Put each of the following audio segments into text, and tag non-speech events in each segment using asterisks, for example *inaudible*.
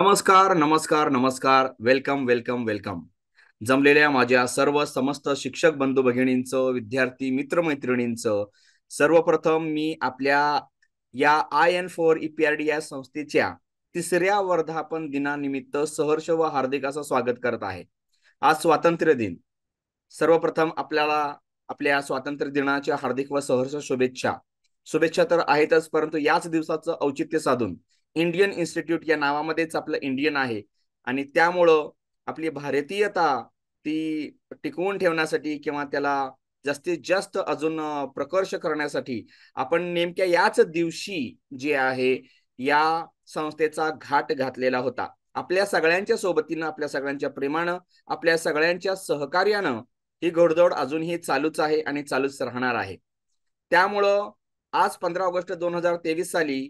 नमस्कार नमस्कार नमस्कार. वेलकम वेलकम वेलकम जमलेल्या माझ्या सर्व समस्त शिक्षक बंधू भगिनींचं विद्यार्थी मित्रमैत्रिणींचं सर्वप्रथम मी आपल्या या आय एन फोर ईपीआरडी या संस्थेच्या तिसऱ्या वर्धापन दिनानिमित्त सहर्ष व हार्दिक असं स्वागत करत आहे. आज स्वातंत्र्य दिन. सर्वप्रथम आपल्याला आपल्या स्वातंत्र्य दिनाच्या हार्दिक व सहर्ष शुभेच्छा. शुभेच्छा तर आहेतच परंतु याच दिवसाचं औचित्य साधून इंडियन इन्स्टिट्यूट या नावामध्येच आपलं इंडियन आहे. आणि त्यामुळं आपली भारतीयता ती टिकवून ठेवण्यासाठी किंवा त्याला जास्तीत जास्त अजून प्रकर्ष करण्यासाठी आपण नेमक्या याच दिवशी जे आहे या संस्थेचा घाट घातलेला होता. आपल्या सगळ्यांच्या सोबतीनं आपल्या सगळ्यांच्या प्रेमानं आपल्या सगळ्यांच्या सहकार्यानं ही घोडदौड अजूनही चालूच आहे आणि चालूच राहणार आहे. त्यामुळं आज पंधरा ऑगस्ट दोन हजार तेवीस साली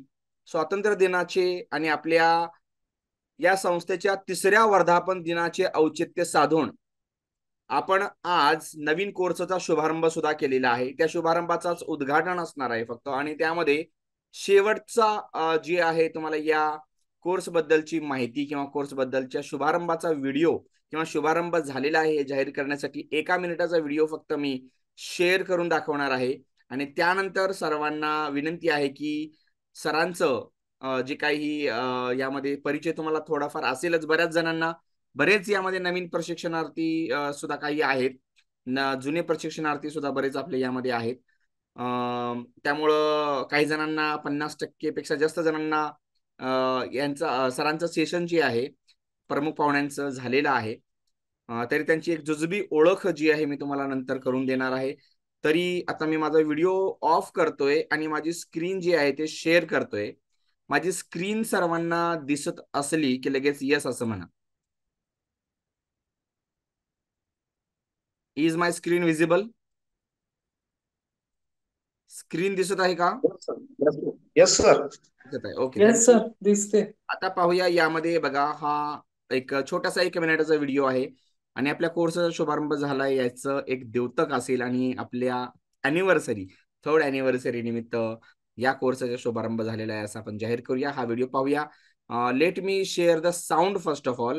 स्वातंत्र्य दिनाचे आणि आपल्या या संस्थेच्या तिसऱ्या वर्धापन दिनाचे औचित्य साधून आपण आज नवीन कोर्सचा शुभारंभ सुद्धा केलेला आहे. त्या शुभारंभाचाच उद्घाटन असणार आहे फक्त आणि त्यामध्ये शेवटचा जे आहे तुम्हाला या कोर्स बद्दलची माहिती किंवा कोर्स बद्दलच्या शुभारंभाचा व्हिडिओ किंवा शुभारंभ झालेला आहे हे जाहीर करण्यासाठी एका मिनिटाचा व्हिडिओ फक्त मी शेअर करून दाखवणार आहे. आणि त्यानंतर सर्वांना विनंती आहे की सरांचं जे काही यामध्ये परिचय तुम्हाला थोडाफार असेलच. बऱ्याच जणांना बरेच यामध्ये नवीन प्रशिक्षणार्थी सुद्धा काही आहेत. जुने प्रशिक्षणार्थी सुद्धा बरेच आपले यामध्ये आहेत. त्यामुळं काही जणांना पन्नास टक्केपेक्षा जास्त जणांना यांचं सरांचं सेशन जे आहे प्रमुख पाहुण्यांचं झालेलं आहे. तरी त्यांची एक जुजबी ओळख जी आहे मी तुम्हाला नंतर करून देणार आहे. तरी आता मी माझा व्हिडिओ ऑफ करतोय आणि माझी स्क्रीन जी आहे ते शेअर करतोय. माझी स्क्रीन सर्वांना दिसत असली की लगेच यस असं म्हणा. Is my screen visible screen दिसत आहे का? Yes sir okay yes sir दिसते. आता पाहूया यामध्ये बघा हा एक छोटासा एक मिनिटाचा व्हिडिओ आहे. आणि आपल्या कोर्सचा शुभारंभ झालाय. याचं एक द्योतक असेल आणि आपल्या अॅनिव्हर्सरी थर्ड अॅनिव्हर्सरी निमित्त या कोर्सचा शुभारंभ झालेला आहे असं आपण जाहीर करूया. हा व्हिडिओ पाहूया. Let me share the sound first of all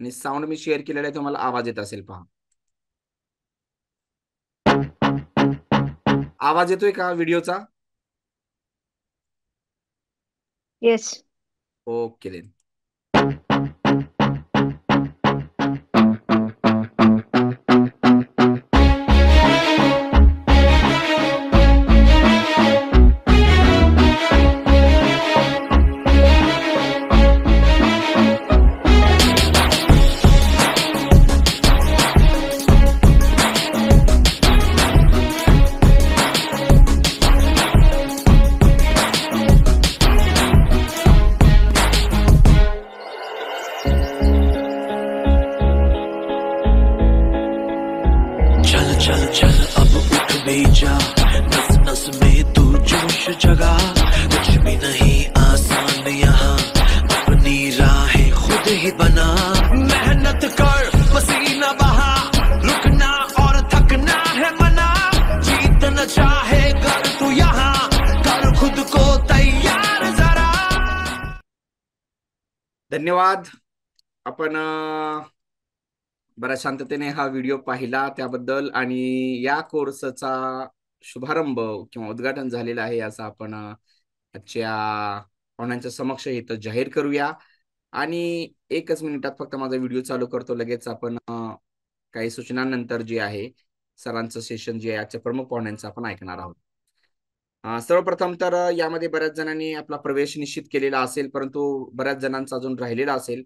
आणि साऊंड मी शेअर केलेला आहे तुम्हाला आवाज येत असेल पहा. आवाज येतोय का व्हिडिओचा? येस ओके देन आपण बऱ्याच शांततेने हा व्हिडिओ पाहिला त्याबद्दल आणि या कोर्सचा शुभारंभ किंवा उद्घाटन झालेला आहे याचा आपण आजच्या पाहुण्यांच्या समक्ष इथं जाहीर करूया. आणि एकच मिनिटात फक्त माझा व्हिडिओ चालू करतो. लगेच आपण काही सूचनांनंतर जे आहे सरांचं सेशन जे आहे आजच्या प्रमुख पाहुण्यांचं आपण ऐकणार आहोत. सर्वप्रथम तर यामध्ये बऱ्याच जणांनी आपला प्रवेश निश्चित केलेला असेल परंतु बऱ्याच जणांचा अजून राहिलेला असेल.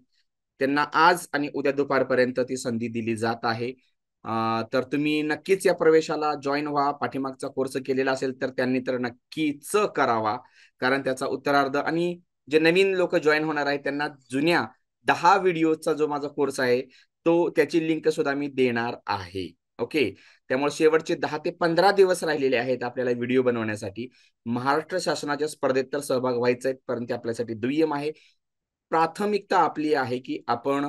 त्यांना आज आणि उद्या दुपारपर्यंत ती संधी दिली जात आहे. तर तुम्ही नक्कीच या प्रवेशाला जॉईन व्हा. पाठीमागचा कोर्स केलेला असेल तर त्यांनी तर नक्कीच करावा. कारण त्याचा उत्तरार्ध आणि जे नवीन लोक जॉईन होणार आहेत त्यांना जुन्या दहा व्हिडिओचा जो माझा कोर्स आहे तो त्याची लिंक सुद्धा मी देणार आहे. ओके त्यामुळे शेवटचे दहा ते पंधरा दिवस राहिलेले आहेत आपल्याला व्हिडिओ बनवण्यासाठी. महाराष्ट्र शासनाच्या स्पर्धेत तर सहभाग व्हायचा आहे परंतु आपल्यासाठी दुय्यम आहे. प्राथमिकता आपली आहे की आपण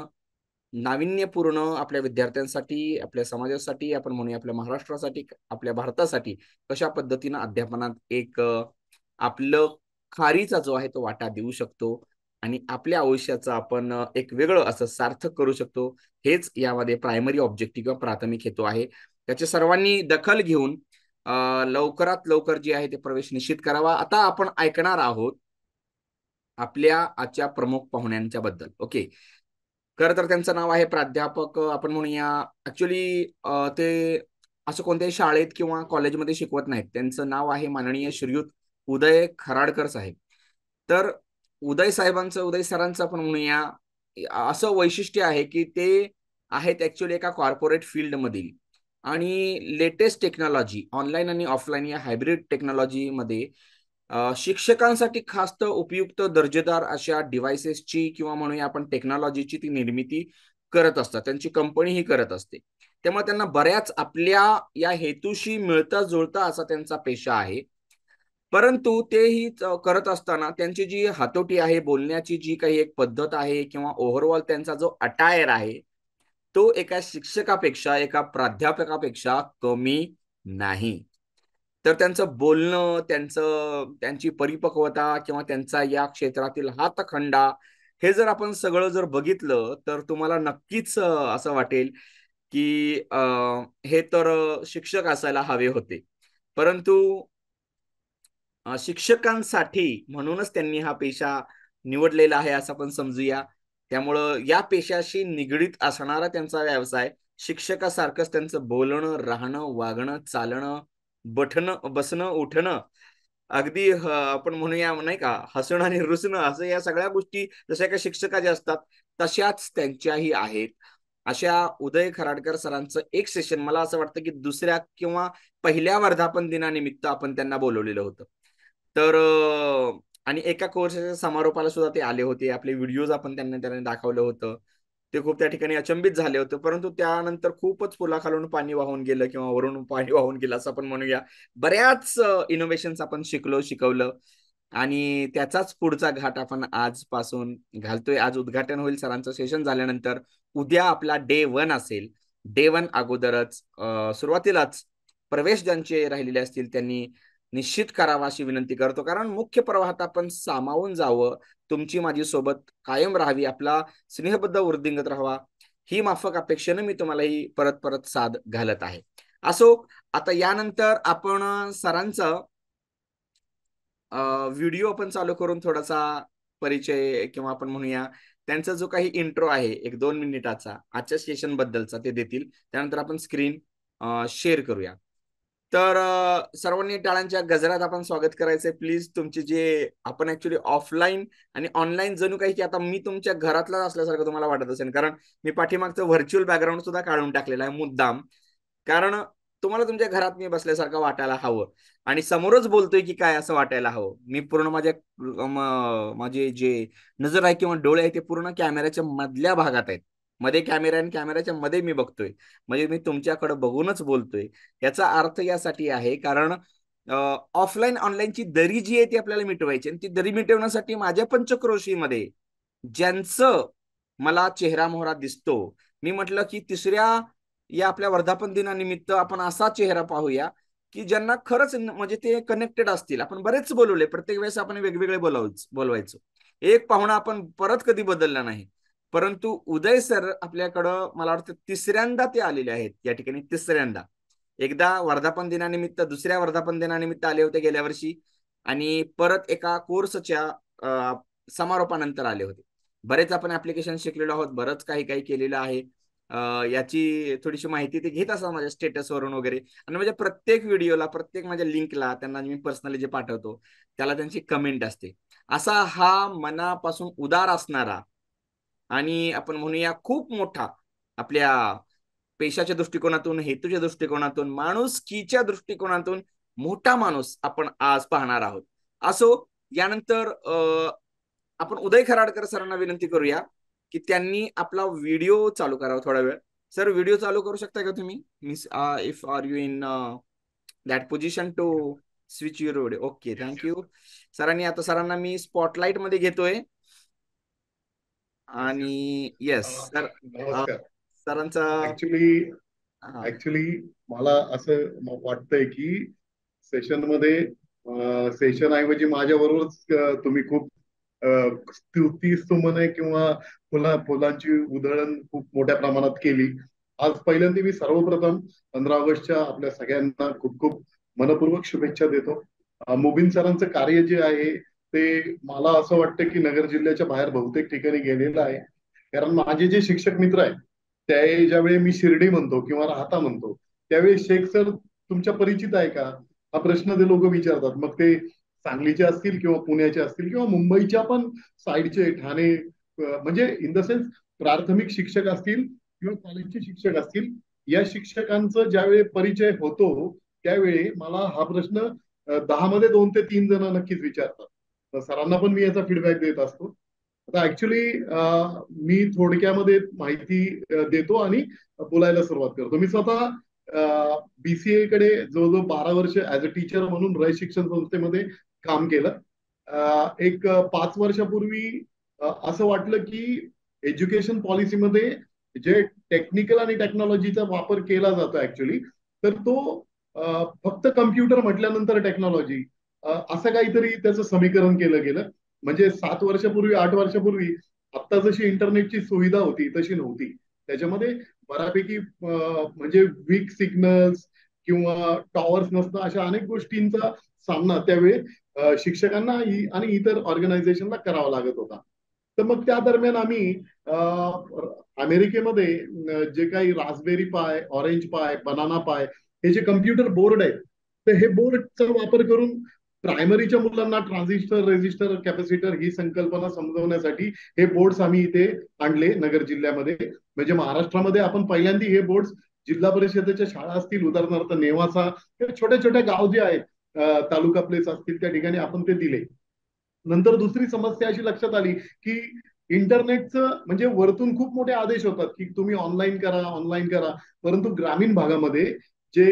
नाविन्यपूर्ण आपल्या विद्यार्थ्यांसाठी आपल्या समाजासाठी आपण म्हणूया आपल्या महाराष्ट्रासाठी आपल्या भारतासाठी कशा पद्धतीनं अध्यापनात एक आपलं खारीचा जो आहे तो वाटा देऊ शकतो आणि आपल्या आयुष्याचं आपण एक वेगळं असं सार्थक करू शकतो हेच यामध्ये प्रायमरी ऑब्जेक्टिव्ह किंवा प्राथमिक हेतू आहे. त्याची सर्वांनी दखल घेऊन लवकरात लवकर जे आहे ते प्रवेश निश्चित करावा. आता आपण ऐकणार आहोत आपल्या आजच्या प्रमुख पाहुण्यांच्या बद्दल. ओके. खरं तर त्यांचं नाव आहे प्राध्यापक आपण म्हणूया ऍक्च्युली ते असं कोणत्याही शाळेत किंवा कॉलेजमध्ये शिकवत नाहीत. त्यांचं नाव आहे माननीय श्रीयुत उदय खराडकर साहेब. तर उदय साहेबांचं उदय सरांचं आपण म्हणूया असं वैशिष्ट्य आहे की ते आहेत ऍक्च्युली एका कॉर्पोरेट फील्डमधील आणि लेटेस्ट टेक्नॉलॉजी ऑनलाईन आणि ऑफलाईन या हायब्रिड टेक्नॉलॉजीमध्ये शिक्षकांसाठी खास तर उपयुक्त दर्जेदार अशा डिव्हायसेसची किंवा म्हणूया आपण टेक्नॉलॉजीची ती निर्मिती करत असतात. त्यांची कंपनी ही करत असते. त्यामुळे त्यांना बऱ्याच आपल्या या हेतूशी मिळता जुळता असा त्यांचा पेशा आहे. परंतु तेही करत असताना त्यांची जी हातोटी आहे बोलण्याची जी काही एक पद्धत आहे किंवा ओव्हरऑल त्यांचा जो अटायर आहे तो एका शिक्षकापेक्षा एका प्राध्यापकापेक्षा कमी नाही. तर त्यांचं बोलणं त्यांचं त्यांची परिपक्वता किंवा त्यांचा या क्षेत्रातील हातखंडा हे जर आपण सगळं जर बघितलं तर तुम्हाला नक्कीच असं वाटेल की हे तर शिक्षक असायला हवे होते. परंतु शिक्षकांसाठी म्हणूनच त्यांनी हा पेशा निवडलेला आहे असं आपण समजूया. त्यामुळं या पेशाशी निगडीत असणारा त्यांचा व्यवसाय शिक्षकासारखंच त्यांचं बोलणं राहणं वागणं चालणं बठणं बसणं उठणं. अगदी आपण म्हणूया नाही का हसणं आणि रुसणं असं या सगळ्या गोष्टी जशा काही शिक्षकाच्या असतात तशाच त्यांच्याही आहेत. अशा उदय खराडकर सरांचं एक सेशन मला असं वाटतं की दुसऱ्या किंवा पहिल्या वर्धापन दिनानिमित्त आपण त्यांना बोलवलेलं होतं. तर आणि एका कोर्सच्या समारोपाला सुद्धा ते आले होते. आपले व्हिडिओज आपण त्यांना त्यांनी दाखवलं होतं. ते खूप त्या ठिकाणी अचंबित झाले होते. परंतु त्यानंतर खूपच पुलाखालून पाणी वाहून गेलं किंवा वरून पाणी *laughs* वाहून गेलं असं आपण म्हणूया. बऱ्याच इनोव्हेशन्स आपण शिकलो शिकवलं. आणि त्याचाच पुढचा घाट आपण आजपासून घालतोय. आज उद्घाटन होईल सरांचं सेशन झाल्यानंतर. उद्या आपला डे वन असेल. डे वन अगोदरच सुरुवातीलाच प्रवेश ज्यांचे राहिलेले असतील त्यांनी निश्चित करावा अशी विनंती करतो. कारण मुख्य प्रवाहात आपण सामावून जावं तुमची माझी सोबत कायम राहावी आपला स्नेहबद्ध वृद्धिंगत राहावा ही माफक अपेक्षेनं मी तुम्हाला ही परत परत साध घालत आहे. असो आता यानंतर आपण सरांचा व्हिडिओ आपण चालू करून थोडासा परिचय किंवा आपण म्हणूया त्यांचा जो काही इंट्रो आहे एक दोन मिनिटाचा आजच्या सेशन बद्दलचा ते देतील. त्यानंतर आपण स्क्रीन शेअर करूया. तर सर्वांनी टाळांच्या गजरात आपण स्वागत करायचंय. प्लीज तुमचे जे आपण ऍक्च्युली ऑफलाईन आणि ऑनलाईन जणू काही की आता मी तुमच्या घरातलाच असल्यासारखं तुम्हाला वाटत असेल. कारण मी पाठीमागचं व्हर्च्युअल बॅकग्राऊंड सुद्धा काढून टाकलेलं आहे मुद्दाम. कारण तुम्हाला तुमच्या घरात मी बसल्यासारखं वाटायला हवं. आणि समोरच बोलतोय की काय असं वाटायला हवं. मी पूर्ण माझ्या माझे जे नजर आहे किंवा डोळे आहे ते पूर्ण कॅमेऱ्याच्या मधल्या भागात आहेत. मध्ये कॅमेरा आणि कॅमेराच्या मध्ये मी बघतोय. म्हणजे मी तुमच्याकडे बघूनच बोलतोय. याचा अर्थ यासाठी आहे कारण ऑफलाईन ऑनलाईनची दरी जी आहे ती आपल्याला मिटवायची आणि ती दरी मिटवण्यासाठी माझ्या पंचक्रोशीमध्ये ज्यांचं मला चेहरा मोहरा दिसतो मी म्हटलं की तिसऱ्या या आपल्या वर्धापन दिनानिमित्त आपण असा चेहरा पाहूया की ज्यांना खरंच म्हणजे ते कनेक्टेड असतील. आपण बरेच बोलवले प्रत्येक वेळेस आपण वेगवेगळे बोलावच बोलवायचो. एक पाहुणा आपण परत कधी बदलला नाही. परंतु उदय सर आपल्याकडं मला वाटतं तिसऱ्यांदा ते आलेले आहेत या ठिकाणी तिसऱ्यांदा. एकदा वर्धापन दिनानिमित्त दुसऱ्या वर्धापन दिनानिमित्त आले होते गेल्या वर्षी आणि परत एका कोर्सच्या समारोपानंतर आले होते. बरेच आपण ऍप्लिकेशन शिकलेलो आहोत बरंच काही काही केलेलं आहे. याची थोडीशी माहिती ते घेत असतात माझ्या स्टेटसवरून वगैरे. आणि माझ्या प्रत्येक व्हिडिओला प्रत्येक माझ्या लिंकला त्यांना मी पर्सनली जे पाठवतो त्याला त्यांची कमेंट असते. असा हा मनापासून उदार असणारा आणि आपण म्हणूया खूप मोठा आपल्या पेशाच्या दृष्टिकोनातून हेतूच्या दृष्टिकोनातून माणुसकीच्या दृष्टिकोनातून मोठा माणूस आपण आज पाहणार आहोत. असो यानंतर आपण उदय खराडकर सरांना विनंती करूया की त्यांनी आपला व्हिडिओ चालू करावा थोडा वेळ. सर व्हिडिओ चालू करू शकता का तुम्ही? Miss if are you in that position to switch your video okay thank you सरांनी आता सरांना मी स्पॉटलाइटमध्ये घेतोय. आणि येस सर सरांचा ऍक्च्युली ऍक्च्युली मला असं वाटतंय की सेशनमध्ये सेशन ऐवजी माझ्या बरोबरच तुम्ही खूप स्तुती सुमने किंवा फुला फुलांची उधळण खूप मोठ्या प्रमाणात केली. आज पहिल्यांदा मी सर्वप्रथम पंधरा ऑगस्टच्या आपल्या सगळ्यांना खूप खूप मनपूर्वक शुभेच्छा देतो. मुबीन सरांचं कार्य जे आहे ते मला असं वाटतं की नगर जिल्ह्याच्या बाहेर बहुतेक ठिकाणी गेलेलं आहे. कारण माझे जे शिक्षक मित्र आहेत त्या ज्यावेळी मी शिर्डी म्हणतो किंवा राहता म्हणतो त्यावेळी शेख सर तुमच्या परिचित आहे का? हा प्रश्न ते लोक विचारतात. मग ते सांगलीचे असतील किंवा पुण्याचे असतील किंवा मुंबईच्या पण साईडचे ठाणे म्हणजे इन द सेन्स प्राथमिक शिक्षक असतील किंवा कॉलेजचे शिक्षक असतील या शिक्षकांचा ज्यावेळी परिचय होतो त्यावेळी मला हा प्रश्न दहा मध्ये दोन ते तीन जण नक्कीच विचारतात. सरांना पण मी याचा फीडबॅक देत असतो. आता ऍक्च्युली मी थोडक्यामध्ये माहिती देतो आणि बोलायला सुरुवात करतो. मी स्वतः बीसीए कडे जवळजवळ बारा वर्ष ऍज अ टीचर म्हणून रय शिक्षण संस्थेमध्ये काम केलं. एक पाच वर्षापूर्वी असं वाटलं की एज्युकेशन पॉलिसीमध्ये जे टेक्निकल आणि टेक्नॉलॉजीचा वापर केला जातो ऍक्च्युली तर तो फक्त कम्प्युटर म्हटल्यानंतर टेक्नॉलॉजी असं काहीतरी त्याचं समीकरण केलं गेलं. म्हणजे सात वर्षापूर्वी आठ वर्षापूर्वी आता जशी इंटरनेटची सुविधा होती तशी नव्हती. त्याच्यामध्ये बऱ्यापैकी म्हणजे वीक सिग्नल्स किंवा टॉवर्स नसणं अशा अनेक गोष्टींचा सामना त्यावेळी शिक्षकांना आणि इतर ऑर्गनायझेशनला करावा लागत होता. तर मग त्या दरम्यान आम्ही अमेरिकेमध्ये जे काही रासबेरी पाय ऑरेंज पाय बनाना पाय हे जे कम्प्युटर बोर्ड आहेत तर हे बोर्डचा वापर करून प्रायमरीच्या मुलांना ट्रान्झिस्टर रेजिस्टर कॅपॅसिटर ही संकल्पना समजवण्यासाठी हे बोर्ड्स आम्ही इथे आणले नगर जिल्ह्यामध्ये. म्हणजे महाराष्ट्रामध्ये आपण पहिल्यांदा हे बोर्ड जिल्हा परिषदेच्या शाळा असतील उदाहरणार्थ नेवासा किंवा छोट्या छोट्या गाव जे आहेत तालुका प्लेस असतील त्या ठिकाणी आपण ते दिले. नंतर दुसरी समस्या अशी लक्षात आली की इंटरनेटचं म्हणजे वरतून खूप मोठे आदेश होतात की तुम्ही ऑनलाईन करा ऑनलाईन करा. परंतु ग्रामीण भागामध्ये जे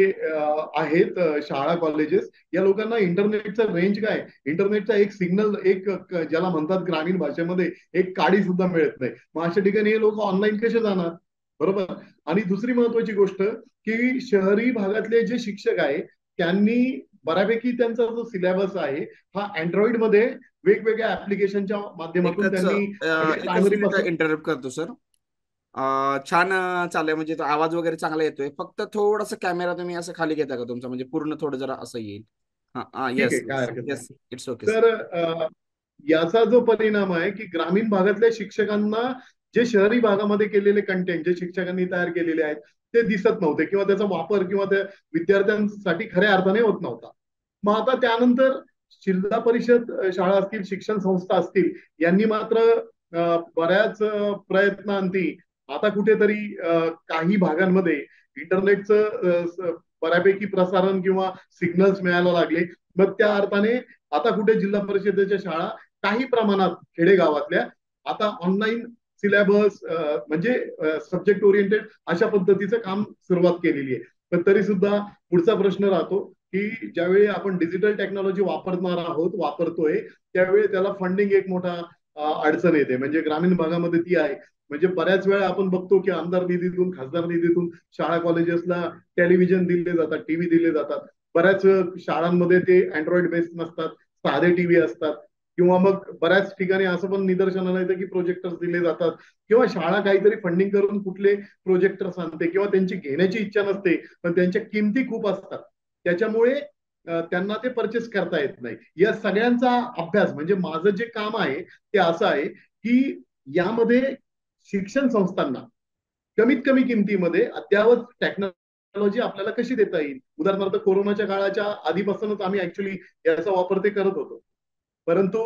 आहेत शाळा कॉलेजेस या लोकांना इंटरनेटचं रेंज काय? इंटरनेटचा एक सिग्नल एक ज्याला म्हणतात ग्रामीण भाषेमध्ये एक काडी सुद्धा मिळत नाही. मग अशा ठिकाणी हे लोक ऑनलाईन कसे जाणार? बरोबर? आणि दुसरी महत्वाची गोष्ट की शहरी भागातले जे शिक्षक आहे त्यांनी बऱ्यापैकी त्यांचा जो सिलेबस आहे हा अँड्रॉइडमध्ये वेगवेगळ्या ऍप्लिकेशनच्या माध्यमातून त्यांनी इंटरप्ट करतो सर छान चालू म्हणजे तो आवाज वगैरे चांगला येतोय. फक्त थोडस कॅमेरा तुम्ही असं खाली घेता का तुमचा? म्हणजे पूर्ण थोडं जरा असं येईल. इट्स ओके तर याचा जो परिणाम आहे की ग्रामीण भागातल्या शिक्षकांना जे शहरी भागामध्ये केलेले कंटेंट जे शिक्षकांनी तयार केलेले आहेत ते दिसत नव्हते किंवा त्याचा वापर किंवा त्या विद्यार्थ्यांसाठी खऱ्या अर्थाने होत नव्हता. मग आता त्यानंतर जिल्हा परिषद शाळा असतील शिक्षण संस्था असतील यांनी मात्र बऱ्याच प्रयत्नांती आता कुठेतरी काही भागांमध्ये इंटरनेटचं बऱ्यापैकी प्रसारण किंवा सिग्नल्स मिळायला लागले. मग त्या अर्थाने आता कुठे जिल्हा परिषदेच्या शाळा काही प्रमाणात खेडेगावातल्या आता ऑनलाईन सिलेबस म्हणजे सब्जेक्ट ओरिएंटेड अशा पद्धतीचं काम सुरुवात केलेली आहे. पण तरी सुद्धा पुढचा प्रश्न राहतो की ज्यावेळी आपण डिजिटल टेक्नॉलॉजी वापरणार आहोत वापरतोय त्यावेळी त्याला फंडिंग एक मोठा अडचण येते. म्हणजे ग्रामीण भागामध्ये ती आहे. म्हणजे बऱ्याच वेळा आपण बघतो की आमदार निधीतून खासदार निधीतून शाळा कॉलेजेसला टेलिव्हिजन दिले जातात टीव्ही दिले जातात. बऱ्याच शाळांमध्ये ते अँड्रॉइड बेस्ड नसतात साधे टीव्ही असतात. किंवा मग बऱ्याच ठिकाणी असं पण निदर्शनाला येतं की प्रोजेक्टर्स दिले जातात. किंवा शाळा काहीतरी फंडिंग करून कुठले प्रोजेक्टर्स आणते किंवा त्यांची घेण्याची इच्छा नसते पण त्यांच्या किमती खूप असतात. त्याच्यामुळे त्यांना ते परचेस करता येत नाही. या सगळ्यांचा अभ्यास म्हणजे माझं जे काम आहे ते असं आहे की यामध्ये शिक्षण संस्थांना कमीत कमी किमतीमध्ये अद्यावत टेक्नॉलॉजी आपल्याला कशी देता येईल? उदाहरणार्थ कोरोनाच्या काळाच्या आधीपासूनच आम्ही ऍक्च्युली याचा वापर ते करत होतो. परंतु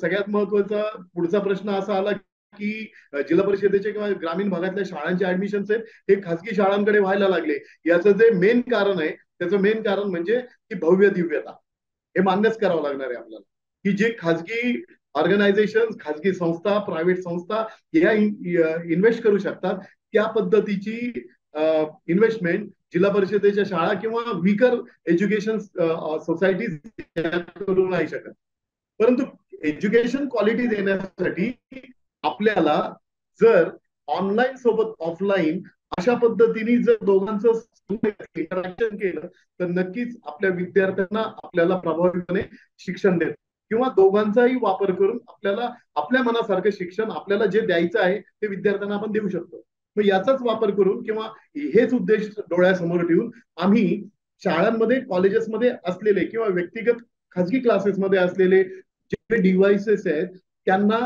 सगळ्यात महत्त्वाचा पुढचा प्रश्न असा आला की जिल्हा परिषदेचे किंवा ग्रामीण भागातल्या शाळांचे ऍडमिशन आहेत हे खासगी शाळांकडे व्हायला लागले. याचं जे मेन कारण आहे त्याचं मेन कारण म्हणजे की भव्य दिव्यता. हे मान्यच करावं लागणार आहे आपल्याला. की जे खाजगी ऑर्गनायझेशन खाजगी संस्था प्रायव्हेट संस्था या इन्व्हेस्ट करू शकतात. त्या पद्धतीची इन्व्हेस्टमेंट जिल्हा परिषदेच्या शाळा किंवा विकर एज्युकेशन सोसायटी करू नाही शकत. परंतु एज्युकेशन क्वालिटी देण्यासाठी आपल्याला जर ऑनलाईन सोबत ऑफलाईन अशा पद्धतीने जर दोघांचं इंटरॅक्शन केलं तर नक्कीच आपल्या विद्यार्थ्यांना आपल्याला प्रभावीपणे शिक्षण देत किंवा दोघांचाही वापर करून आपल्याला आपल्या मनासारखं शिक्षण आपल्याला जे द्यायचं आहे ते विद्यार्थ्यांना आपण देऊ शकतो. मग याचाच वापर करून किंवा हेच उद्देश डोळ्यासमोर ठेवून आम्ही शाळांमध्ये कॉलेजेसमध्ये असलेले किंवा व्यक्तिगत खाजगी क्लासेसमध्ये असलेले जे डिव्हाइसेस आहेत त्यांना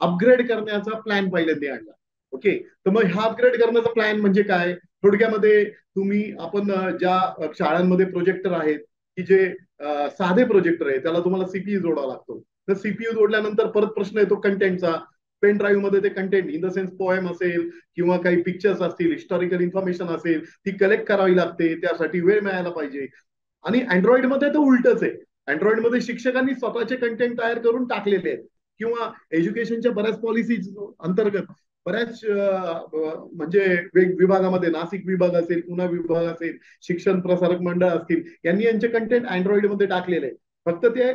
अपग्रेड करण्याचा प्लॅन पहिल्यांदा आणला. ओके तर मग हा अपग्रेड करण्याचा प्लॅन म्हणजे काय? थोडक्यामध्ये तुम्ही आपण ज्या शाळांमध्ये प्रोजेक्टर आहेत की जे साधे प्रोजेक्टर आहे. त्याला तुम्हाला सीपीयू जोडावा लागतो. तर सीपीयू जोडल्यानंतर परत प्रश्न येतो कंटेंटचा पेन ड्राईव्हमध्ये ते content in the sense poem असेल किंवा काही पिक्चर्स असतील हिस्टॉरिकल इन्फॉर्मेशन असेल ती कलेक्ट करावी लागते. त्यासाठी वेळ मिळायला पाहिजे. आणि अँड्रॉइडमध्ये तर उलटच आहे. अँड्रॉइडमध्ये शिक्षकांनी स्वतःचे कंटेंट तयार करून टाकलेले आहेत. किंवा एज्युकेशनच्या बऱ्याच पॉलिसी अंतर्गत बऱ्याच म्हणजे वेग विभागामध्ये नाशिक विभाग असेल पुणे विभाग असेल शिक्षण प्रसारक मंडळ असतील यांनी यांचे कंटेंट अँड्रॉइडमध्ये टाकलेले आहे. फक्त ते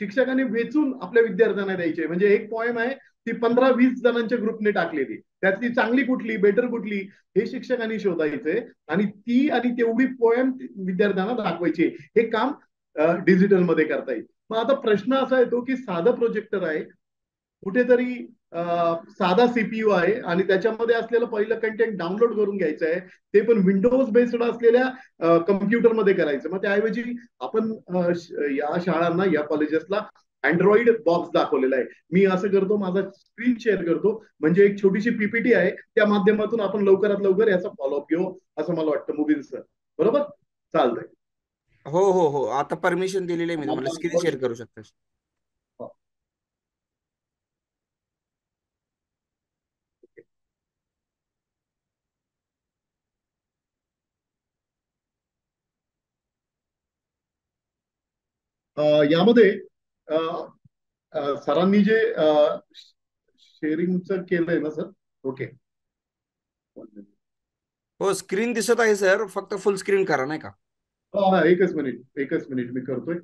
शिक्षकांनी वेचून आपल्या विद्यार्थ्यांना द्यायचे म्हणजे एक पॉईम आहे ती पंधरा वीस जणांच्या ग्रुपने टाकलेली. त्यातली चांगली कुठली बेटर कुठली हे शिक्षकांनी शोधायचे आणि ती आणि तेवढी पोएम विद्यार्थ्यांना दाखवायची हे काम डिजिटलमध्ये करता येईल. मग आता प्रश्न असा येतो की साधं प्रोजेक्टर आहे कुठेतरी साधा सीपीयू आहे आणि त्याच्यामध्ये असलेलं पहिलं कंटेंट डाउनलोड करून घ्यायचं आहे. ते पण विंडोज बेस्ड असलेल्या कम्प्युटरमध्ये करायचं. मग त्याऐवजी आपण या शाळांना या कॉलेजेसला अँड्रॉइड बॉक्स दाखवलेला आहे. मी असं करतो माझा स्क्रीन शेअर करतो. म्हणजे एक छोटीशी पीपीटी आहे. त्या माध्यमातून आपण लवकरात लवकर याचा फॉलोअप घेऊ असं मला वाटतं मुबीन सर बरोबर? चालतंय. हो हो हो. आता परमिशन दिलेली आहे मी तुम्हाला. स्क्रीन शेअर करू शकता. यामध्ये सरांनी जे शेअरिंगच केलंय ना सर? ओके हो स्क्रीन दिसत आहे सर. फक्त फुल स्क्रीन करा नाही का? हा एकच मिनिट एकच मिनिट मी करतोय.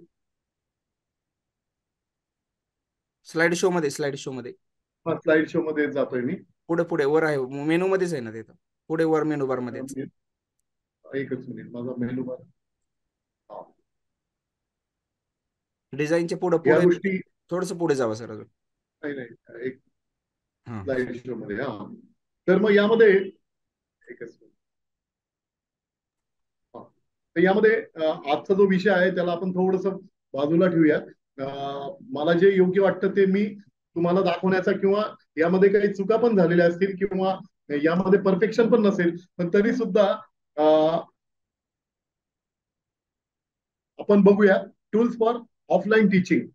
स्लाइड शो मध्ये स्लाइड शो मध्ये. हा स्लाइड शो मध्ये जातोय मी. पुढे पुढे वर आहे. मेनू मध्येच आहे ना तिथं पुढे वर मेनू बारमध्ये एकच मिनिट माझा मेनू बार डिझाईनच्या पुढे पुढे थोडस पुढे जावं सर अजून. नाही नाही. एक स्लाइड शो मध्ये हा. तर मग यामध्ये एकच तर यामध्ये आजचा जो विषय आहे त्याला आपण थोडस बाजूला ठेवूया मला जे योग्य वाटतं ते मी तुम्हाला दाखवण्याचा किंवा यामध्ये काही चुका पण झालेल्या असतील किंवा यामध्ये परफेक्शन पण नसेल पण तरी सुद्धा आपण बघूया. Tools for offline teaching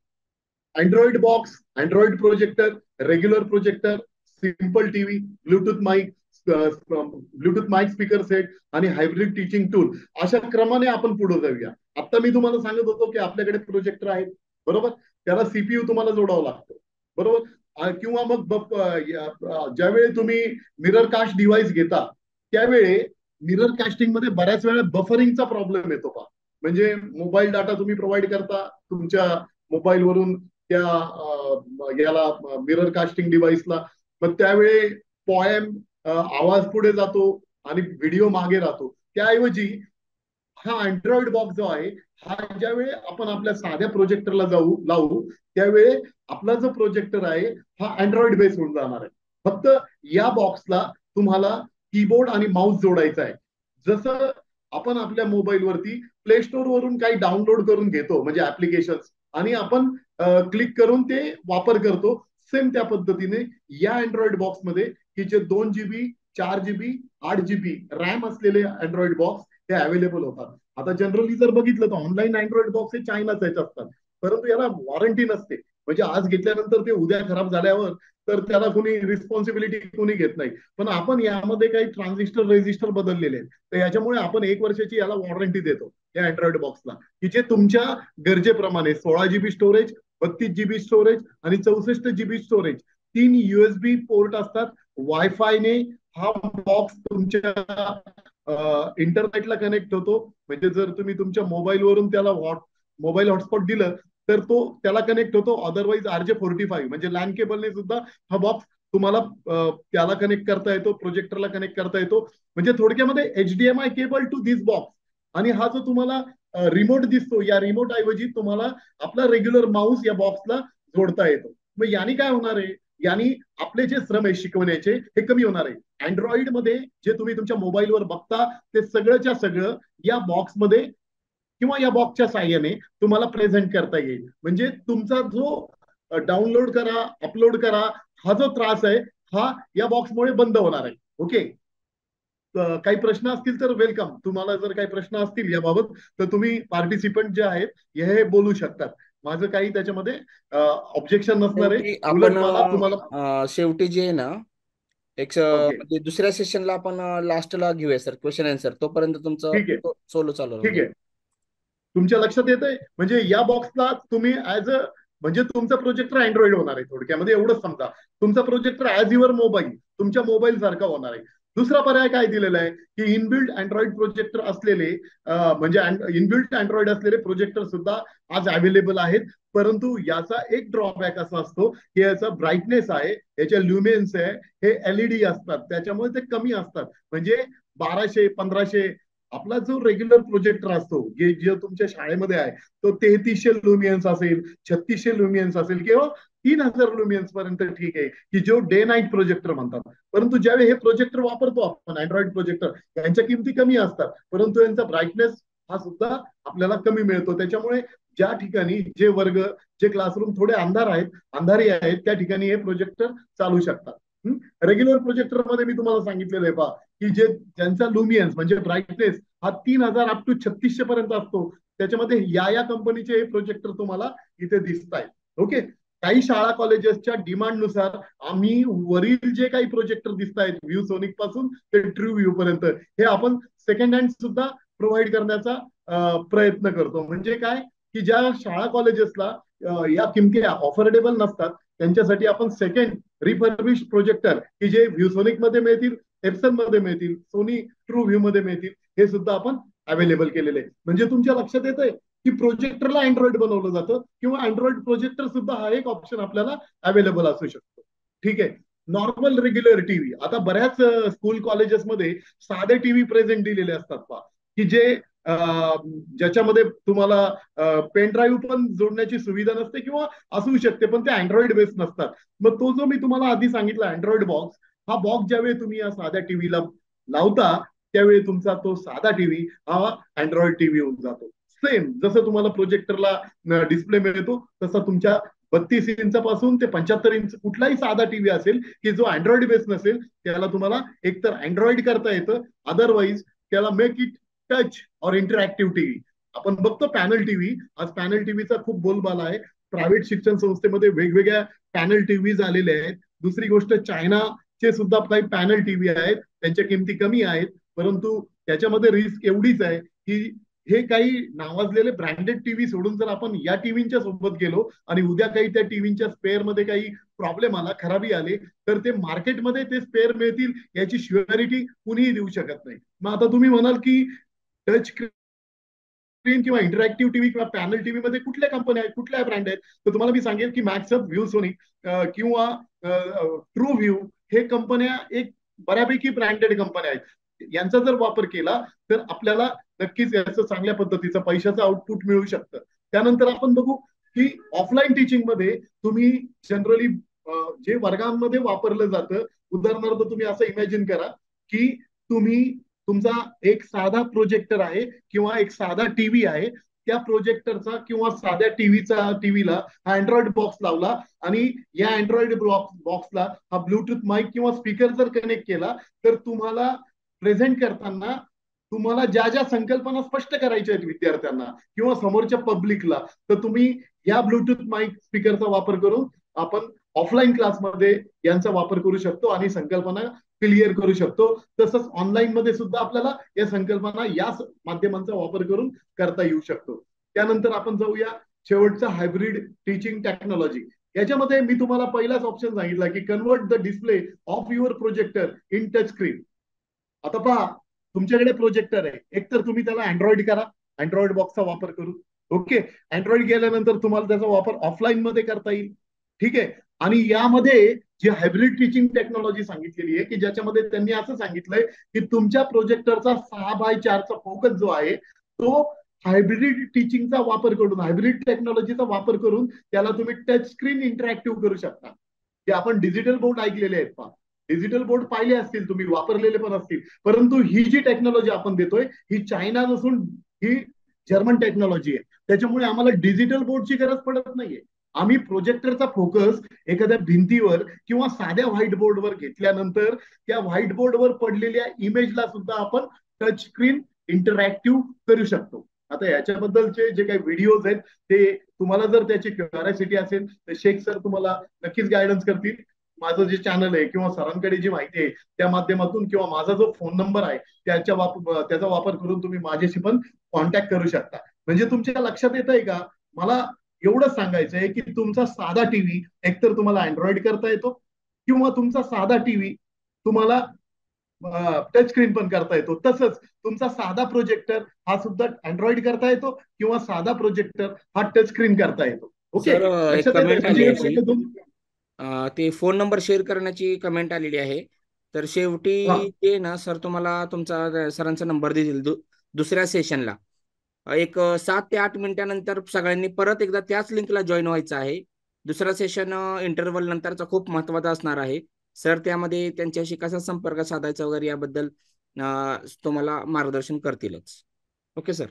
Android box Android projector regular projector simple TV Bluetooth mic Bluetooth mic speaker set आणि हायब्रिड टीचिंग टूल अशा क्रमाने आपण पुढे जाऊया. आता मी तुम्हाला सांगत होतो की आपल्याकडे प्रोजेक्टर आहेत. बरोबर? त्याला सीपीयू तुम्हाला जोडावं लागतं. बरोबर? किंवा मग ज्यावेळी तुम्ही मिरर कास्ट डिव्हाइस घेता त्यावेळी मिरर कास्टिंगमध्ये बऱ्याच वेळा बफरिंगचा प्रॉब्लेम येतो पा म्हणजे मोबाईल डाटा तुम्ही प्रोव्हाइड करता तुमच्या मोबाईलवरून त्या याला मिरर कास्टिंग डिव्हाइसला मग त्यावेळी पॉएम आवाज पुढे जातो आणि व्हिडिओ मागे राहतो. त्याऐवजी हा अँड्रॉइड बॉक्स जो आहे हा ज्यावेळी आपण आपल्या साध्या प्रोजेक्टरला जाऊ लावू त्यावेळी आपला जो प्रोजेक्टर आहे हा अँड्रॉइड बेस होऊन जाणार आहे. फक्त या बॉक्सला तुम्हाला कीबोर्ड आणि माऊस जोडायचा आहे. जसं आपण आपल्या मोबाईलवरती प्ले स्टोर वरून काही डाउनलोड करून घेतो म्हणजे ऍप्लिकेशन आणि आपण क्लिक करून ते वापर करतो. सेम त्या पद्धतीने या अँड्रॉइड बॉक्समध्ये की जे दोन जीबी चार जीबी आठ जीबी रॅम असलेले अँड्रॉइड बॉक्स हे अवेलेबल होतात. आता जनरली जर बघितलं तर ऑनलाईन अँड्रॉइड बॉक्स हे चायनाच असतात. परंतु याला वॉरंटी नसते. म्हणजे आज घेतल्यानंतर ते उद्या खराब झाल्यावर तर त्याला कोणी रिस्पॉन्सिबिलिटी कोणी घेत नाही. पण आपण यामध्ये काही ट्रान्झिस्टर रेजिस्टर बदललेले आहेत. तर याच्यामुळे आपण एक वर्षाची याला वॉरंटी देतो या अँड्रॉइड बॉक्सला की जे तुमच्या गरजेप्रमाणे सोळा जीबी स्टोरेज बत्तीस जीबी स्टोरेज आणि चौसष्ट जीबी स्टोरेज तीन युएसबी पोर्ट असतात. वायफायने हा बॉक्स तुमच्या इंटरनेटला कनेक्ट होतो. म्हणजे जर तुम्ही तुमच्या मोबाईलवरून त्याला मोबाईल हॉटस्पॉट दिलं तर तो त्याला कनेक्ट होतो. अदरवाईज आरजे फोर्टी फाईव्ह म्हणजे लँड केबलने सुद्धा हा बॉक्स तुम्हाला त्याला कनेक्ट करता येतो प्रोजेक्टरला कनेक्ट करता येतो. म्हणजे थोडक्यामध्ये HDMI cable to this box आणि हा जो तुम्हाला रिमोट दिसतो या रिमोट ऐवजी तुम्हाला आपला रेग्युलर माऊस या बॉक्सला जोडता येतो. मग यांनी काय होणार आहे? यांनी आपले जे श्रम आहे शिकवण्याचे हे कमी होणार आहे. अँड्रॉइडमध्ये जे तुम्ही तुमच्या मोबाईलवर बघता ते सगळंच्या सगळं या बॉक्समध्ये किंवा या बॉक्सच्या साह्याने तुम्हाला प्रेझेंट करता येईल. म्हणजे तुमचा जो डाउनलोड करा अपलोड करा हा जो त्रास आहे हा या बॉक्समुळे बंद होणार आहे. ओके काही प्रश्न असतील तर वेलकम तुम्हाला जर काही प्रश्न असतील याबाबत तर तुम्ही पार्टिसिपंट जे आहेत हे बोलू शकतात. माझं काही त्याच्यामध्ये ऑब्जेक्शन नसणार आहे. शेवटी जे आहे ना एक म्हणजे दुसऱ्या सेशनला आपण लास्टला घेऊया सर क्वेश्चन आन्सर तोपर्यंत तुमचं सोलो चालू ठीक आहे. तुमच्या लक्षात येत आहे म्हणजे या बॉक्सला तुम्ही ऍज अ म्हणजे तुमचा प्रोजेक्टर अँड्रॉइड होणार आहे थोडक्यामध्ये एवढंच समजा. तुमचा प्रोजेक्टर ऍज युअर मोबाईल तुमच्या मोबाईल सारखा होणार आहे. दुसरा पर्याय काय दिलेला आहे? की इनबिल्ड अँड्रॉइड प्रोजेक्टर असलेले म्हणजे इनबिल्ड अँड्रॉइड असलेले प्रोजेक्टर सुद्धा आज अवेलेबल आहेत. परंतु याचा एक ड्रॉबॅक असा असतो की याचा ब्राईटनेस आहे याच्या ल्युमेन्स आहे हे एलईडी असतात. त्याच्यामुळे ते कमी असतात. म्हणजे बाराशे पंधराशे आपला जो रेग्युलर प्रोजेक्टर असतो जे जे तुमच्या शाळेमध्ये आहे तो तेहतीसशे लुमियन्स असेल छत्तीसशे लुमियन्स असेल किंवा तीन हजार लुमियन्स पर्यंत ठीक आहे की जो डे नाईट प्रोजेक्टर म्हणतात. परंतु ज्यावेळी हे प्रोजेक्टर वापरतो आपण अँड्रॉइड प्रोजेक्टर यांच्या किमती कमी असतात. परंतु यांचा ब्राईटनेस हा सुद्धा आपल्याला कमी मिळतो. त्याच्यामुळे ज्या ठिकाणी जे वर्ग जे क्लासरूम थोडे अंधार आहेत अंधारी आहेत त्या ठिकाणी हे प्रोजेक्टर चालू शकतात. रेग्युलर प्रोजेक्टरमध्ये मी तुम्हाला सांगितलेलं आहे पहा की जे ज्यांचा लुमियन्स म्हणजे ब्राईटनेस हा तीन हजार अप टू छत्तीसशे पर्यंत असतो. त्याच्यामध्ये या या कंपनीचे हे प्रोजेक्टर तुम्हाला इथे दिसत आहेत ओके काही शाळा कॉलेजेसच्या डिमांडनुसार आम्ही वरील जे काही प्रोजेक्टर दिसत आहेत व्ह्यू सोनिकपासून ते ट्रू व्ह्यू पर्यंत हे आपण सेकंड हँड सुद्धा प्रोव्हाइड करण्याचा प्रयत्न करतो. म्हणजे काय? की ज्या शाळा कॉलेजेसला या किमती ऑफर्डेबल नसतात त्यांच्यासाठी आपण सेकंड रिफर्बिश प्रोजेक्टर की जे व्ह्यूसोनिकमध्ये मिळतील एप्सनमध्ये मिळतील सोनी ट्रू व्ह्यू मध्ये मिळतील हे सुद्धा आपण अवेलेबल केलेले म्हणजे तुमच्या लक्षात येत आहे की प्रोजेक्टरला अँड्रॉइड बनवलं जातं किंवा अँड्रॉइड प्रोजेक्टर सुद्धा हा एक ऑप्शन आपल्याला अवेलेबल असू शकतो. ठीक आहे? नॉर्मल रेग्युलर टीव्ही आता बऱ्याच स्कूल कॉलेजेसमध्ये साधे टीव्ही प्रेझेंट दिलेले असतात पहा. की जे ज्याच्यामध्ये तुम्हाला पेन ड्राईव्ह पण जोडण्याची सुविधा नसते किंवा असू शकते पण ते अँड्रॉइड बेस नसतात. मग तो जो मी तुम्हाला आधी सांगितला अँड्रॉइड बॉक्स हा बॉक्स ज्यावेळी तुम्ही या साध्या टीव्हीला लावता त्यावेळी तुमचा तो साधा टीव्ही हा अँड्रॉइड टीव्ही होऊन जातो. सेम जसं तुम्हाला प्रोजेक्टरला डिस्प्ले मिळतो तसा तुमच्या बत्तीस इंचापासून ते पंच्याहत्तर इंच कुठलाही साधा टीव्ही असेल की जो अँड्रॉइड बेस नसेल त्याला तुम्हाला एकतर अँड्रॉइड करता येतं अदरवाईज त्याला मेक इट टच और इंटरॅक्टिव्ह टीव्ही आपण बघतो पॅनल टीव्ही आज पॅनल टीव्हीचा खूप बोलबाला आहे. प्रायव्हेट शिक्षण संस्थेमध्ये वेगवेगळ्या पॅनल टीव्ही आलेले आहेत. दुसरी गोष्ट चायनाचे सुद्धा काही पॅनल टीव्ही आहेत. त्यांच्या किमती कमी आहेत. परंतु त्याच्यामध्ये रिस्क एवढीच आहे की हे काही नावाजलेले ब्रँडेड टीव्ही सोडून जर आपण या टीव्हीच्या सोबत गेलो आणि उद्या काही त्या टीव्हीच्या स्पेअरमध्ये काही प्रॉब्लेम आला खराबी आली तर ते मार्केटमध्ये ते स्पेअर मिळतील याची शुअरिटी कुणीही देऊ शकत नाही. मग आता तुम्ही म्हणाल की टच स्क्रीन किंवा इंटरॅक्टिव्ह टीव्ही किंवा पॅनल टीव्ही मध्ये कुठल्या कंपन्या आहेत कुठल्या ब्रँड आहेत तर तुम्हाला मी सांगेल की मॅक्सअप व्ह्यू सोनिक किंवा ट्रू व्ह्यू हे कंपन्या एक बऱ्यापैकी ब्रँडेड कंपन्या आहेत. यांचा जर वापर केला तर आपल्याला नक्कीच याचं चांगल्या पद्धतीचं पैशाचं आउटपुट मिळू शकतं. त्यानंतर आपण बघू की ऑफलाईन टीचिंगमध्ये तुम्ही जनरली जे वर्गांमध्ये वापरलं जातं उदाहरणार्थ तुम्ही असं इमॅजिन करा की तुम्ही तुमचा एक साधा प्रोजेक्टर आहे किंवा एक साधा टीव्ही आहे. त्या प्रोजेक्टरचा किंवा साध्या टीव्हीचा टीव्हीला हा अँड्रॉइड बॉक्स लावला आणि या अँड्रॉइड बॉक्स बॉक्सला हा ब्लूटूथ माईक किंवा स्पीकर जर कनेक्ट केला तर तुम्हाला प्रेझेंट करताना तुम्हाला ज्या ज्या संकल्पना स्पष्ट करायच्या आहेत विद्यार्थ्यांना किंवा समोरच्या पब्लिकला तर तुम्ही या ब्लूटूथ माईक स्पीकरचा वापर करून आपण ऑफलाईन क्लासमध्ये यांचा वापर करू शकतो आणि संकल्पना क्लिअर करू शकतो. तसंच ऑनलाईन मध्ये सुद्धा आपल्याला या संकल्पना या माध्यमांचा वापर करून करता येऊ शकतो. त्यानंतर आपण जाऊया शेवटचा हायब्रिड टीचिंग टेक्नॉलॉजी याच्यामध्ये मी तुम्हाला पहिलाच ऑप्शन सांगितला की convert the display of your projector in touch screen आता पहा तुमच्याकडे प्रोजेक्टर आहे. एकतर तुम्ही त्याला अँड्रॉइड करा. अँड्रॉइड बॉक्सचा वापर करू. ओके अँड्रॉइड गेल्यानंतर तुम्हाला त्याचा वापर ऑफलाईन मध्ये करता येईल. ठीक आहे? आणि यामध्ये जी हायब्रिड टीचिंग टेक्नॉलॉजी सांगितलेली आहे की ज्याच्यामध्ये त्यांनी असं सांगितलंय की तुमच्या प्रोजेक्टरचा सहा बाय चारचा फोकस जो आहे तो हायब्रिड टीचिंगचा वापर करून हायब्रिड टेक्नॉलॉजीचा वापर करून त्याला तुम्ही टच स्क्रीन इंटरॅक्टिव्ह करू शकता. जे आपण डिजिटल बोर्ड ऐकलेले आहेत पा डिजिटल बोर्ड पाहिले असतील तुम्ही वापरलेले पण असतील. परंतु ही जी टेक्नॉलॉजी आपण देतोय ही चायना नसून ही जर्मन टेक्नॉलॉजी आहे. त्याच्यामुळे आम्हाला डिजिटल बोर्डची गरज पडत नाहीये. आम्ही प्रोजेक्टरचा फोकस एखाद्या भिंतीवर किंवा साध्या व्हाईट बोर्डवर घेतल्यानंतर त्या व्हाईट बोर्डवर पडलेल्या इमेजला सुद्धा आपण टच स्क्रीन इंटरॅक्टिव्ह करू शकतो. आता याच्याबद्दलचे जे काही व्हिडिओज आहेत ते तुम्हाला जर त्याची क्युरियासिटी असेल तर शेख सर तुम्हाला नक्कीच गायडन्स करतील. माझं जे चॅनल आहे किंवा सरांकडे जी माहिती आहे त्या माध्यमातून किंवा माझा जो फोन नंबर आहे त्याच्या वापर त्याचा वापर करून तुम्ही माझ्याशी पण कॉन्टॅक्ट करू शकता. म्हणजे तुमच्या लक्षात येत आहे का? मला एवढं सांगायचं आहे की तुमचा साधा टीव्ही एकतर तुम्हाला अँड्रॉइड करता येतो किंवा तुमचा साधा टीव्ही तुम्हाला टच स्क्रीन पण करता येतो. तसंच तुमचा साधा प्रोजेक्टर हा सुद्धा अँड्रॉइड करता येतो किंवा साधा प्रोजेक्टर हा टच स्क्रीन करता येतो. ओके ते फोन नंबर शेअर करण्याची कमेंट आलेली आहे. तर शेवटी ते ना सर तुम्हाला तुमचा सरांचा नंबर देतील दुसऱ्या सेशनला एक सात ते आठ मिनिटानंतर सगळ्यांनी परत एकदा त्याच लिंकला जॉईन व्हायचं आहे. दुसरा सेशन इंटरव्हल नंतरचा खूप महत्त्वाचा असणार आहे. सर त्यामध्ये त्यांच्याशी कसा संपर्क साधायचा वगैरे याबद्दल तुम्हाला मार्गदर्शन करतीलच. Okay sir?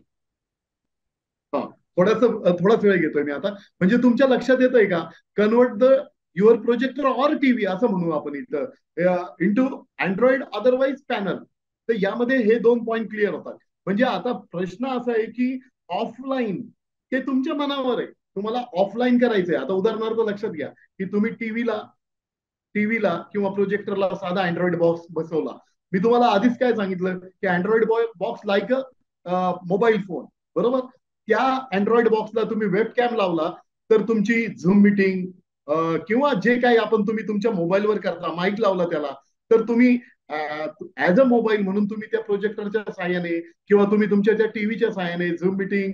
थोडस थोडाच वेळ घेतोय मी आता. म्हणजे तुमच्या लक्षात येत आहे का convert the your projector or TV असं म्हणू आपण इथं. इंटू अँड्रॉइड अदरवाईज पॅनल तर यामध्ये हे दोन पॉईंट क्लिअर होतात. म्हणजे आता प्रश्न असा आहे की ऑफलाईन ते तुमच्या मनावर आहे. तुम्हाला ऑफलाईन करायचंय. आता उदाहरणार्थ लक्षात घ्या की तुम्ही टीव्हीला टीव्हीला किंवा प्रोजेक्टरला साधा अँड्रॉइड बॉक्स बसवला. मी तुम्हाला आधीच काय सांगितलं? की Android box like a mobile phone बरोबर? त्या अँड्रॉइड बॉक्सला तुम्ही वेब कॅम लावला तर तुमची झूम मिटिंग किंवा जे काही आपण तुम्ही तुमच्या मोबाईलवर करता माईक लावला त्याला तर तुम्ही ऍज अ मोबाईल म्हणून तुम्ही त्या प्रोजेक्टरच्या सहाय्याने किंवा तुम्ही तुमच्या त्या टीव्हीच्या सहाय्याने झूम मिटिंग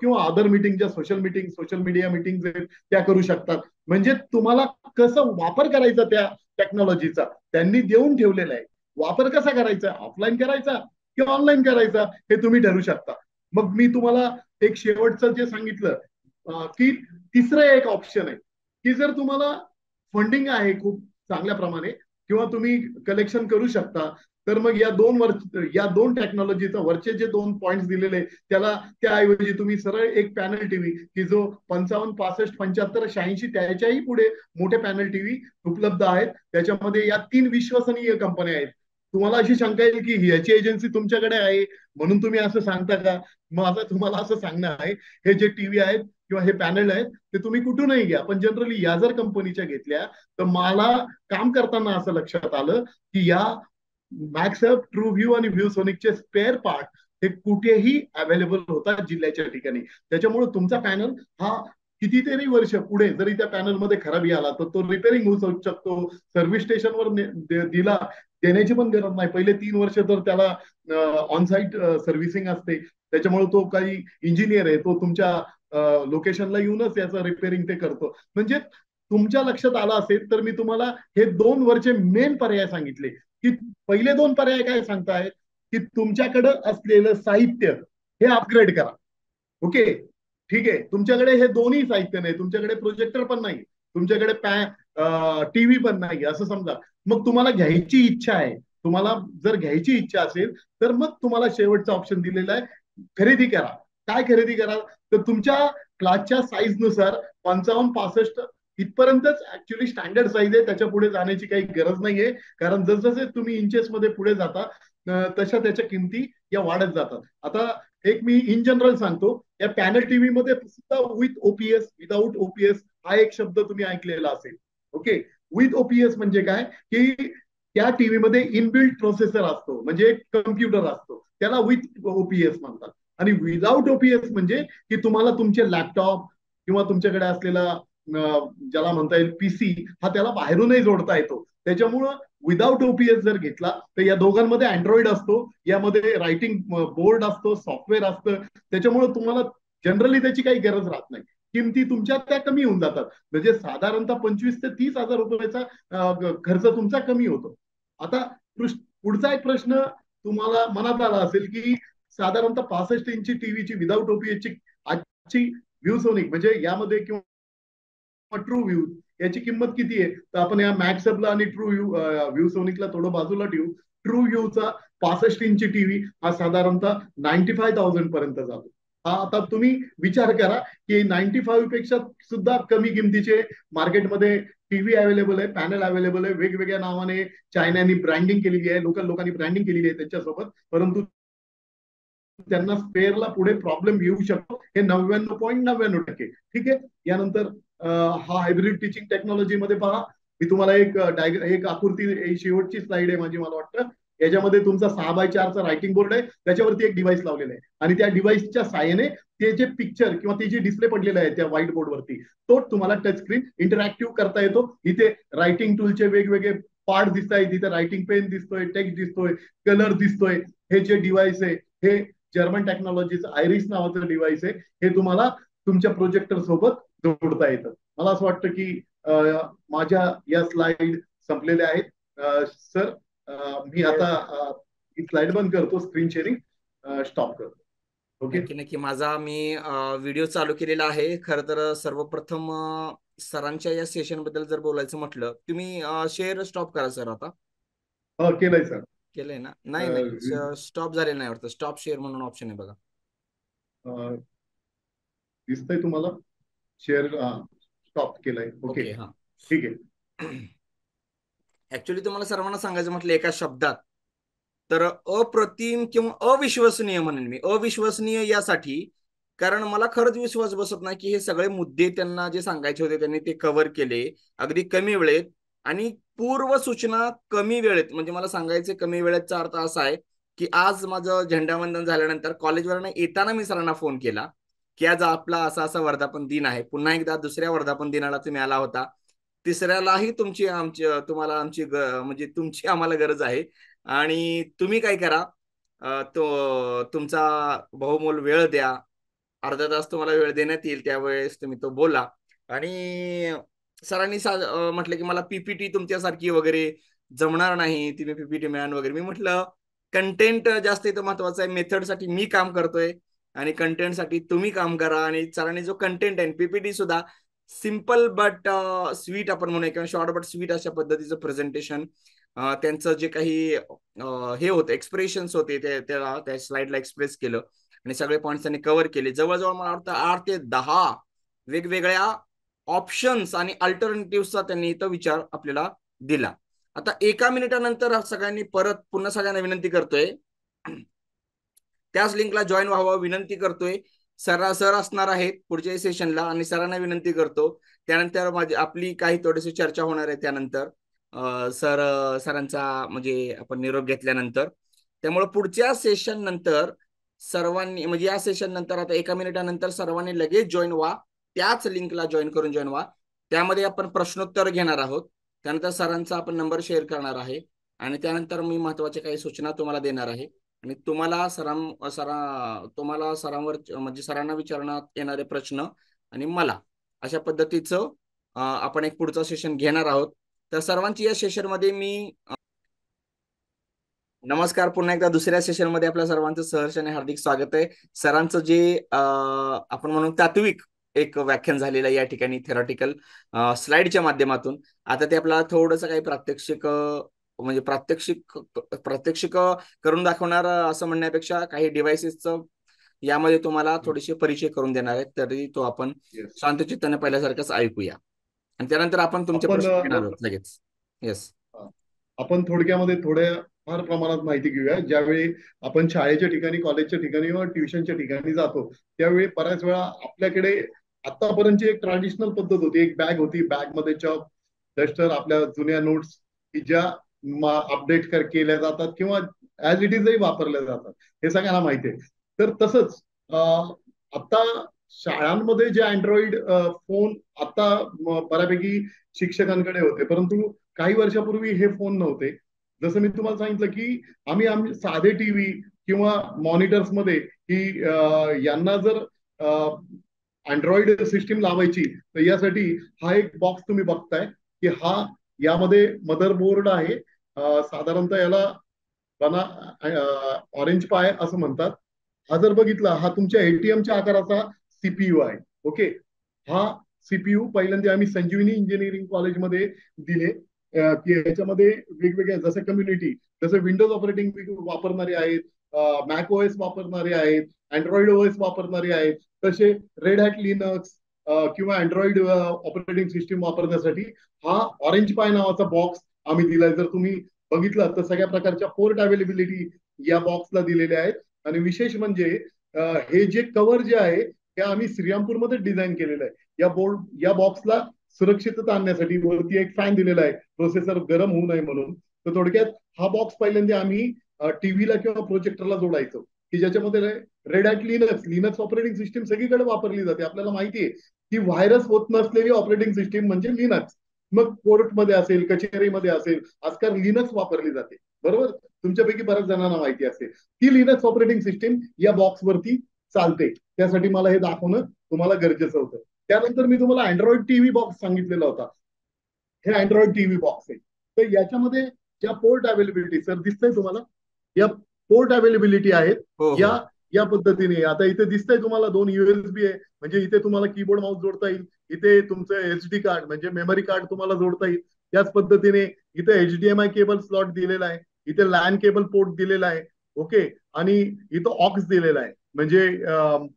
किंवा अदर मिटिंग ज्या social meeting social media meeting त्या करू शकतात. म्हणजे तुम्हाला कसं वापर करायचा त्या टेक्नॉलॉजीचा त्यांनी देऊन ठेवलेला आहे. वापर कसा करायचा? ऑफलाईन करायचा किंवा ऑनलाईन करायचा? हे तुम्ही ठरू शकता. मग मी तुम्हाला एक शेवटचं जे सांगितलं की तिसरं एक ऑप्शन आहे की जर तुम्हाला फंडिंग आहे खूप चांगल्या प्रमाणे किंवा तुम्ही कलेक्शन करू शकता. तर मग या दोन वर या दोन टेक्नॉलॉजीचा वरचे जे दोन पॉइंट दिलेले त्याला त्याऐवजी तुम्ही सरळ एक पॅनल टीव्ही की जो पंचावन्न पासष्ट पंच्याहत्तर शहाऐंशी त्याच्याही पुढे मोठे पॅनल टीव्ही उपलब्ध आहेत. त्याच्यामध्ये या तीन विश्वसनीय कंपन्या आहेत. तुम्हाला अशी शंका येईल की याची एजन्सी तुमच्याकडे आहे? म्हणून तुम्ही असं सांगता का? माझं तुम्हाला असं सांगणं आहे. हे जे टीव्ही आहेत किंवा हे पॅनल आहेत ते तुम्ही कुठूनही घ्या. पण जनरली या जर कंपनीच्या घेतल्या तर मला काम करताना असं लक्षात आलं की या मॅक्सअप ट्रू व्ह्यू आणि व्ह्यू सोनिकचे स्पेअर पार्ट हे कुठेही अवेलेबल होतात जिल्ह्याच्या ठिकाणी. त्याच्यामुळे तुमचा पॅनल हा कितीतरी वर्ष पुढे जरी त्या पॅनलमध्ये खराबी आला तर तो रिपेअरिंग होऊ शकतो. सर्व्हिस स्टेशनवर दिला देण्याची पण गरज नाही. पहिले तीन वर्ष तर त्याला ऑनसाईट सर्व्हिसिंग असते. त्याच्यामुळे तो काही इंजिनियर आहे तो तुमच्या लोकेशनला येऊनच याचं रिपेअरिंग ते करतो. म्हणजे तुमच्या लक्षात आलं असेल तर मी तुम्हाला हे दोन वरचे मेन पर्याय सांगितले. की पहिले दोन पर्याय काय सांगताय? की तुमच्याकडं असलेलं साहित्य हे अपग्रेड करा. ओके? ठीक आहे. तुमच्याकडे हे दोन्ही साहित्य नाही. तुमच्याकडे प्रोजेक्टर पण नाही. तुमच्याकडे पॅ टीव्ही पण नाही. असं समजा. मग तुम्हाला घ्यायची इच्छा आहे. तुम्हाला जर घ्यायची इच्छा असेल तर मग तुम्हाला शेवटचा ऑप्शन दिलेला आहे. खरेदी करा. काय खरेदी करा तर तुमच्या क्लासच्या साईजनुसार पंचावन्न पासष्ट इथपर्यंतच ऍक्च्युली स्टँडर्ड साईज आहे. त्याच्या पुढे जाण्याची काही गरज नाहीये. कारण जसजसे तुम्ही इंचेस मध्ये पुढे जाता तशा त्याच्या किमती या वाढत जातात. आता एक मी इन जनरल सांगतो या पॅनल टीव्ही मध्ये सुद्धा विथ ओपीएस विदाऊट ओपीएस हा एक शब्द तुम्ही ऐकलेला असेल. ओके विथ ओपीएस म्हणजे काय? की त्या टीव्ही मध्ये इनबिल्ट प्रोसेसर असतो. म्हणजे एक कम्प्युटर असतो. त्याला विथ ओपीएस म्हणतात. आणि विदाऊट ओपीएस म्हणजे की तुम्हाला तुमचे लॅपटॉप किंवा तुमच्याकडे असलेला ज्याला म्हणता येईल पीसी हा त्याला बाहेरूनही जोडता येतो. त्याच्यामुळं विदाऊट ओपीएस जर घेतला तर या दोघांमध्ये अँड्रॉइड असतो यामध्ये रायटिंग बोर्ड असतो सॉफ्टवेअर असतं. त्याच्यामुळे तुम्हाला जनरली त्याची काही गरज राहत नाही. किमती तुमच्या त्या कमी होऊन जातात. म्हणजे साधारणतः पंचवीस ते तीस हजार रुपयाचा खर्च तुमचा कमी होतो. आता पुढचा एक प्रश्न तुम्हाला मनात आला असेल की साधारणतः पासष्ट इंची टीव्हीची विदाऊट ओपीएची आजची व्ह्यू सोनिक म्हणजे यामध्ये किंवा ट्रू व्ह्यू याची किंमत किती आहे? तर आपण या मॅक्सअपला आणि ट्रू व्ह्यू व्ह्यू सोनिकला थोडं बाजूला ठेवू. ट्रू व्ह्यूचा पासष्ट इंची टीव्ही हा साधारणतः नाईन्टी फाय थाउजंड पर्यंत जातो. हा आता तुम्ही विचार करा की नाईन्टी फाईव्हपेक्षा सुद्धा कमी किमतीचे मार्केटमध्ये टीव्ही अवेलेबल आहे पॅनल अवेलेबल आहे वेगवेगळ्या नावाने चायनाने ब्रँडिंग केलेली आहे लोकल लोकांनी ब्रँडिंग केलेली आहे त्यांच्यासोबत. परंतु त्यांना स्पेअरला पुढे प्रॉब्लेम येऊ शकतो. हे नव्याण्णव पॉईंट नव्याण्णव टक्के. ठीक आहे? यानंतर हा हायब्रिड टीचिंग टेक्नॉलॉजी मध्ये पहा. मी तुम्हाला एक डायग्र एक आकृती शेवटची स्लाइड आहे माझी मला वाटतं. याच्यामध्ये तुमचा सहा बाय चारचा रायटिंग बोर्ड आहे. त्याच्यावरती एक डिव्हाइस लावलेला आहे. आणि त्या डिव्हाइसच्या साह्याने ते जे पिक्चर किंवा ते जे डिस्प्ले पडलेलं आहे त्या व्हाईट बोर्डवरती तो तुम्हाला टच स्क्रीन इंटरॅक्टिव्ह करता येतो. इथे रायटिंग टूलचे वेगवेगळे पार्ट दिसत आहेत तिथे रायटिंग पेन दिसतोय टेक्स्ट दिसतोय कलर दिसतोय. हे जे डिव्हाइस आहे हे जर्मन टेक्नॉलॉजीचं आयरिस नावाचं डिव्हाइस आहे. हे तुम्हाला तुमच्या प्रोजेक्टर सोबत जोडता येतं. मला असं वाटतं की माझ्या या स्लाइड संपलेल्या आहेत. सर मी आता ही स्लाइड बंद करतो. स्क्रीन शेअरिंग स्टॉप करतो. ओके नक्की नक्की. माझा मी व्हिडिओ चालू केलेला आहे. खर तर सर्वप्रथम सरांच्या या सेशनबद्दल जर बोलायचं म्हटलं तुम्ही शेअर स्टॉप करा सर आता. केलंय सर केलंय ना? नाही नाही. स्टॉप झालेलं नाही वाटतं. स्टॉप शेअर म्हणून ऑप्शन आहे बघा. दिसतंय तुम्हाला? शेअर स्टॉप केलंय. ओके हा. ठीक आहे. *clears throat* ऍक्च्युली तुम्हाला सर्वांना सांगायचं म्हटलं एका शब्दात. तर अप्रतिम किंवा अविश्वसनीय म्हणेन मी. अविश्वसनीय यासाठी कारण मला खरंच विश्वास बसत नाही की हे सगळे मुद्दे त्यांना जे सांगायचे होते त्यांनी ते कव्हर केले. अगदी कमी वेळेत. आणि पूर्व सूचना कमी वेळेत म्हणजे मला सांगायचे कमी वेळेचा अर्थ असा आहे की आज माझं झेंडावंदन झाल्यानंतर कॉलेजवर येताना मी सरांना फोन केला की आज आपला असा असा वर्धापन दिन आहे. पुन्हा एकदा दुसऱ्या वर्धापन दिनाला तुम्ही आला होता. तिसऱ्यालाही तुमची आमची तुम्हाला आमची म्हणजे तुमची आम्हाला गरज आहे. आणि तुम्ही काय करा तो तुमचा बहुमोल वेळ द्या. अर्धा तास तुम्हाला वेळ देण्यात येईल त्यावेळेस तुम्ही तो बोला. आणि सरांनी म्हटलं की मला पीपीटी तुमच्यासारखी वगैरे जमणार नाही तुम्ही पीपीटी मॅन वगैरे. मी म्हटलं कंटेंट जास्त इथं महत्वाचं आहे मेथडसाठी मी काम करतोय आणि कंटेंटसाठी तुम्ही काम करा आणि सरांनी जो कंटेंट आहे पीपीटी सुद्धा सिंपल बट स्वीट आपण म्हणूया किंवा शॉर्ट बट स्वीट अशा पद्धतीचं प्रेझेंटेशन त्यांचं जे काही हे होतं एक्सप्रेशन्स होते ते त्याला त्या स्लाइडला एक्सप्रेस केलं आणि सगळे पॉईंट त्यांनी कव्हर केले. जवळजवळ मला वाटतं आठ ते दहा वेगवेगळ्या ऑप्शन्स आणि अल्टरनेटिव्हचा त्यांनी इथं विचार आपल्याला दिला. आता एका मिनिटानंतर सगळ्यांनी परत पुन्हा सगळ्यांना विनंती करतोय. त्याच लिंकला जॉईन व्हावा विनंती करतोय. सर सर असणार आहेत पुढच्या सेशनला आणि सरांना विनंती करतो. त्यानंतर माझी आपली काही थोडीशी चर्चा होणार आहे त्यानंतर. सर सरांचा म्हणजे आपण निरोप घेतल्यानंतर. त्यामुळे पुढच्या सेशन नंतर सर्वांनी म्हणजे या सेशन नंतर आता एका मिनिटानंतर सर्वांनी लगेच जॉईन व्हा. त्याच लिंकला जॉईन करून जॉईन व्हा. त्यामध्ये आपण प्रश्नोत्तर घेणार आहोत. त्यानंतर सरांचा आपण नंबर शेअर करणार आहे. आणि त्यानंतर मी महत्त्वाच्या काही सूचना तुम्हाला देणार आहे. आणि तुम्हाला सरां सरा तुम्हाला सरांवर म्हणजे सरांना विचारण्यात येणारे प्रश्न आणि मला अशा पद्धतीचं आपण एक पुढचं सेशन घेणार आहोत. तर सर्वांची या सेशनमध्ये मी नमस्कार. पुन्हा एकदा दुसऱ्या सेशनमध्ये आपल्या सर्वांचं सहर्ष आणि हार्दिक स्वागत आहे. सरांचं जे आपण म्हणून तात्विक एक व्याख्यान झालेलं आहे या ठिकाणी थेरॉटिकल स्लाइडच्या माध्यमातून. आता ते आपल्याला थोडंसं काही प्रात्यक्षिक म्हणजे प्रात्यक्षिक प्रात्यक्षिक करून दाखवणार असं म्हणण्यापेक्षा काही डिव्हायसेसचं यामध्ये तुम्हाला थोडेसे परिचय करून देणार आहेत तरी तो आपण शांतचित्ताने पहिल्यासारखंच ऐकूया. आणि त्यानंतर आपण तुमचे प्रश्न घेणार आहोत लगेच. येस आपण थोडक्यामध्ये थोड्या फार प्रमाणात माहिती घेऊया. ज्यावेळी आपण शाळेच्या ठिकाणी कॉलेजच्या ठिकाणी किंवा ट्युशनच्या ठिकाणी जातो त्यावेळी बऱ्याच वेळा आपल्याकडे आतापर्यंतची एक ट्रॅडिशनल पद्धत होती. एक बॅग होती. बॅगमध्ये चॉप डस्टर आपल्या जुन्या नोट्स की ज्या अपडेट केल्या जातात किंवा ऍज इट इजही वापरल्या जातात. हे सगळ्यांना माहिती आहे. तर तसंच आता शाळांमध्ये जे अँड्रॉइड फोन आता बऱ्यापैकी शिक्षकांकडे होते. परंतु काही वर्षापूर्वी हे फोन नव्हते. जसं मी तुम्हाला सांगितलं की आम्ही आम्ही साधे टीव्ही किंवा मॉनिटर्समध्ये की यांना जर अँड्रॉइड सिस्टीम लावायची. तर यासाठी हा एक बॉक्स तुम्ही बघताय की हा यामध्ये मदरबोर्ड आहे. साधारणतः याला बना ऑरेंज पाय असं म्हणतात. हा जर बघितला हा तुमच्या एटीएमच्या आकाराचा सीपीयू आहे. ओके हा सीपीयू पहिल्यांदा आम्ही संजीवनी इंजिनिअरिंग कॉलेजमध्ये दिले. की याच्यामध्ये वेगवेगळ्या जसं कम्युनिटी जसं विंडोज ऑपरेटिंग वापरणारे आहेत मॅक ओएस वापरणारे आहेत अँड्रॉइड ओएस वापरणारे आहेत तसे रेड हॅट लिनक्स किंवा अँड्रॉइड ऑपरेटिंग सिस्टीम वापरण्यासाठी हा ऑरेंज पाय नावाचा बॉक्स आम्ही दिलाय. जर तुम्ही बघितलं तर सगळ्या प्रकारच्या पोर्ट अवेलेबिलिटी या बॉक्सला दिलेल्या आहेत. आणि विशेष म्हणजे हे जे कव्हर जे आहे हे आम्ही श्रीरामपूरमध्ये डिझाईन केलेलं आहे. या बोर्ड या बॉक्सला सुरक्षितता आणण्यासाठी वरती एक फॅन दिलेला आहे. प्रोसेसर गरम होऊ नये म्हणून. तर थोडक्यात हा बॉक्स पहिल्यांदा आम्ही टीव्हीला किंवा प्रोजेक्टरला जोडायचं. की ज्याच्यामध्ये Red and Linux Linux operating system सगळीकडे वापरली जाते. आपल्याला माहिती आहे की व्हायरस होत नसलेली ऑपरेटिंग सिस्टीम म्हणजे लिनक्स मग कोर्टमध्ये असेल कचेरीमध्ये असेल आजकाल लिनक्स वापरली जाते. बरोबर? तुमच्यापैकी बऱ्याच जणांना माहिती असेल. ती लिनक्स ऑपरेटिंग सिस्टीम या बॉक्स वरती चालते. त्यासाठी मला हे दाखवणं तुम्हाला गरजेचं होतं. त्यानंतर मी तुम्हाला अँड्रॉइड टीव्ही बॉक्स सांगितलेला होता. हे अँड्रॉइड टीव्ही बॉक्स आहे. तर याच्यामध्ये ज्या पोर्ट अवेलेबिलिटी सर दिसतंय तुम्हाला? या पोर्ट अवेलेबिलिटी आहेत. हो, हो. या या पद्धतीने. आता इथे दिसतंय तुम्हाला दोन युएसबी आहे. म्हणजे इथे तुम्हाला कीबोर्ड माऊस जोडता येईल. इथे तुमचं एचडी कार्ड म्हणजे मेमरी कार्ड तुम्हाला जोडता येईल. त्याच पद्धतीने इथे एचडीएमआय केबल स्लॉट दिलेला आहे. इथे लॅन केबल पोर्ट दिलेला आहे. ओके आणि इथं ऑक्स दिलेला आहे. म्हणजे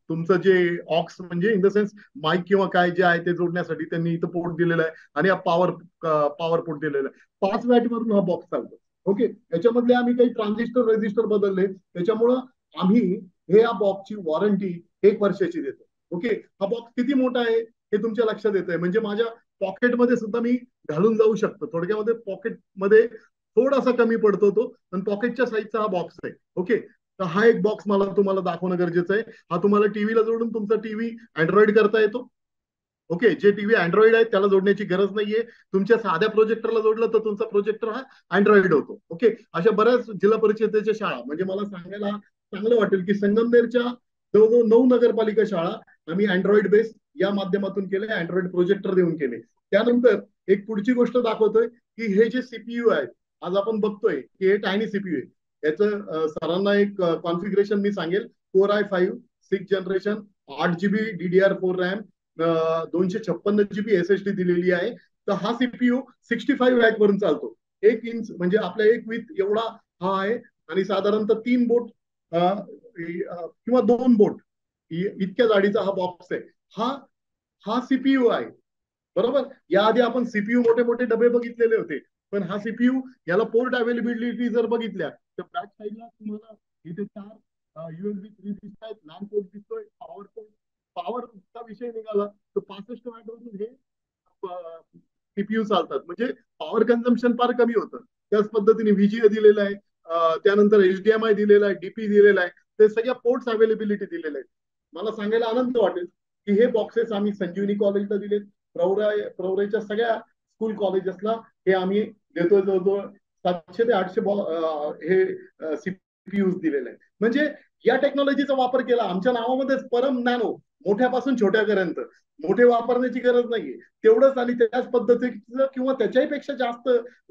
तुमचं जे ऑक्स म्हणजे इन द सेन्स माईक किंवा काय जे आहे ते जोडण्यासाठी त्यांनी इथं पोर्ट दिलेलं आहे. आणि हा पॉवर पॉवर पोर्ट दिलेला आहे. पाच वॅट वरून हा बॉक्स चालतो. ओके याच्यामधले आम्ही काही ट्रान्झिस्टर रेजिस्टर बदलले. त्याच्यामुळं आम्ही हे या बॉक्सची वॉरंटी एक वर्षाची देतो. ओके हा बॉक्स किती मोठा आहे हे तुमच्या लक्षात येत आहे म्हणजे माझ्या पॉकेटमध्ये सुद्धा मी घालून जाऊ शकतो. थोडक्यामध्ये पॉकेटमध्ये थोडासा कमी पडतो तो पण पॉकेटच्या साईजचा हा बॉक्स आहे. ओके तर हा एक बॉक्स मला तुम्हाला दाखवणं गरजेचं आहे. हा तुम्हाला टीव्हीला जोडून तुमचा टीव्ही अँड्रॉइड करता येतो. ओके जे टीव्ही अँड्रॉइड आहे त्याला जोडण्याची गरज नाहीये. तुमच्या साध्या प्रोजेक्टरला जोडलं तर तुमचा प्रोजेक्टर हा अँड्रॉइड होतो. ओके अशा बऱ्याच जिल्हा परिषदेच्या शाळा म्हणजे मला सांगायला चांगलं वाटेल की संगमनेरच्या जवळजवळ नऊ नगरपालिका शाळा आम्ही अँड्रॉइड बेस या माध्यमातून केले अँड्रॉइड प्रोजेक्टर देऊन केले. त्यानंतर एक पुढची गोष्ट दाखवतोय की हे जे सीपीयू आहेत आज आपण बघतोय की हे टायनी सीपीयू आहे याचं सरांना एक कॉन्फिगरेशन मी सांगेल. Four i five six generation आठ जीबी डीडीआर फोर रॅम दोनशे छप्पन्न जीबी एस एस डी दिलेली आहे. तर हा सीपीयू सिक्स्टी फाईव्ह वॅट वरून चालतो. एक इंच म्हणजे आपला एक विथ एवढा हा आहे. आणि साधारणतः तीन बोट किंवा दोन बोट इतक्या जाडीचा हा बॉक्स आहे. हा हा सीपीयू आहे. बरोबर? याआधी आपण सीपीयू मोठे मोठे डबे बघितलेले होते. पण हा सीपीयू याला पोर्ट अवेलेबिलिटी जर बघितल्या तर बॅक साईडला तुम्हाला इथे चार युएसबी थ्री दिसत आहेत लॅन पोर्ट दिसतोय. पॉवर पोर्ट पॉवरचा विषय निघाला तर पासष्ट वॅटवरून हे सीपीयू चालतात. म्हणजे पॉवर कन्झम्पशन फार कमी होतं. त्याच पद्धतीने व्हीजीए दिलेलं आहे त्यानंतर एचडीएमआय दिलेला आहे डीपी दिलेला आहे ते सगळ्या पोर्ट्स अवेलेबिलिटी दिलेले आहेत. मला सांगायला आनंद वाटेल की हे बॉक्सेस आम्ही संजीवनी कॉलेजला दिलेत. प्रवराय प्रवरेच्या सगळ्या स्कूल कॉलेजेसला हे आम्ही देतोय जवळजवळ सातशे ते आठशे हे सीपीयूज दिलेले आहेत. म्हणजे या टेक्नॉलॉजीचा वापर केला. आमच्या नावामध्येच परम नॅनो मोठ्यापासून छोट्यापर्यंत. मोठे वापरण्याची गरज नाहीये. तेवढंच आणि त्याच पद्धतीचं किंवा त्याच्याही पेक्षा जास्त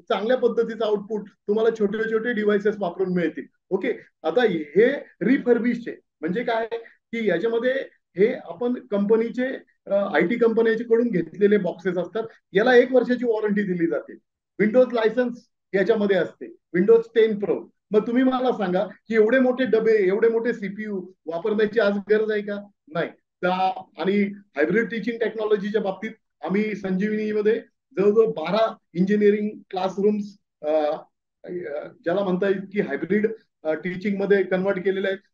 चांगल्या पद्धतीचं आउटपुट तुम्हाला छोटे छोटे डिव्हाइसेस वापरून मिळतील. ओके आता हे रिफर्बिश आहे. म्हणजे काय? की याच्यामध्ये हे आपण कंपनीचे आय टी कंपन्याकडून घेतलेले बॉक्सेस असतात. याला एक वर्षाची वॉरंटी दिली जाते. विंडोज लायसन्स याच्यामध्ये असते. विंडोज टेन प्रो मग तुम्ही मला सांगा की एवढे मोठे डबे एवढे मोठे सीपीयू वापरण्याची आज गरज आहे का? नाही. आणि हायब्रिड टीचिंग टेक्नॉलॉजीच्या बाबतीत आम्ही संजीवनीमध्ये जवळजवळ बारा इंजिनिअरिंग क्लासरूम्स ज्याला म्हणता येईल की हायब्रिड टीचिंगमध्ये कन्वर्ट केलेले आहेत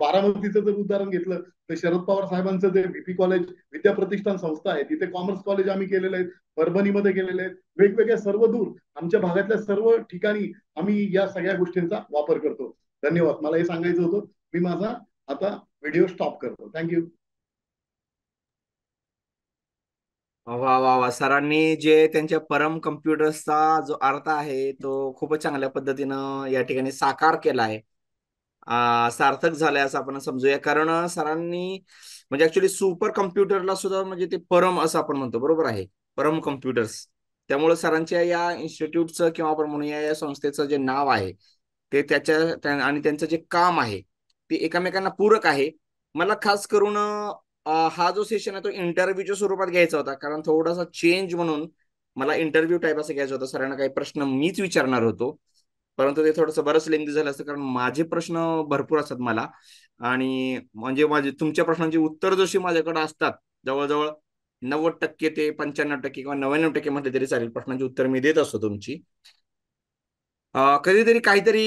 बारामतीचं जर उदाहरण घेतलं तर शरद पवार साहेबांचं जे व्हीपी कॉलेज विद्या प्रतिष्ठान संस्था आहे तिथे कॉमर्स कॉलेज आम्ही केलेले आहेत परभणीमध्ये केलेले आहेत वेगवेगळ्या सर्व दूर आमच्या भागातल्या सर्व ठिकाणी आम्ही या सगळ्या गोष्टींचा वापर करतो. धन्यवाद. मला हे सांगायचं होतं. मी माझा आता व्हिडिओ स्टॉप करतो. थँक्यू वा वा वा. सरांनी जे त्यांच्या परम कम्प्युटर्सचा जो अर्थ आहे तो खूपच चांगल्या पद्धतीनं या ठिकाणी साकार केला आहे. सार्थक झालंय असं आपण समजूया. कारण सरांनी म्हणजे ऍक्च्युली सुपर कम्प्युटरला सुद्धा म्हणजे ते परम असं आपण म्हणतो. बरोबर आहे? परम कम्प्युटर्स त्यामुळे सरांच्या या इन्स्टिट्यूटचं किंवा आपण म्हणूया या संस्थेचं जे नाव आहे ते त्याच्या आणि त्यांचं जे काम आहे ते एकमेकांना पूरक आहे. मला खास करून हा जो सेशन आहे तो इंटरव्ह्यूच्या स्वरूपात घ्यायचा होता. कारण थोडासा चेंज म्हणून मला इंटरव्ह्यू टाईप असं घ्यायचा होता. सरांना काही प्रश्न मीच विचारणार होतो. परंतु ते थोडंसं बरंच लेंदी झालं असतं. कारण माझे प्रश्न भरपूर असतात मला. आणि म्हणजे माझे तुमच्या प्रश्नांची उत्तर जशी माझ्याकडे असतात जवळजवळ नव्वद टक्के ते पंच्याण्णव टक्के किंवा नव्याण्णव टक्के म्हटले तरी चालेल. प्रश्नांची उत्तर मी देत असतो तुमची. कधीतरी काहीतरी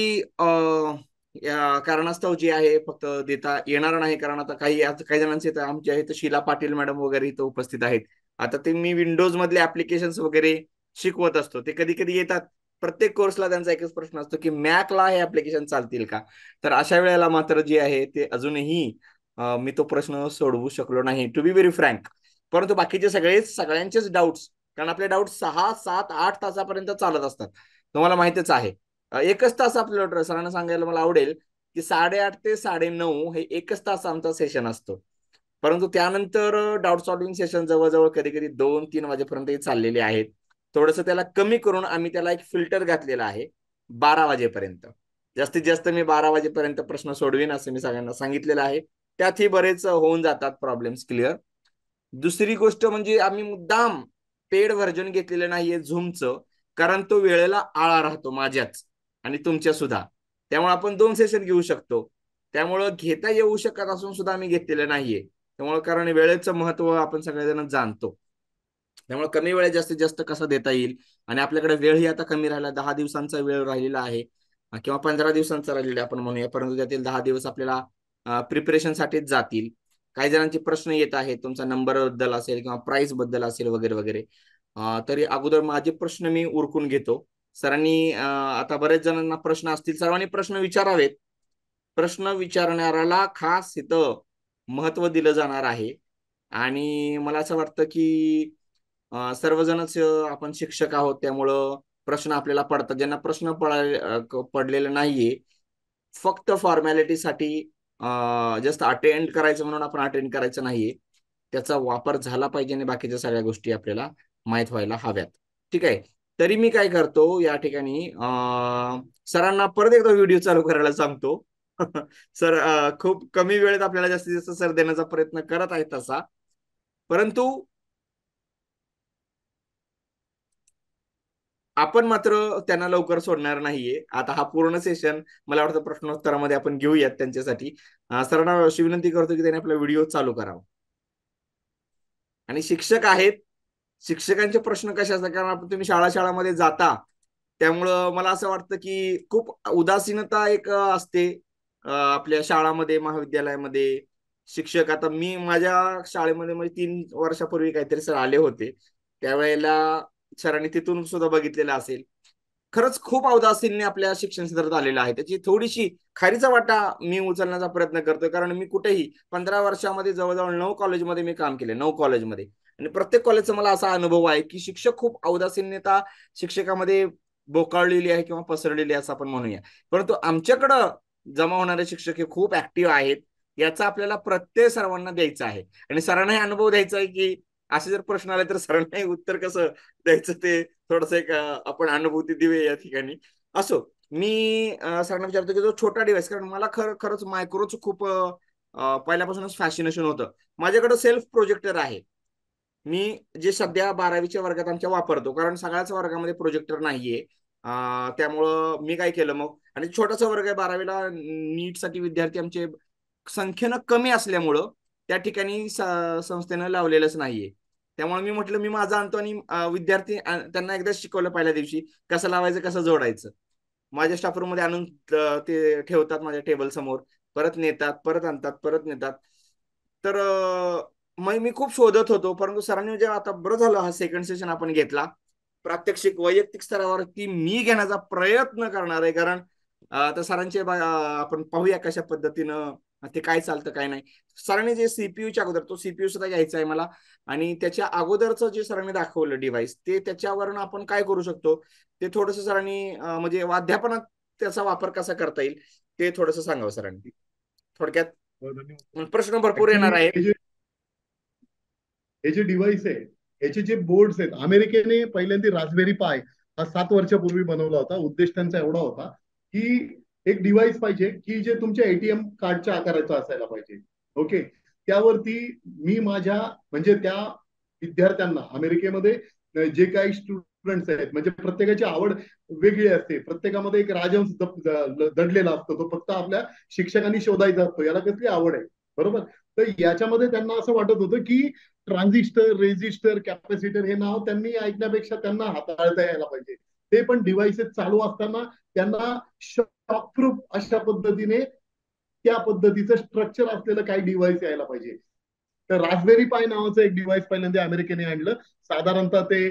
कारणास्तव जे आहे फक्त देता येणार नाही. कारण आता काही काही जणांचे आमचे आहेत शिला पाटील मॅडम वगैरे इथं उपस्थित आहेत. आता ते मी विंडोज मधले ऍप्लिकेशन वगैरे शिकवत असतो. ते कधी कधी येतात. प्रत्येक कोर्सला त्यांचा एकच प्रश्न असतो की मॅकला हे ऍप्लिकेशन चालतील का? तर अशा वेळेला मात्र जे आहे ते अजूनही मी तो प्रश्न सोडवू शकलो नाही. टू बी व्हेरी फ्रँक परंतु बाकीचे सगळेच सगळ्यांचेच डाऊट्स कारण आपले डाऊट सहा सात आठ तासापर्यंत चालत असतात. तुम्हाला माहितीच आहे. एकच तास आपल्याला सरांना सांगायला मला आवडेल की साडेआठ ते साडे नऊ हे एकच तास आमचा सेशन असतो. परंतु त्यानंतर डाऊट सॉल्विंग सेशन जवळजवळ कधी कधी दोन तीन वाजेपर्यंत चाललेले आहेत. थोडस त्याला कमी करून आम्ही त्याला एक फिल्टर घातलेला आहे बारा वाजेपर्यंत. जास्तीत जास्त मी बारा वाजेपर्यंत प्रश्न सोडवीन असं मी सगळ्यांना सांगितलेलं आहे. त्यातही बरेच होऊन जातात प्रॉब्लेम्स क्लिअर दुसरी गोष्ट म्हणजे आम्ही मुद्दाम पेड व्हर्जन घेतलेलं नाहीये झूमचं कारण तो वेळेला आळा राहतो माझ्याच. आणि तुमच्या सुद्धा. त्यामुळे आपण दोन सेशन घेऊ शकतो. त्यामुळं घेता येऊ शकत असून सुद्धा आम्ही घेतलेलं नाहीये. त्यामुळे कारण वेळेचं महत्त्व आपण सगळेजण जाणतो. त्यामुळे कमी वेळेत जास्तीत जास्त कसं देता येईल? आणि आपल्याकडे वेळही आता कमी राहिला दहा दिवसांचा वेळ राहिलेला आहे. किंवा पंधरा दिवसांचा राहिलेला आपण म्हणूया. परंतु त्यातील दहा दिवस आपल्याला प्रिपरेशन साठीच जातील. काही जणांचे प्रश्न येत आहेत तुमचा नंबरबद्दल असेल किंवा प्राइसबद्दल असेल वगैरे वगैरे. तरी अगोदर माझे प्रश्न मी उरकून घेतो. सरांनी आता बरेच जणांना प्रश्न असतील. सर्वांनी प्रश्न विचारावेत. प्रश्न विचारणाऱ्याला खास इथं महत्त्व दिलं जाणार आहे. आणि मला असं वाटतं की सर्वजणच आपण शिक्षक आहोत त्यामुळं प्रश्न आपल्याला पडतात. ज्यांना प्रश्न पडलेले नाहीये फक्त फॉर्मॅलिटीसाठी जस्ट अटेंड करायचं म्हणून आपण अटेंड करायचं नाहीये. त्याचा वापर झाला पाहिजे आणि बाकीच्या सगळ्या गोष्टी आपल्याला माहीत व्हायला हव्यात. ठीक आहे? तरी मी काय करतो या ठिकाणी सरांना परत एकदा व्हिडिओ चालू करायला सांगतो. *laughs* सर खूप कमी वेळेत आपल्याला जास्तीत जास्त सर देण्याचा प्रयत्न करत आहेत तसा. परंतु आपण मात्र त्यांना लवकर सोडणार नाहीये. आता हा पूर्ण सेशन मला वाटतं प्रश्नोत्तरामध्ये आपण घेऊयात त्यांच्यासाठी. सरांना अशी विनंती करतो की त्यांनी आपला व्हिडिओ चालू करावा. आणि शिक्षक आहेत शिक्षकांचे प्रश्न कसे असतात? कारण आपण तुम्ही शाळा शाळामध्ये जाता त्यामुळं मला असं वाटतं की खूप उदासीनता एक असते आपल्या शाळामध्ये महाविद्यालयामध्ये. शिक्षक आता मी माझ्या शाळेमध्ये म्हणजे तीन वर्षापूर्वी काहीतरी सर आले होते. त्यावेळेला सरांनी तिथून सुद्धा बघितलेलं असेल. खरंच खूप अवदासीने आपल्या शिक्षण क्षेत्रात आलेलं आहे. त्याची थोडीशी खारीचा वाटा मी उचलण्याचा प्रयत्न करतोय. कारण मी कुठेही पंधरा वर्षामध्ये जवळजवळ नऊ कॉलेजमध्ये मी काम केले नऊ कॉलेजमध्ये. आणि प्रत्येक कॉलेजचा मला असा अनुभव आहे की शिक्षक खूप अवदासीन्यता शिक्षकामध्ये बोकाळलेली आहे किंवा पसरलेली असं आपण म्हणूया. परंतु आमच्याकडं जमा होणारे शिक्षक हे खूप ऍक्टिव्ह आहेत याचा आपल्याला प्रत्यय सर्वांना द्यायचा आहे. आणि सरांना अनुभव द्यायचा आहे की असे जर प्रश्न आले तर सरांनाही उत्तर कसं द्यायचं ते थोडस एक आपण अनुभूती देऊया या ठिकाणी. असो मी सरांना विचारतो की जो छोटा डिवाइस कारण मला खर खरंच मायक्रोच खूप पहिल्यापासूनच फॅसिनेशन होतं. माझ्याकडे सेल्फ प्रोजेक्टर आहे. मी जे सध्या बारावीच्या वर्गात आमच्या वापरतो कारण सगळ्याच वर्गामध्ये प्रोजेक्टर नाहीये. त्यामुळं मी काय केलं मग आणि छोटासा वर्ग आहे बारावीला नीटसाठी विद्यार्थी आमचे संख्येनं कमी असल्यामुळं त्या ठिकाणी संस्थेनं लावलेलंच नाहीये. त्यामुळे मी म्हटलं मी माझा आणतो आणि विद्यार्थी त्यांना एकदा शिकवलं पहिल्या दिवशी कसं लावायचं कसं जोडायचं. माझ्या स्टाफ रूममध्ये आणून ते ठेवतात माझ्या टेबल समोर. परत नेतात परत आणतात परत नेतात. तर मग मी खूप शोधत होतो परंतु सरांनी जेव्हा आता बरं झालं हा सेकंड सेशन आपण घेतला. प्रात्यक्षिक वैयक्तिक स्तरावरती मी घेण्याचा प्रयत्न करणार आहे कारण आता सरांचे आपण पाहूया कशा पद्धतीनं ते काय चालतं काय नाही. सरांनी जे सीपीयूच्या अगोदर तो सीपीयू सुद्धा घ्यायचा आहे मला. आणि त्याच्या अगोदरचं जे सरांनी दाखवलं डिव्हाइस ते त्याच्यावरून आपण काय करू शकतो? ते थोडस सरांनी म्हणजे वाध्यापनात त्याचा वापर कसा करता येईल ते थोडस सांगावं सरांनी. थोडक्यात हो, प्रश्न भरपूर येणार आहेत. हे जे डिव्हाइस आहे ह्याचे जे बोर्ड आहेत अमेरिकेने पहिल्यांदा राजबेरी पाय हा सात वर्षापूर्वी बनवला होता. उद्देश त्यांचा एवढा होता की एक डिव्हाइस पाहिजे की जे तुमच्या एटीएम कार्डच्या आकाराचं असायला पाहिजे. ओके त्यावरती मी माझ्या म्हणजे त्या विद्यार्थ्यांना अमेरिकेमध्ये जे काही स्टुडंट्स आहेत म्हणजे प्रत्येकाची आवड वेगळी असते. प्रत्येकामध्ये एक राजहंस दडलेला असतो. तो फक्त आपल्या शिक्षकांनी शोधायचा असतो. याला कसली आवड आहे? बरोबर? तर याच्यामध्ये त्यांना असं वाटत होतं की ट्रान्झिस्टर रेजिस्टर कॅपॅसिटर हे नाव त्यांनी ऐकण्यापेक्षा त्यांना हाताळता यायला पाहिजे. ते पण डिव्हाइसेस चालू असताना त्यांना शॉकप्रूफ अशा पद्धतीने त्या पद्धतीचं स्ट्रक्चर असलेलं काही डिव्हाइस यायला पाहिजे. तर रासबेरी पाय नावाचं एक डिव्हाइस पहिल्यांदा अमेरिकेने आणलं. साधारणतः ते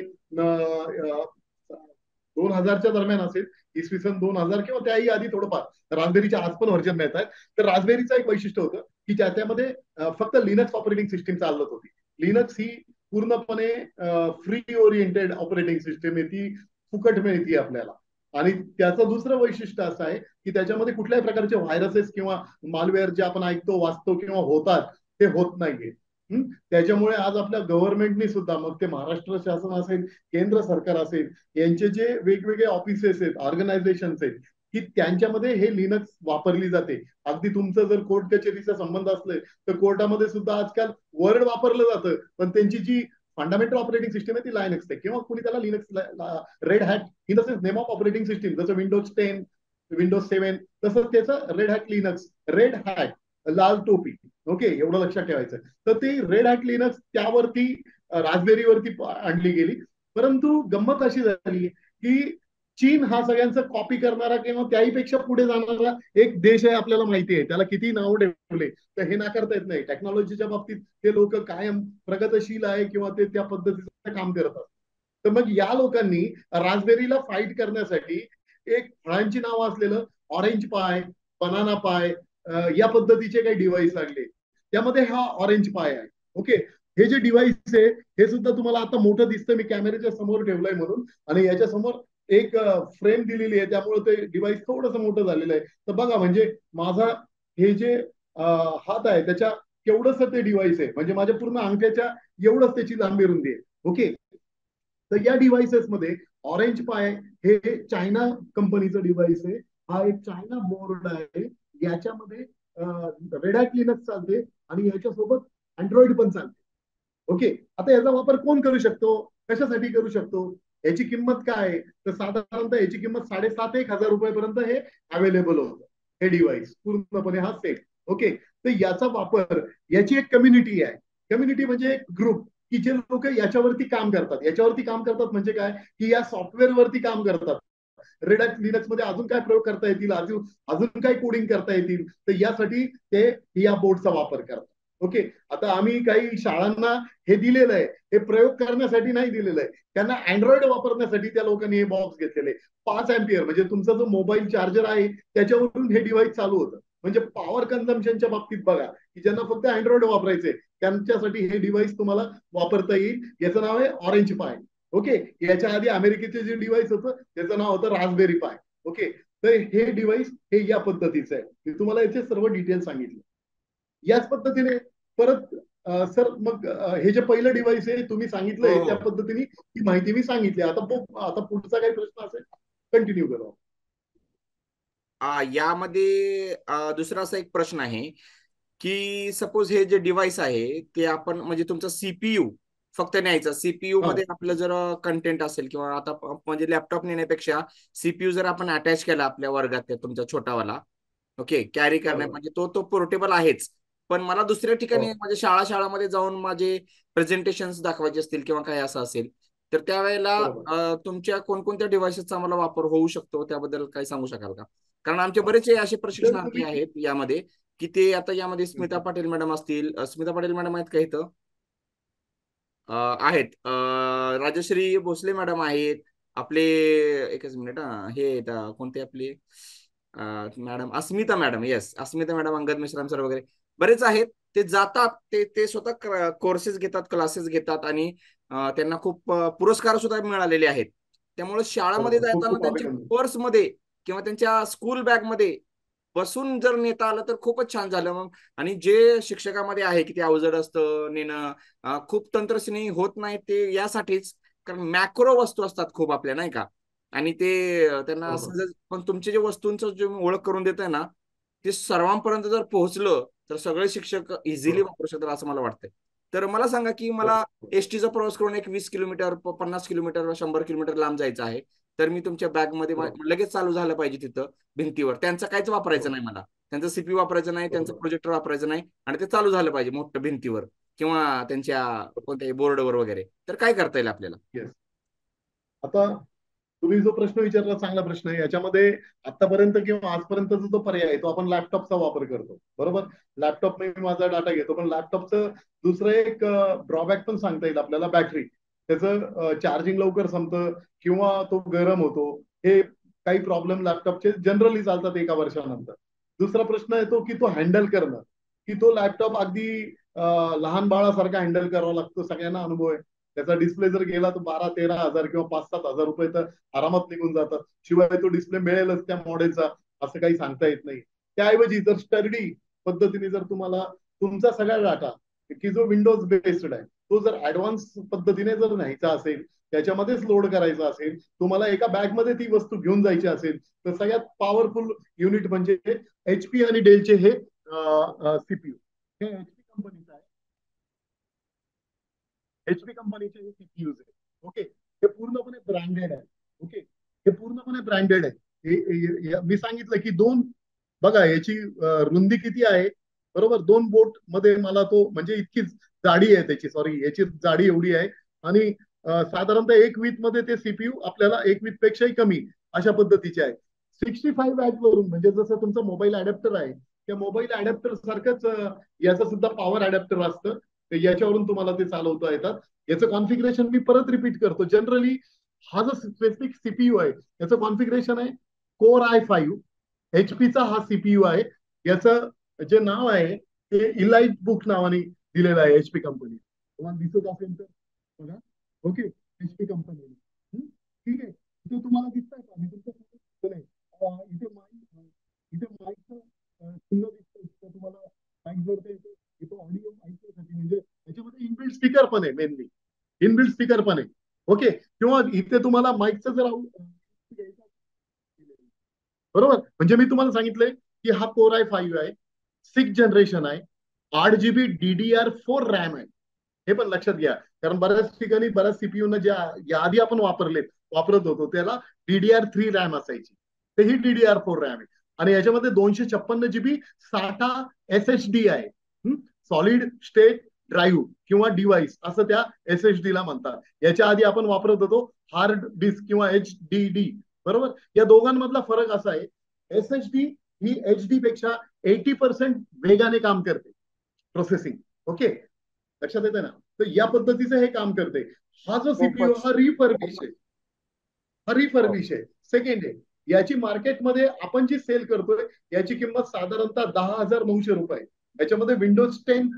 दोन हजारच्या दरम्यान असेल इसवी सन दोन हजार किंवा त्याही आधी थोडंफार. रासबेरीच्या आज पण व्हर्जन मिळत आहेत तर रासबेरीचं एक वैशिष्ट्य होतं की त्याच्यामध्ये फक्त लिनक्स ऑपरेटिंग सिस्टीम चालत होती. लिनक्स ही पूर्णपणे फ्री ओरिएंटेड ऑपरेटिंग सिस्टीम आहे ती फुकट मिळते आपल्याला. आणि त्याचं दुसरं वैशिष्ट्य असं आहे की त्याच्यामध्ये कुठल्याही प्रकारचे व्हायरसेस किंवा मालवेअर जे आपण ऐकतो वाचतो किंवा होतात ते होत नाहीये. त्याच्यामुळे आज आपल्या गव्हर्नमेंटनी सुद्धा मग ते महाराष्ट्र शासन असेल केंद्र सरकार असेल यांचे जे वेगवेगळे ऑफिसेस आहेत ऑर्गनायझेशन आहेत की त्यांच्यामध्ये हे लिनक्स वापरली जाते. अगदी तुमचं जर कोर्ट कचेरीचा संबंध असले तर कोर्टामध्ये सुद्धा आजकाल वर्ड वापरलं जातं. पण त्यांची जी फंडामेंटल ऑपरेटिंग सिस्टम आहे ती लायनक्स आहे. किंवा कुणी त्याला Linux Red Hat in the sense name of operating system जसं विंडोज टेन विंडोज सेव्हन तसंच त्याचं Red Hat Linux Red Hat लाल टोपी. ओके एवढं लक्षात ठेवायचं. तर ती रेड हॅट लिनक्स त्यावरती राजबेरीवरती आणली गेली. परंतु गंमत अशी झाली की चीन हा सगळ्यांचा कॉपी करणारा किंवा त्याही पेक्षा पुढे जाणारा एक देश आहे आपल्याला माहिती आहे. त्याला किती नाव ठेवले तर हे नाकारता येत नाही. टेक्नॉलॉजीच्या बाबतीत ते लोक कायम प्रगतशील आहे किंवा ते त्या पद्धतीचं काम करतात. तर मग या लोकांनी राजबेरीला फाईट करण्यासाठी एक फळांची नावं असलेलं ऑरेंज पाय बनाना पाय या पद्धतीचे काही डिव्हाइस लागले त्यामध्ये हा ऑरेंज पाय आहे. ओके हे जे डिव्हाइस आहे हे सुद्धा तुम्हाला आता मोठं दिसतं. मी कॅमेऱ्याच्या समोर ठेवलंय म्हणून. आणि याच्या समोर एक फ्रेम दिलेली आहे. त्यामुळे ते डिव्हाइस थोडंसं मोठं झालेलं आहे. तर बघा म्हणजे माझा हे जे हात आहे त्याच्या केवढंच ते डिव्हाइस आहे. म्हणजे माझ्या पूर्ण अंगठ्याच्या एवढंच त्याची लांबी रुंदी आहे. ओके? तर या डिव्हाइसेस मध्ये ऑरेंज पाय हे चायना कंपनीचं डिव्हाइस आहे. हा एक चायना बोर्ड आहे. याच्यामध्ये रेडॅट लिनक्स चालते आणि याच्यासोबत अँड्रॉइड पण चालते. ओके? आता याचा वापर कोण करू शकतो? कशासाठी करू शकतो? याची किंमत काय? आहे तर साधारणतः याची किंमत साडेसात एक हजार रुपयापर्यंत हे अवेलेबल होतं. हे डिव्हाइस पूर्णपणे हा सेट ओके तर याचा वापर याची एक कम्युनिटी आहे. कम्युनिटी म्हणजे एक ग्रुप की जे लोक याच्यावरती काम करतात. याच्यावरती काम करतात म्हणजे काय? की या सॉफ्टवेअरवरती काम करतात. रेडॅक्स लिनक्समध्ये अजून काय प्रयोग करता येतील? अजून अजून काय कोडिंग करता येतील? तर यासाठी ते या बोर्डचा वापर करतात. ओके आता आम्ही काही शाळांना हे दिलेलं आहे हे प्रयोग करण्यासाठी नाही दिलेलं आहे. त्यांना अँड्रॉइड वापरण्यासाठी त्या लोकांनी हे बॉक्स घेतलेले पाच अँपियर म्हणजे तुमचा जो मोबाईल चार्जर आहे त्याच्यावरून हे डिव्हाइस चालू होतं. म्हणजे पॉवर कन्झम्पशनच्या बाबतीत बघा की ज्यांना फक्त अँड्रॉइड वापरायचे त्यांच्यासाठी हे डिव्हाइस तुम्हाला वापरता येईल. याचं नाव आहे ऑरेंज पाय ओके याच्या आधी अमेरिकेचे जे डिव्हाइस होतं त्याचं नाव होतं रासबेरी पाय ओके तर हे डिव्हाइस हे या पद्धतीचं आहे. मी तुम्हाला याचे सर्व डिटेल सांगितले. याच पद्धतीने परत सर मग हे जे पहिलं डिव्हाइस आहे तुम्ही सांगितलंय हो. त्या पद्धतीने ही माहिती मी सांगितली. आता आता पुढचा काही प्रश्न असेल कंटिन्यू करा. यामध्ये दुसरा असा एक प्रश्न आहे की सपोज हे जे डिव्हाइस आहे ते आपण म्हणजे तुमचं सीपीयू फक्त न्यायचं. सीपीयू मध्ये आपलं जर कंटेंट असेल किंवा आता म्हणजे लॅपटॉप नेण्यापेक्षा सीपीयू जर आपण अटॅच केला आपल्या वर्गात तुमचा छोटावाला ओके कॅरी करण्या म्हणजे तो तो पोर्टेबल आहेच. पण मला दुसऱ्या ठिकाणी माझ्या हो. शाळा शाळामध्ये जाऊन माझे प्रेझेंटेशन दाखवायचे असतील किंवा काही असं असेल तर त्यावेळेला तुमच्या कोणकोणत्या डिव्हाइसेसचा मला वापर होऊ शकतो त्याबद्दल काही सांगू शकाल का? कारण आमचे बरेचसे असे प्रशिक्षणार्थी आहेत यामध्ये की ते आता यामध्ये स्मिता पाटील मॅडम असतील स्मिता पाटील मॅडम आहेत का इथं? आहेत. राजश्री भोसले मॅडम आहेत. आपले एकच मिनिट हे कोणते आपले? Madam Asmita madam yes Asmita madam Angad Mishram sir वगैरे. बरेच आहेत. ते जातात ते ते स्वतः कोर्सेस घेतात क्लासेस घेतात आणि त्यांना खूप पुरस्कार सुद्धा मिळालेले आहेत. त्यामुळे शाळामध्ये जाताना त्यांच्या पर्समध्ये किंवा त्यांच्या स्कूल बॅगमध्ये बसून जर नेता आलं तर खूपच छान झालं. मग आणि जे शिक्षकामध्ये आहे की ते अवजड असतं नेणं खूप तंत्रस्नी होत नाही ते यासाठीच. कारण मॅक्रो वस्तू असतात खूप आपल्या नाही का? आणि ते त्यांना पण तुमचे जे वस्तूंचं जे ओळख करून देत आहे ना ते सर्वांपर्यंत जर पोहोचलं तर सगळे शिक्षक इझिली हो. वापरू शकतात असं मला वाटतंय. तर मला सांगा की मला एसटीचा प्रवास करून एक वीस किलोमीटर पन्नास किलोमीटर शंभर किलोमीटर लांब जायचं आहे. तर मी तुमच्या बॅगमध्ये हो. लगेच चालू झालं पाहिजे तिथं भिंतीवर. त्यांचं काहीच वापरायचं नाही मला. त्यांचं सीपी वापरायचं नाही त्यांचं हो. प्रोजेक्टर वापरायचं नाही आणि ते चालू झालं पाहिजे मोठं भिंतीवर किंवा त्यांच्या कोणत्याही बोर्डवर वगैरे. तर काय करता येईल आपल्याला? आता तुम्ही जो प्रश्न विचारला चांगला प्रश्न आहे. याच्यामध्ये आतापर्यंत किंवा आजपर्यंतचा जो पर्याय आहे तो आपण लॅपटॉपचा वापर करतो. बरोबर? लॅपटॉप मी माझा डाटा घेतो पण लॅपटॉपचं दुसरं एक ड्रॉबॅक पण सांगता येईल आपल्याला बॅटरी त्याचं चार्जिंग लवकर संपतं किंवा तो गरम होतो हे काही प्रॉब्लेम लॅपटॉपचे जनरली चालतात एका वर्षानंतर. दुसरा प्रश्न येतो की तो हँडल करणं. की तो लॅपटॉप अगदी लहान बाळासारखा हँडल करावा लागतो सगळ्यांना अनुभव आहे. त्याचा डिस्प्ले जर गेला तर बारा तेरा हजार किंवा पाच सात हजार रुपये तर आरामात निघून जातात. शिवाय तो डिस्प्ले मिळेलच त्या मॉडेलचा असं काही सांगता येत नाही. त्याऐवजी जर स्टडी पद्धतीने जर तुम्हाला तुमचा सगळा डाटा की जो विंडोज बेस्ड आहे तो जर ऍडव्हान्स पद्धतीने जर न्यायचा असेल त्याच्यामध्येच लोड करायचा असेल तुम्हाला एका बॅगमध्ये ती वस्तू घेऊन जायची असेल तर सगळ्यात पॉवरफुल युनिट म्हणजे एचपी आणि डेलचे हे सीपीयू हे एचपी कंपनीचं आहे एचपी कंपनीचे हे सीपीयू आहे ओके हे पूर्णपणे ब्रँडेड आहे ओके हे स्टँडर्ड आहे. मी सांगितलं की दोन बघा याची रुंदी किती आहे? बरोबर? दोन बोटमध्ये मला तो म्हणजे इतकीच जाडी आहे त्याची सॉरी याची जाडी एवढी आहे. आणि साधारणतः एक वीत मध्ये ते सीपीयू आपल्याला एक वीत पेक्षाही कमी अशा पद्धतीचे आहे. सिक्स्टी फाईव्ह वॅट वरून म्हणजे जसं तुमचा मोबाईल अडॅप्टर आहे त्या मोबाईल अडॅप्टर सारखंच याचा याचं सुद्धा पॉवर अडॅप्टर असतं. याच्यावरून तुम्हाला ते चालवता येतात. याचं कॉन्फिगरेशन मी परत रिपीट करतो. जनरली हा जो स्पेसिफिक सीपीयू आहे याचं कॉन्फिगरेशन आहे कोर आय फाईव्ह एचपीचा हा सीपीयू आहे. याचं जे नाव आहे ते इलाइट बुक नावाने दिलेलं आहे एचपी कंपनी तुम्हाला दिसत असेल तर बघा. ओके एचपी कंपनी ठीक आहे. इथे तुम्हाला दिसत आहे का? मी तुमच्या इथे माईक इथे माईकचं चिन्ह दिसतंय. तुम्हाला माईक जोडता येते इथे ऑडिओ ऐकण्यासाठी म्हणजे याच्यामध्ये इनबिल्ड स्पीकर पण आहे मेनली इनबिल्ड स्पीकर पण आहे. ओके. किंवा इथे तुम्हाला माईकचं जर बरोबर? म्हणजे मी तुम्हाला सांगितलंय की हा कोर आय फाईव्ह आहे. सिक्स जनरेशन आहे. आठ जीबी डीडीआर फोर रॅम आहे. हे पण लक्षात घ्या. कारण बऱ्याच ठिकाणी बऱ्याच सीपीयू न ज्या याआधी आपण वापरलेत वापरत होतो त्याला डीडीआर थ्री रॅम असायची. तर ही डीडीआर फोर रॅम आहे. आणि याच्यामध्ये दोनशे छप्पन्न जीबी साठा एस एच डी आहे. सॉलिड स्टेट ड्राईव्ह किंवा डिव्हाइस असं त्या एस एच डी ला म्हणतात. याच्या आधी आपण वापरत होतो हार्ड डिस्क किंवा एच डी डी बरोबर? या दोघांमधला फरक असा आहे एस एच डी ही एच डी पेक्षा एटी पर्सेंट वेगाने काम करते प्रोसेसिंग ओके लक्षात येते ना? तर या पद्धतीचं हे काम करते. हा जो सीपीयू हा रिफर्बिश आहे. हा रिफर्बिश आहे. सेकंड आहे याची मार्केटमध्ये आपण जी सेल करतोय याची किंमत साधारणतः दहा हजार नऊशे रुपये याच्यामध्ये Windows ten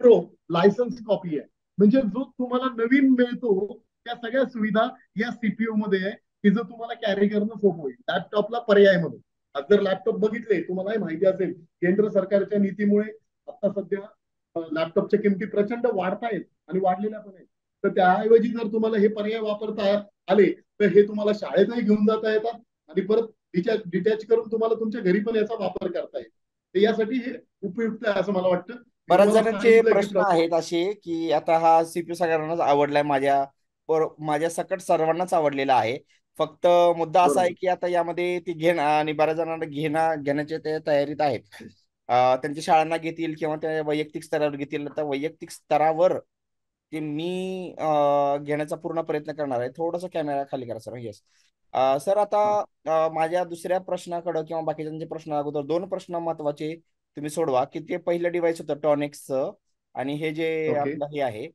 pro licence copy आहे. म्हणजे जो तुम्हाला नवीन मिळतो त्या सगळ्या सुविधा या सीपीयू मध्ये आहे की जो तुम्हाला कॅरी करणं सोपं होईल. लॅपटॉपला पर्याय म्हणून. आज जर लॅपटॉप बघितले तुम्हाला माहिती असेल केंद्र सरकारच्या नीतीमुळे आता सध्या लॅपटॉपच्या किमती प्रचंड वाढतायत आणि वाढलेल्या पण आहेत. तर त्याऐवजी जर तुम्हाला हे पर्याय वापरता आले तर हे तुम्हाला शाळेतही घेऊन जाता येतात आणि परत डिटॅच डिटॅच करून तुम्हाला तुमच्या घरी पण याचा वापर करता येईल. तर यासाठी हे उपयुक्त आहे असं मला वाटतं. बऱ्याच जणांचे प्रश्न आहेत असे की आता हा सीपीयू सगळ्यांनाच आवडलाय माझ्या माझ्या सकट सर्वांनाच आवडलेला आहे. फक्त मुद्दा असा आहे. की आता यामध्ये ते घेणं आणि बऱ्याच जणांना घेणं घेण्याच्या ते तयारीत आहेत. त्यांच्या शाळांना घेतील किंवा त्या वैयक्तिक स्तरावर घेतील तर वैयक्तिक स्तरावर ते मी घेण्याचा पूर्ण प्रयत्न करणार आहे. थोडासा कॅमेरा खाली करा सर. येस सर आता माझ्या दुसऱ्या प्रश्नाकडे किंवा बाकीच्यांचे प्रश्न अगोदर दोन प्रश्न महत्त्वाचे तुम्ही सोडवा की ते पहिलं डिव्हाइस होतं टॉनिक्सचं आणि हे जे. आपलं हे आहे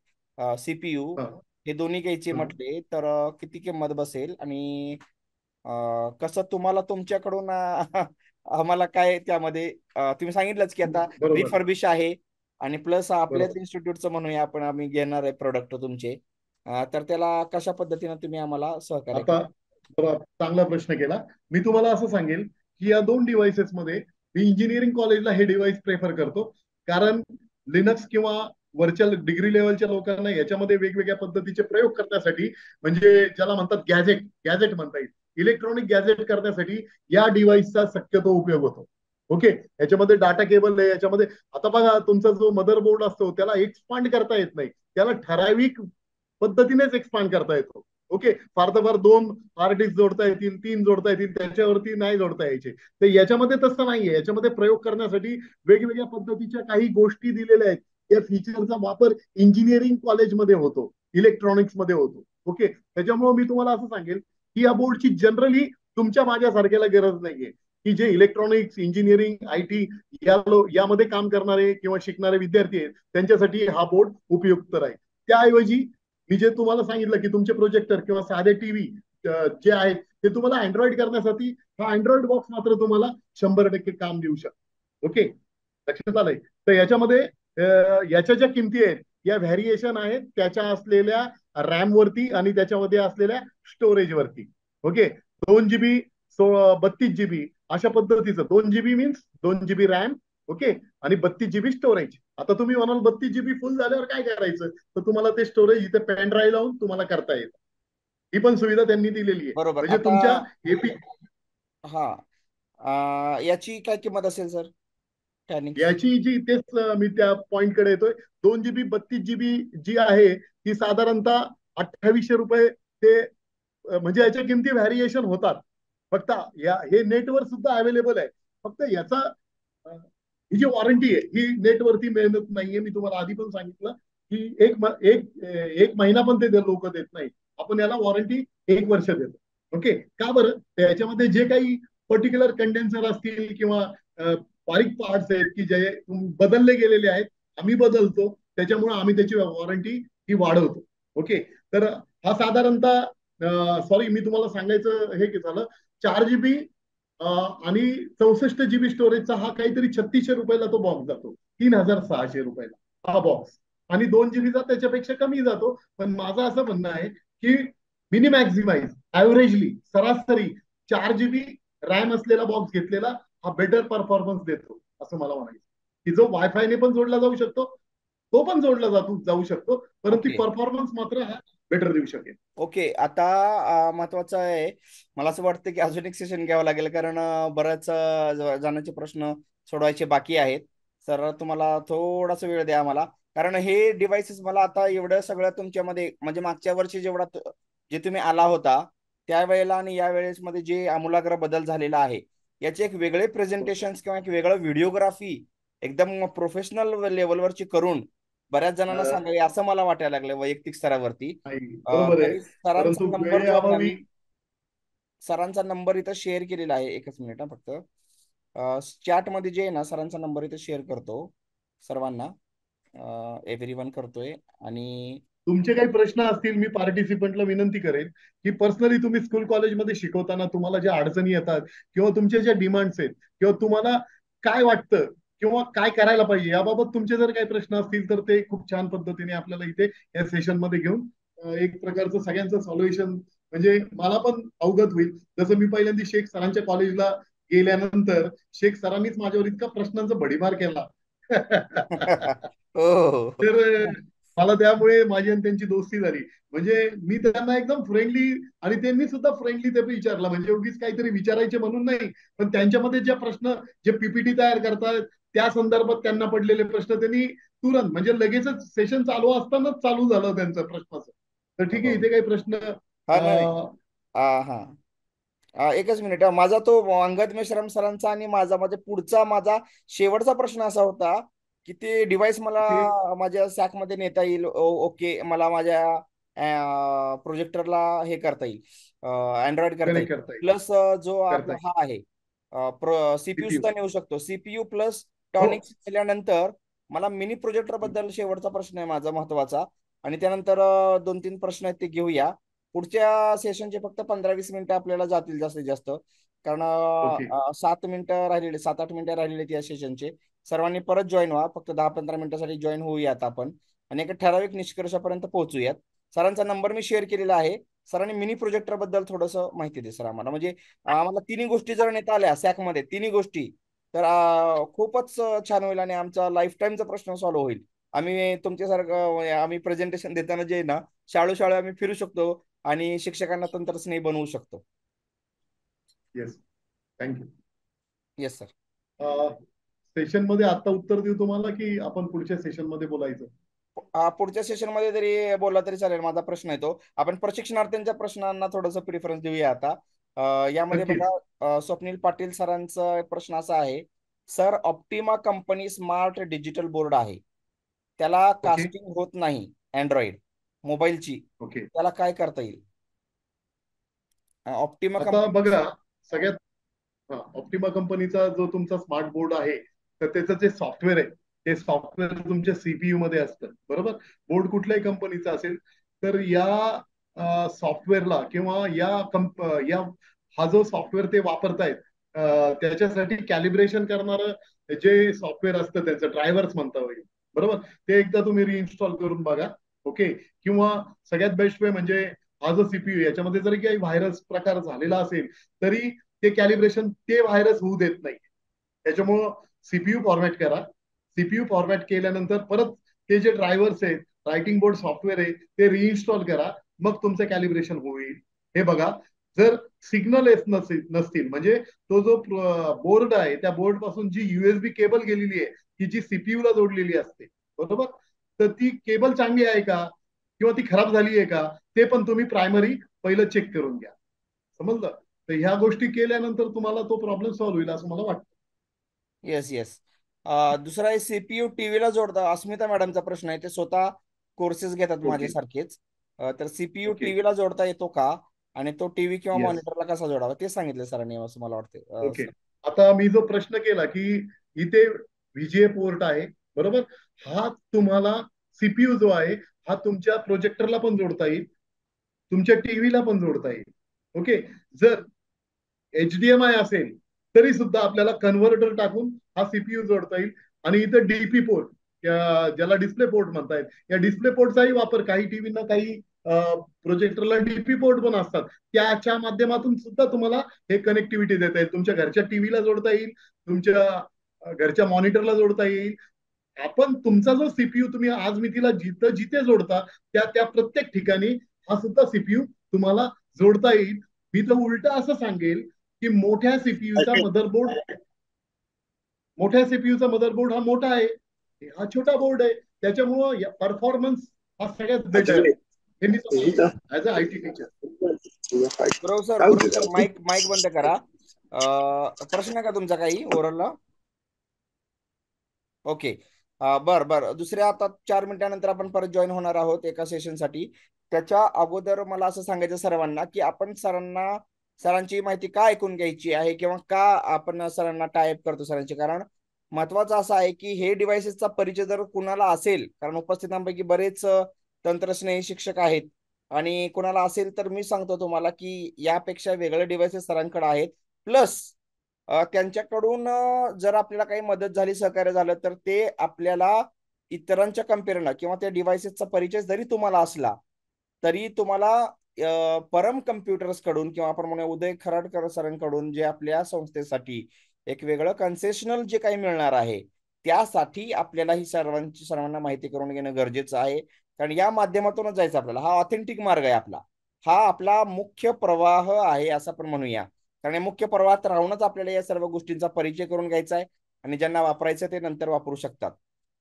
सीपीयू हा. दोन्ही घ्यायचे. म्हटले तर किती किंमत बसेल आणि कसं तुम्हाला तुमच्याकडून *laughs* आम्हाला काय त्यामध्ये तुम्ही सांगितलंच की आता. रिफर्बिश आहे आणि प्लस आपल्याच. इन्स्टिट्यूटचं म्हणूया आपण आम्ही घेणार आहे प्रोडक्ट तुमचे तर त्याला कशा पद्धतीने तुम्ही आम्हाला सहकार्य चांगला प्रश्न केला मी तुम्हाला असं सांगेल की या दोन डिव्हाइसेस मध्ये मी इंजिनिअरिंग कॉलेजला हे डिव्हाइस प्रेफर करतो. कारण लिनक्स किंवा वरच्या डिग्री लेवलच्या लोकांना याच्यामध्ये वेगवेगळ्या पद्धतीचे प्रयोग करण्यासाठी म्हणजे ज्याला म्हणतात गॅजेट गॅजेट म्हणता येईल. इलेक्ट्रॉनिक गॅजेट करण्यासाठी या डिव्हाइसचा शक्यतो उपयोग होतो. ओके याच्यामध्ये डाटा केबल आहे याच्यामध्ये आता बघा तुमचा जो मदरबोर्ड असतो त्याला एक्सपांड करता येत नाही. त्याला ठराविक पद्धतीनेच एक्सपांड करता येतो. ओके फार तर फार दोन पार्टीज जोडता येतील तीन जोडता येतील त्याच्यावरती नाही जोडता यायचे. तर याच्यामध्ये तसं नाहीये. याच्यामध्ये प्रयोग करण्यासाठी वेगवेगळ्या पद्धतीच्या काही गोष्टी दिलेल्या आहेत. या फीचरचा वापर इंजिनिअरिंग कॉलेजमध्ये होतो इलेक्ट्रॉनिक्समध्ये होतो. ओके त्याच्यामुळे मी तुम्हाला असं सांगेल की या बोर्डची जनरली तुमच्या माझ्यासारख्याला गरज नाहीये. की जे इलेक्ट्रॉनिक्स इंजिनिअरिंग आय टी या यामध्ये काम करणारे किंवा शिकणारे विद्यार्थी आहेत त्यांच्यासाठी हा बोर्ड उपयुक्त राहील. त्याऐवजी मी जे तुम्हाला सांगितलं की तुमचे प्रोजेक्टर किंवा साधे टीव्ही जे आहेत ते तुम्हाला अँड्रॉइड करण्यासाठी हा अँड्रॉइड बॉक्स मात्र तुम्हाला शंभर टक्के काम देऊ शकतो. ओके लक्षात आलंय? तर याच्यामध्ये याच्या ज्या किमती आहेत या व्हॅरिएशन आहेत त्याच्या असलेल्या रॅम वरती आणि त्याच्यामध्ये असलेल्या स्टोरेज वरती. ओके दोन जीबी बत्तीस जीबी अशा पद्धतीचं. दोन जीबी मीन्स दोन जीबी रॅम ओके? आणि बत्तीस जीबी स्टोरेज आता तुम्ही म्हणाल बत्तीस जीबी फुल झाल्यावर काय करायचं? तर तुम्हाला ते स्टोरेज इथे पेन ड्राईव्ह लावून तुम्हाला करता येतं ही पण सुविधा त्यांनी दिलेली आहे. बरोबर. म्हणजे तुमच्या एपी हा. याची काय किंमत असेल सर? याची जी तेच मी त्या पॉइंटकडे येतोय. दोन जीबी बत्तीस जीबी जी आहे ती साधारणतः अठ्ठावीसशे रुपये ते म्हणजे याच्या किमती व्हॅरिएशन होतात. फक्त या हे नेटवर सुद्धा अवेलेबल आहे. फक्त याचा ही जी वॉरंटी आहे ही नेटवरती मिळत नाहीये मी तुम्हाला आधी पण सांगितलं. की एक एक एक महिना पण ते लोक देत नाही आपण याला वॉरंटी एक वर्ष देतो. ओके का बरं? याच्यामध्ये जे काही पर्टिक्युलर कंडेन्सर असतील किंवा बारीक पार्ट्स आहेत की जे बदलले गेलेले आहेत आम्ही बदलतो. त्याच्यामुळे आम्ही त्याची वॉरंटी ही वाढवतो. ओके तर हा साधारणतः सॉरी मी तुम्हाला सांगायचं हे की झालं. चार जीबी आणि चौसष्ट जीबी स्टोरेजचा हा काहीतरी छत्तीसशे रुपयाला तो बॉक्स जातो. तीन हजार सहाशे रुपयाला हा बॉक्स आणि दोन जीबीचा त्याच्यापेक्षा कमी जातो. पण माझं असं म्हणणं आहे की मिनी मॅक्झिमाइज ऍव्हरेजली सरासरी चार जीबी रॅम असलेला बॉक्स घेतलेला हा बेटर परफॉर्मन्स देतो असं मला म्हणायचं की जो वायफायने पण जोडला जाऊ शकतो तो पण जोडला जातो जाऊ शकतो. परंतु परफॉर्मन्स मात्र हा बेटर देऊ शकेल. ओके आता महत्वाचं आहे मला असं वाटतं की अजून एक सेशन घ्यावं लागेल कारण बऱ्याच जाण्याचे प्रश्न सोडवायचे बाकी आहेत. तर तुम्हाला थोडासा वेळ द्या मला कारण हे डिव्हाइसेस मला आता एवढं सगळं तुमच्यामध्ये म्हणजे मागच्या वर्षी जेवढा जे तुम्ही आला होता त्यावेळेला आणि या वेळेस मध्ये जे आमूलाग्र बदल झालेला आहे याचे एक वेगळे प्रेझेंटेशन किंवा एक वेगळं व्हिडिओग्राफी एकदम प्रोफेशनल लेवलवरची करून बऱ्याच जणांना सांगावे असं मला वाटायला लागलं वैयक्तिक स्तरावरती. सरांचा नंबर सरांचा नंबर इथं शेअर केलेला आहे एकच मिनिट फक्त. चॅटमध्ये जे आहे ना सरांचा नंबर इथं शेअर करतो सर्वांना. एव्हरी वन करतोय आणि तुमचे काही प्रश्न असतील मी पार्टिसिपंटला विनंती करेन की पर्सनली तुम्ही स्कूल कॉलेजमध्ये शिकवताना तुम्हाला ज्या अडचणी येतात किंवा तुमच्या ज्या डिमांड्स आहेत किंवा तुम्हाला काय वाटतं किंवा काय करायला पाहिजे? याबाबत तुमचे जर काही प्रश्न असतील तर ते खूप छान पद्धतीने आपल्याला इथे या सेशनमध्ये घेऊन एक प्रकारचं सगळ्यांचं सॉल्युशन म्हणजे मला पण अवगत होईल. जसं मी पहिल्यांदा शेख सरांच्या कॉलेजला गेल्यानंतर शेख सरांनीच माझ्यावर इतका प्रश्नांचा भडीमार केला. हो. तर मला त्यामुळे माझी आणि त्यांची दोस्ती झाली. म्हणजे मी त्यांना एकदम फ्रेंडली आणि त्यांनी सुद्धा फ्रेंडली ते विचारला. म्हणजे उगीच काहीतरी विचारायचे म्हणून नाही पण त्यांच्यामध्ये जे प्रश्न जे पीपीटी तयार करतात त्या संदर्भात त्यांना पडलेले प्रश्न त्यांनी तुरंत म्हणजे लगेचच सेशन चालू असतानाच चालू झालं त्यांचं प्रश्नाचं. तर ठीक आहे. इथे काही प्रश्न एकच मिनिट माझा तो अंगद मेश्राम सरांचा आणि माझा म्हणजे पुढचा माझा शेवटचा प्रश्न असा होता की ते डिव्हाइस मला माझ्या सॅकमध्ये नेता येईल. ओके मला माझ्या प्रोजेक्टरला हे करता येईल. अँड्रॉइड करता येईल. प्लस जो हा आहे सीपीयू सुद्धा नेऊ शकतो. सीपीयू प्लस टॉनिक्स केल्यानंतर मला मिनी प्रोजेक्टरबद्दल शेवटचा प्रश्न आहे माझा महत्त्वाचा. आणि त्यानंतर दोन तीन प्रश्न आहेत ते घेऊया. पुढच्या सेशनचे फक्त पंधरा वीस मिनिटं आपल्याला जातील जास्तीत जास्त. कारण सात मिनिटं राहिलेले सात आठ मिनिटं राहिलेले या सेशनचे सर्वांनी परत जॉईन व्हा. फक्त दहा पंधरा मिनिटासाठी जॉईन होऊयात आपण. आणि एका ठराविक निष्कर्षापर्यंत पोहोचूयात. सरांचा नंबर मी शेअर केलेला आहे. सरांनी मिनी प्रोजेक्टरबद्दल थोडस माहिती दे सर आम्हाला. म्हणजे आम्हाला तिन्ही गोष्टी जर नेता आल्या सॅकमध्ये तिन्ही गोष्टी तर खूपच छान होईल आणि आमचा लाईफ टाईमचा प्रश्न सॉल्व्ह होईल. आम्ही तुमच्यासारखं आम्ही प्रेझेंटेशन देताना जे ना शाळू शाळू आम्ही फिरू शकतो आणि शिक्षकांना तंत्रस्नेही बनवू शकतो. Yes thank you yes sir सेशनमध्ये आता उत्तर देऊ तुम्हाला की आपण पुढच्या सेशनमध्ये बोलायचं? पुढच्या सेशनमध्ये जरी बोलला तरी चालेल माझा प्रश्न येतो आपण प्रशिक्षणार्थींच्या प्रश्नांना थोडंसं प्रिफरन्स देऊया आता. यामध्ये. बघा स्वप्नील पाटील सरांचा प्रश्न असा आहे sir Optima company smart digital board आहे. त्याला कास्टिंग होत नाही अँड्रॉइड मोबाईलची. ओके. त्याला काय करता येईल? ऑप्टिमा कंपनी बघा सगळ्यात ऑप्टिमा कंपनीचा जो तुमचा स्मार्ट बोर्ड आहे तर त्याचं जे सॉफ्टवेअर आहे ते सॉफ्टवेअर तुमच्या सीपीयू मध्ये असतं. बरोबर? बोर्ड कुठल्याही कंपनीचा असेल तर या सॉफ्टवेअरला किंवा या कंप या हा जो सॉफ्टवेअर ते वापरतायत त्याच्यासाठी कॅलिब्रेशन करणारं जे सॉफ्टवेअर असतं त्यांचं ड्रायव्हर्स म्हणता येईल बरोबर? ते एकदा तुम्ही रिइन्स्टॉल करून बघा ओके किंवा सगळ्यात बेस्ट वे म्हणजे हा जो सीपीयू याच्यामध्ये जरी काही व्हायरस प्रकार झालेला असेल तरी ते कॅलिब्रेशन ते व्हायरस होऊ देत नाही. त्याच्यामुळं सीपीयू फॉर्मॅट करा. सीपीयू फॉर्मॅट केल्यानंतर परत ते जे ड्रायव्हर्स आहेत रायटिंग बोर्ड सॉफ्टवेअर आहे ते रिइन्स्टॉल करा. मग तुमचं कॅलिब्रेशन होईल. हे बघा जर सिग्नल येत नसतील म्हणजे तो जो बोर्ड आहे त्या बोर्डपासून जी युएसबी केबल गेलेली आहे की जी सीपीयू ला जोडलेली असते बरोबर? तर ती केबल चांगली आहे का? किंवा ती खराब झाली आहे का? ते पण तुम्ही प्रायमरी पहिलं चेक करून घ्या. समजलं? तर ह्या गोष्टी केल्यानंतर तुम्हाला तो प्रॉब्लेम सॉल्व्ह होईल असं मला वाटतं. येस येस दुसरा आहे सीपीयू टीव्हीला जोडता. अस्मिता मॅडमचा प्रश्न आहे ते स्वतः कोर्सेस घेतात. माझ्यासारखेच. तर सीपीयू. टीव्हीला जोडता येतो का? आणि तो टीव्ही किंवा. मॉनिटरला कसा जोडावा? ते सांगितलं सरांनी असं मला वाटतं ओके. आता मी जो प्रश्न केला की इथे व्हीजीए पोर्ट आहे बरोबर? हा तुम्हाला सीपीयू जो आहे हा तुमच्या प्रोजेक्टरला पण जोडता येईल तुमच्या टीव्हीला पण जोडता येईल. ओके? जर एचडीएमआय असेल तरी सुद्धा आपल्याला कन्व्हर्टर टाकून हा सीपीयू जोडता येईल. आणि इथं डीपी पोर्ट ज्याला डिस्प्ले पोर्ट म्हणतायत. या डिस्प्ले पोर्टचाही वापर काही टीव्हीना काही प्रोजेक्टरला डीपी पोर्ट पण असतात. त्याच्या माध्यमातून सुद्धा तुम्हाला हे कनेक्टिव्हिटी देता येईल. तुमच्या घरच्या टीव्हीला जोडता येईल. तुमच्या घरच्या मॉनिटरला जोडता येईल. आपण तुमचा जो सीपीयू तुम्ही आज मी तिला जिथं जिथे जोडता त्या त्या प्रत्येक ठिकाणी हा सुद्धा सीपीयू तुम्हाला जोडता येईल. मी तर उलट असं सांगेल की मोठ्या सीपीयूचा मदरबोर्ड मोठ्या सीपीयूचा मदरबोर्ड हा मोठा आहे. हा छोटा बोर्ड आहे. त्याच्यामुळं परफॉर्मन्स हा सगळ्यात बेटर हे मी as a I T teacher. Mic mic बंद करा. प्रश्न आहे का तुमचा काही ओव्हरऑलला ओके बर बर. दुसऱ्या आता चार मिनिटानंतर आपण परत जॉईन होणार आहोत एका सेशनसाठी त्याच्या अगोदर मला असं सांगायचं सर्वांना की आपण सरांना सरांची माहिती का ऐकून घ्यायची आहे किंवा का आपण सरांना टाईप करतो सरांची? कारण महत्वाचं असं आहे की हे डिव्हायसेसचा परिचय जर कुणाला असेल कारण उपस्थितांपैकी बरेच तंत्रस्नेही शिक्षक आहेत. आणि कुणाला असेल तर मी सांगतो तुम्हाला की यापेक्षा वेगळे डिव्हायसेस सरांकडे आहेत. प्लस त्यांच्याकडून जर आपल्याला काही मदत झाली सहकार्य झालं तर ते आपल्याला इतरांच्या कम्पेअरनं किंवा त्या डिव्हायसेसचा परिचय जरी तुम्हाला असला तरी तुम्हाला परम कम्प्युटर्सकडून किंवा आपण म्हणूया उदय खराडकर सरांकडून जे आपल्या संस्थेसाठी एक वेगळं कन्सेशनल जे काही मिळणार आहे त्यासाठी आपल्याला ही सर्वांची सर्वांना माहिती करून घेणं गरजेचं आहे. कारण या माध्यमातूनच जायचं आपल्याला. हा ऑथेंटिक मार्ग आहे आपला. हा आपला मुख्य प्रवाह आहे असं आपण म्हणूया. कारण या मुख्य प्रवाहात राहूनच आपल्याला या सर्व गोष्टींचा परिचय करून घ्यायचा आहे आणि ज्यांना वापरायचं ते नंतर वापरू शकतात.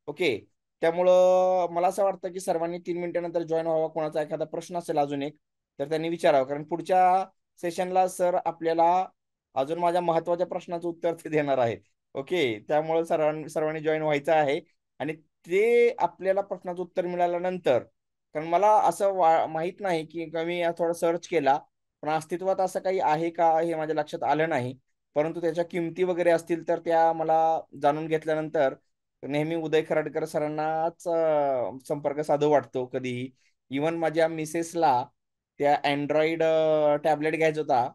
ओके? त्यामुळं मला असं वाटतं की सर्वांनी तीन मिनिटानंतर जॉईन व्हावा. कोणाचा एखादा प्रश्न असेल अजून एक तर त्यांनी विचारावं. कारण पुढच्या सेशनला सर आपल्याला अजून माझ्या महत्त्वाच्या प्रश्नाचं उत्तर ते देणार आहेत. ओके? त्यामुळे सर्वांनी सर्वांनी जॉईन व्हायचं आहे. आणि ते आपल्याला प्रश्नाचं उत्तर मिळाल्यानंतर कारण मला असं माहीत नाही की मी थोडा सर्च केला पण अस्तित्वात असं काही आहे का हे माझ्या लक्षात आलं नाही. परंतु त्याच्या किमती वगैरे असतील तर त्या मला जाणून घेतल्यानंतर नेहमी उदय खराडकर सरांनाच संपर्क साधू वाटतो कधीही. इवन माझ्या मिसेसला त्या अँड्रॉइड टॅबलेट घ्यायचा होता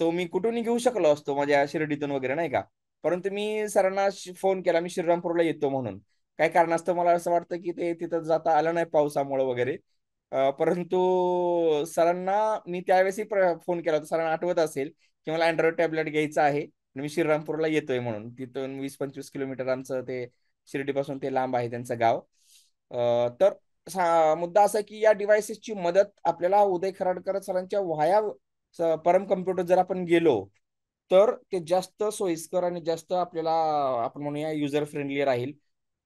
तो मी कुठूनही घेऊ शकलो असतो माझ्या शिर्डीतून वगैरे नाही का? परंतु मी सरांना फोन केला मी श्रीरामपूरला येतो म्हणून. काय कारणास्तव मला असं वाटतं की ते तिथं जाता आलं नाही पावसामुळे वगैरे. परंतु सरांना मी त्यावेळेसही फोन केला होता. सरांना आठवत असेल की मला अँड्रॉइड टॅबलेट घ्यायचा आहे. आणि मी श्रीरामपूरला येतोय म्हणून. तिथून वीस पंचवीस किलोमीटर आमचं ते शिर्डीपासून ते लांब आहे त्यांचं गाव. तर मुद्दा असा की या डिव्हायसेसची मदत आपल्याला उदय खराडकर सरांच्या वाया परम कम्प्युटर जर आपण गेलो तर ते जास्त सोयीस्कर आणि जास्त आपल्याला आपण म्हणूया युजर फ्रेंडली राहील.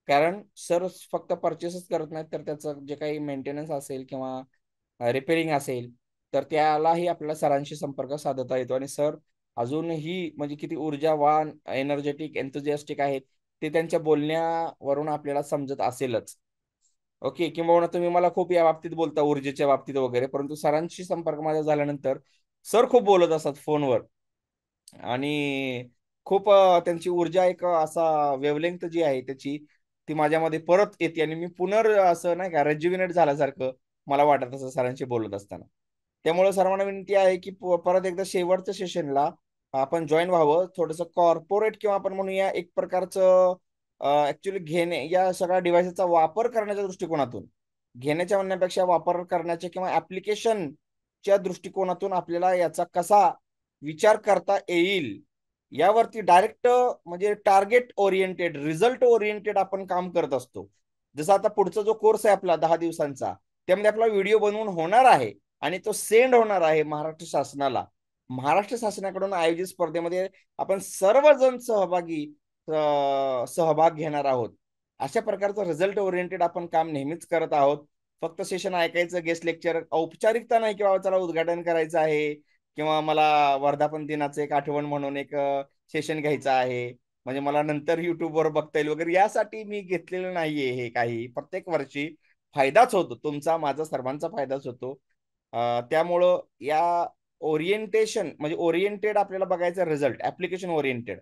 कारण सर फक्त परचेसच करत नाहीत तर त्याचं जे काही मेंटेनन्स असेल किंवा रिपेरिंग असेल तर त्यालाही आपल्याला सरांशी संपर्क साधता येतो. आणि सर अजूनही म्हणजे किती ऊर्जावान एनर्जेटिक एन्थुजियास्टिक आहेत ते त्यांच्या बोलण्यावरून आपल्याला समजत असेलच. ओके किंवा तुम्ही मला खूप या बाबतीत बोलता ऊर्जेच्या बाबतीत वगैरे परंतु सरांशी संपर्क माझा झाल्यानंतर सर खूप बोलत असतात फोनवर. आणि खूप त्यांची ऊर्जा एक असा वेवलेंथ जी आहे त्याची ती माझ्यामध्ये परत येते आणि मी पुनर् असं नाही का रेज्युमिनेट झाल्यासारखं मला वाटत असं सरांशी बोलत असताना. त्यामुळे सर्वांना विनंती आहे की परत एकदा शेवटच्या सेशनला आपण जॉईन व्हावं. थोडंसं कॉर्पोरेट किंवा आपण म्हणूया एक प्रकारचं ऍक्च्युली घेणे या सगळ्या डिव्हायसेसचा वापर करण्याच्या दृष्टिकोनातून. घेण्याच्या म्हणण्यापेक्षा वापर करण्याच्या किंवा ऍप्लिकेशन च्या दृष्टिकोनातून आपल्याला याचा कसा विचार करता येईल? यावरती डायरेक्ट म्हणजे टार्गेट ओरिएंटेड रिझल्ट ओरिएंटेड आपण काम करत असतो. जसं आता पुढचा जो कोर्स आहे आपला दहा दिवसांचा त्यामध्ये आपला व्हिडिओ बनवून होणार आहे आणि तो सेंड होणार आहे महाराष्ट्र शासनाला. महाराष्ट्र शासनाकडून आयोजित स्पर्धेमध्ये आपण सर्वजण सहभागी सहभाग घेणार आहोत. अशा प्रकारचं रिझल्ट ओरिएंटेड आपण काम नेहमीच करत आहोत. फक्त सेशन ऐकायचं गेस्ट लेक्चर औपचारिकता नाही किंवा चला उद्घाटन करायचं आहे किंवा मला वर्धापन दिनाचं एक आठवण म्हणून एक सेशन घ्यायचं आहे. म्हणजे मला नंतर युट्यूबवर बघता येईल वगैरे यासाठी मी घेतलेलं नाहीये हे काही. प्रत्येक वर्षी फायदाच होतो. तुमचा माझा सर्वांचा फायदाच होतो. त्यामुळं या ओरिएंटेशन म्हणजे ओरिएंटेड आपल्याला बघायचं रिझल्ट ऍप्लिकेशन ओरिएंटेड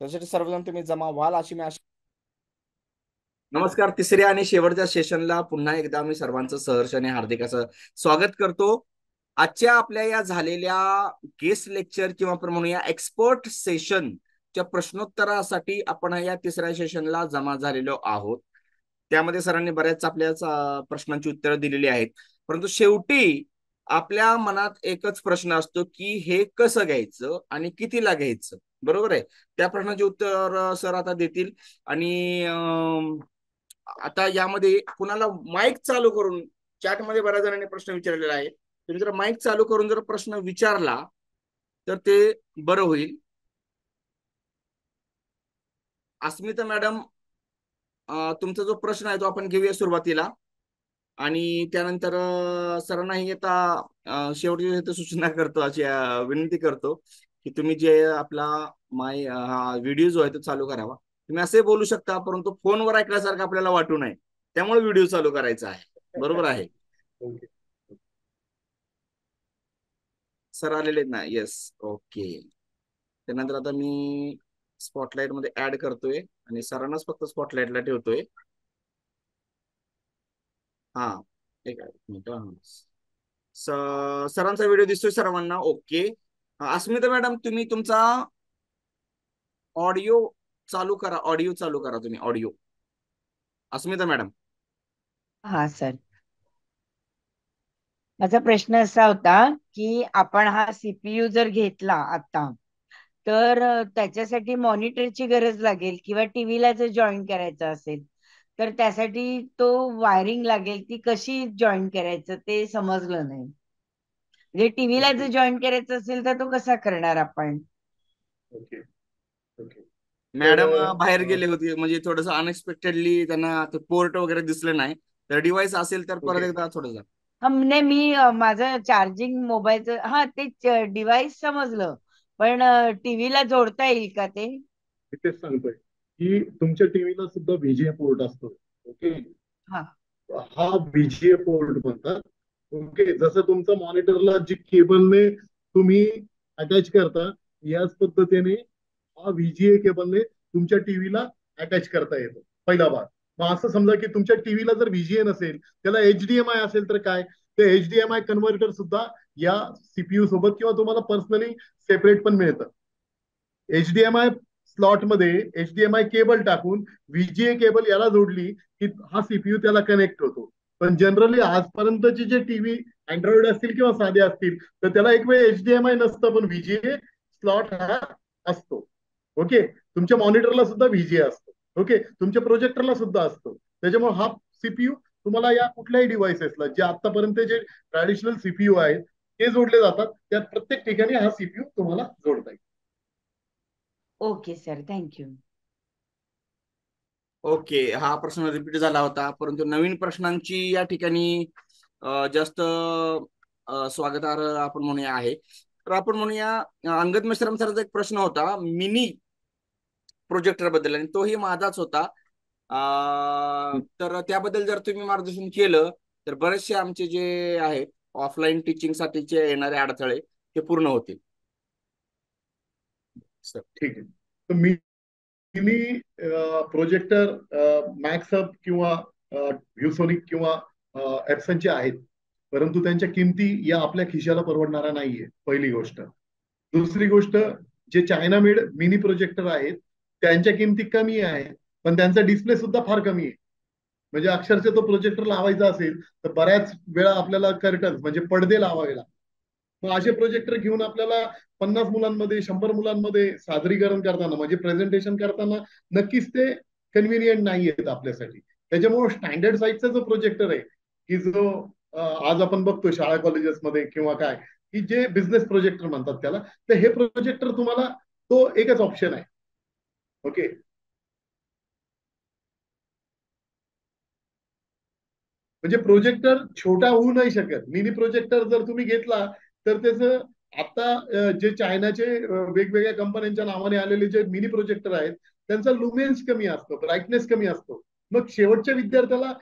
त्यासाठी सर्वजण तुम्ही जमा व्हाल अशी मी आशा नमस्कार तिसऱ्या आणि शेवटच्या सेशनला पुन्हा एकदा मी सर्वांचं सहर्ष आणि हार्दिक असं स्वागत करतो. आजच्या आपल्या या झालेल्या गेस्ट लेक्चर किंवा आपण म्हणूया एक्सपर्ट सेशनच्या प्रश्नोत्तरासाठी आपण या तिसऱ्या सेशनला जमा झालेलो आहोत. त्यामध्ये सरांनी बऱ्याच आपल्या प्रश्नांची उत्तरं दिलेली आहेत. परंतु शेवटी आपल्या मनात एकच प्रश्न असतो की हे कसं घ्यायचं आणि कितीला घ्यायचं? बरोबर आहे? त्या प्रश्नाचे उत्तर सर आता देतील. आणि आता यामध्ये कुणाला माईक चालू करून चॅटमध्ये बऱ्याच जणांनी प्रश्न विचारलेला आहे. तुम्ही जर माईक चालू करून जर प्रश्न विचारला तर ते बरं होईल. अस्मिता मॅडम तुमचा जो प्रश्न आहे तो आपण घेऊया सुरुवातीला. आणि त्यानंतर सरांनाही आता शेवटी सूचना करतो अशी विनंती करतो की तुम्ही जे आपला माय हा व्हिडिओ जो आहे तो चालू करावा. तुम्ही असे बोलू शकता परंतु फोनवर ऐकल्यासारखं आपल्याला वाटू नये. त्यामुळे व्हिडिओ चालू करायचा आहे. बरोबर आहे. सर आलेले ना? Yes okay. त्यानंतर आता मी स्पॉटलाइटमध्ये ऍड करतोय आणि सरांनाच फक्त स्पॉटलाइटला ठेवतोय. हा. एक मिनिट. सरांचा व्हिडिओ दिसतोय सर्वांना. ओके. अस्मिता मॅडम तुम्ही तुमचा ऑडिओ चालू करा ऑडिओ चालू करा तुम्ही ऑडिओ अस्मिता मॅडम. हा सर माझा प्रश्न असा होता की आपण हा सीपीयू जर घेतला आता तर त्याच्यासाठी मॉनिटरची गरज लागेल किंवा टीव्हीला जर जॉईन करायचं असेल तर त्यासाठी तो वायरिंग लागेल ती कशी जॉईन करायचं ते समजलं नाही. म्हणजे टीव्हीला जर जॉईन करायचं असेल तर तो कसा करणार आपण? ओके मॅडम बाहेर गेले होते. म्हणजे थोडस अनएक्सपेक्टेडली त्यांना पोर्ट वगैरे दिसलं नाही. तर डिव्हाइस असेल तर परत एकदा थोडस. नाही मी माझं चार्जिंग मोबाईलचं हा ते डिव्हाइस समजलं. पण टीव्हीला जोडता येईल का ते? तेच सांगतोय. की तुमच्या टीव्हीला सुद्धा व्हीजीए पोर्ट असतो. ओके हा. व्हीजीए पोर्ट म्हणतात. ओके जसं तुमचं मॉनिटरला जी केबलने तुम्ही अटॅच करता याच पद्धतीने हा व्हीजीए केबलने तुमच्या टीव्हीला अटॅच करता येतो पहिला भाग. मग असं समजा की तुमच्या टीव्हीला जर व्हीजीए नसेल त्याला एचडीएमआय असेल तर काय? ते एचडीएमआय कन्व्हर्टर सुद्धा या सीपीयू सोबत किंवा तुम्हाला पर्सनली सेपरेट पण मिळतं. एचडीएमआय स्लॉटमध्ये एचडीएमआय केबल टाकून व्हीजीए केबल याला जोडली की हा सीपीयू त्याला कनेक्ट होतो. पण जनरली आजपर्यंतचे जे टीव्ही अँड्रॉइड असतील किंवा साधे असतील तर त्याला एक वेळ एचडीएमआय नसतं पण व्हीजीए स्लॉट हा असतो. ओके? तुमच्या मॉनिटरला सुद्धा व्हीजीए असतो. ओके? तुमच्या प्रोजेक्टरला सुद्धा असतो. त्याच्यामुळे हा सीपीयू तुम्हाला या कुठल्याही डिव्हाइसेसला जे आतापर्यंत जे ट्रॅडिशनल सीपीयू आहेत ते जोडले जातात. त्यात प्रत्येक ठिकाणी हा सीपीयू तुम्हाला जोडता येईल. Okay sir. Thank you okay. हा प्रश्न रिपीट झाला होता. परंतु नवीन प्रश्नांची या ठिकाणी जास्त स्वागतार्ह आपण म्हणूया आहे. तर आपण म्हणूया अंगद मिश्रम सरांचा एक प्रश्न होता. मिनी प्रोजेक्टरबद्दल. आणि तोही माझाच होता. तर त्याबद्दल जर तुम्ही मार्गदर्शन केलं तर बरेचसे आमचे जे आहेत ऑफलाईन टीचिंग साठीचे येणारे अडथळे ते पूर्ण होतील. ठीक आहे. तर मी मी प्रोजेक्टर मॅक्सअप किंवा व्ह्युसोनिक किंवा एप्सनचे आहेत. परंतु त्यांच्या किमती या आपल्या खिशाला परवडणारा नाहीये पहिली गोष्ट. दुसरी गोष्ट जे चायना मेड मिनी प्रोजेक्टर आहेत त्यांच्या किमती कमी आहे पण त्यांचा डिस्प्ले सुद्धा फार कमी आहे. म्हणजे अक्षरशः तो प्रोजेक्टर लावायचा असेल तर बऱ्याच वेळा आपल्याला कर्टन्स म्हणजे पडदे लावावे लागतात. मग असे प्रोजेक्टर घेऊन आपल्याला पन्नास मुलांमध्ये शंभर मुलांमध्ये सादरीकरण करताना म्हणजे प्रेझेंटेशन करताना नक्कीच ते कन्व्हिनियंट नाही आहेत आपल्यासाठी. त्याच्यामुळे स्टँडर्ड साईजचा जो प्रोजेक्टर आहे की जो आज आपण बघतो शाळा कॉलेजेसमध्ये किंवा काय की जे बिझनेस प्रोजेक्टर म्हणतात त्याला तर हे प्रोजेक्टर तुम्हाला तो एकच ऑप्शन आहे. ओके. म्हणजे प्रोजेक्टर छोटा होऊ नाही शकत. मिनी प्रोजेक्टर जर तुम्ही घेतला तर त्याचं आता जे चायनाचे वेगवेगळ्या कंपन्यांच्या नावाने आलेले जे मिनी प्रोजेक्टर आहेत त्यांचा लुमेन्स कमी असतो ब्राईटनेस कमी असतो. मग शेवटच्या विद्यार्थ्याला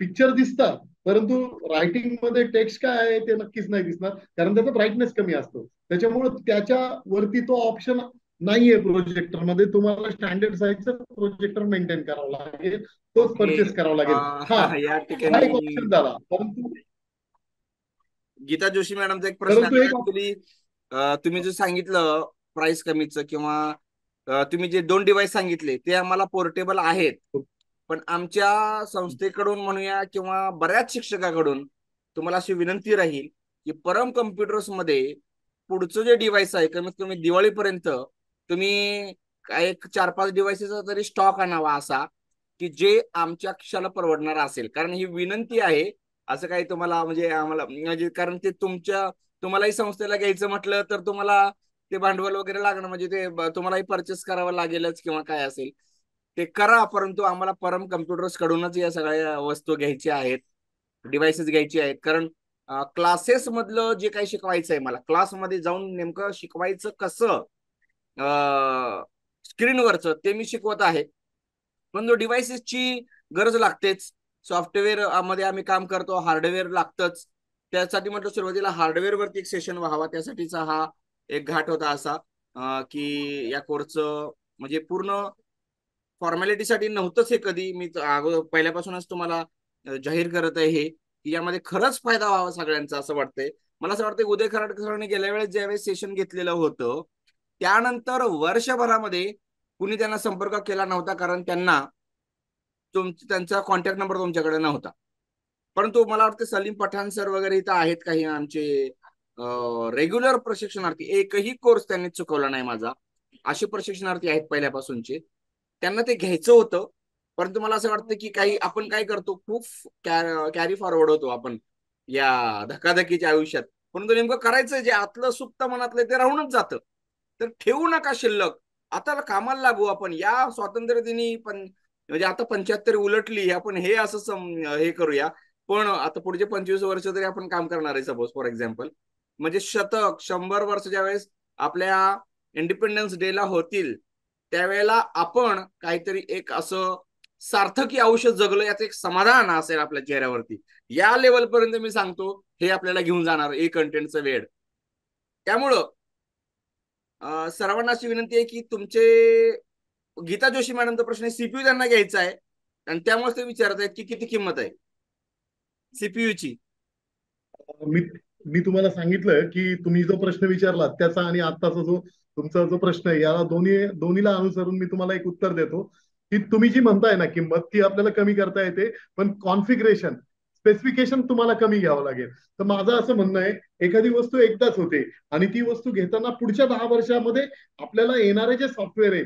पिक्चर दिसतात परंतु रायटिंगमध्ये टेक्स्ट काय आहे ते नक्कीच नाही दिसणार कारण त्याचा ब्राईटनेस कमी असतो. त्याच्यामुळे त्याच्यावरती तो ऑप्शन नाहीये प्रोजेक्टरमध्ये. तुम्हाला स्टँडर्ड साईजचा प्रोजेक्टर मेंटेन करावा लागेल. तोच परचेस करावा लागेल. हा या ठिकाणी ऑप्शन झाला. परंतु गीता जोशी मॅडमचा एक प्रश्न तुम्ही जे सांगितलं प्राइस कमीच किंवा तुम्ही जे दोन डिव्हाइस सांगितले ते आम्हाला पोर्टेबल आहेत. पण आमच्या संस्थेकडून म्हणूया किंवा बऱ्याच शिक्षकाकडून तुम्हाला अशी विनंती राहील की परम कम्प्युटर्समध्ये पुढचं जे डिव्हाइस आहे कमीत कमी दिवाळीपर्यंत तुम्ही एक चार पाच डिव्हाइसेसचा तरी स्टॉक आणावा असा की जे आमच्या क्षाला परवडणार असेल. कारण ही विनंती आहे असं काही तुम्हाला म्हणजे आम्हाला म्हणजे कारण ते तुमच्या तुम्हालाही संस्थेला घ्यायचं म्हटलं तर तुम्हाला ते भांडवल वगैरे लागणं म्हणजे ते तुम्हालाही परचेस करावं लागेलच किंवा काय असेल. ते करा परंतु आम्हाला परम कम्प्युटर्स कडूनच या सगळ्या वस्तू घ्यायच्या आहेत डिव्हाइसेस घ्यायची आहेत. कारण क्लासेस मधलं जे काही शिकवायचं आहे मला क्लासमध्ये जाऊन नेमकं शिकवायचं कसं स्क्रीनवरचं ते मी शिकवत आहे. पण जो डिव्हाइसेसची गरज लागतेच सॉफ्टवेअरमध्ये आम्ही काम करतो हार्डवेअर लागतच. त्यासाठी म्हटलं सुरुवातीला हार्डवेअर वरती एक सेशन व्हावा त्यासाठीचा हा एक घाट होता असा की या कोर्सचं म्हणजे पूर्ण फॉर्मॅलिटीसाठी नव्हतंच हे कधी. मी पहिल्यापासूनच तुम्हाला जाहीर करत आहे हे की यामध्ये खरंच फायदा व्हावा सगळ्यांचा असं वाटतंय. मला असं वाटतं उदय खराडकरांनी गेल्या वेळेस ज्यावेळेस सेशन घेतलेलं होतं त्यानंतर वर्षभरामध्ये कुणी त्यांना संपर्क केला नव्हता कारण त्यांना तुम त्यांचा कॉन्टॅक्ट नंबर तुमच्याकडे नव्हता. परंतु मला वाटतं सलीम पठाण सर वगैरे इथं आहेत काही आमचे रेग्युलर प्रशिक्षणार्थी. एकही कोर्स त्यांनी चुकवला नाही माझा. असे प्रशिक्षणार्थी आहेत पहिल्यापासूनचे. त्यांना ते घ्यायचं होतं. परंतु मला असं वाटतं की काही आपण काय करतो खूप कॅरी फॉरवर्ड होतो आपण या धकाधकीच्या आयुष्यात. परंतु नेमकं करायचं जे आतलं सुप्त मनातलं ते राहूनच जातं. तर ठेवू नका शिल्लक. आता कामाला लागू आपण. या स्वातंत्र्य दिनी पण म्हणजे आता पंच्याहत्तर उलटली आपण हे असं हे करूया. पण आता पुढचे पंचवीस वर्ष तरी आपण काम करणार आहे सपोज फॉर एक्झाम्पल म्हणजे शतक शंभर वर्ष ज्या वेळेस आपल्या इंडिपेंडन्स डे ला होतील त्यावेळेला आपण काहीतरी एक असं सार्थकी औषध जगलं याचं एक समाधान असेल आपल्या चेहऱ्यावरती. या लेवल पर्यंत मी सांगतो हे आपल्याला घेऊन जाणार ए कंटेंटचं वेळ त्यामुळं सर्वांना अशी विनंती आहे की तुमचे गीता जोशी मॅडमचा प्रश्न सीपीयू त्यांना घ्यायचा आहे. आणि त्यामुळे ते विचारत आहेत की किती किंमत आहे? सीपीयूची मी मी तुम्हाला सांगितलं की तुम्ही जो प्रश्न विचारला त्याचा आणि आत्ताचा जो तुमचा जो प्रश्न आहे याला दोन्ही दोन्हीला अनुसरून मी तुम्हाला एक उत्तर देतो. की तुम्ही जी म्हणताय ना किंमत ती आपल्याला कमी करता येते पण कॉन्फिगरेशन स्पेसिफिकेशन तुम्हाला कमी घ्यावं लागेल. तर माझं असं म्हणणं आहे एखादी वस्तू एकदाच होते आणि ती वस्तू घेताना पुढच्या दहा वर्षामध्ये आपल्याला येणारे जे सॉफ्टवेअर आहे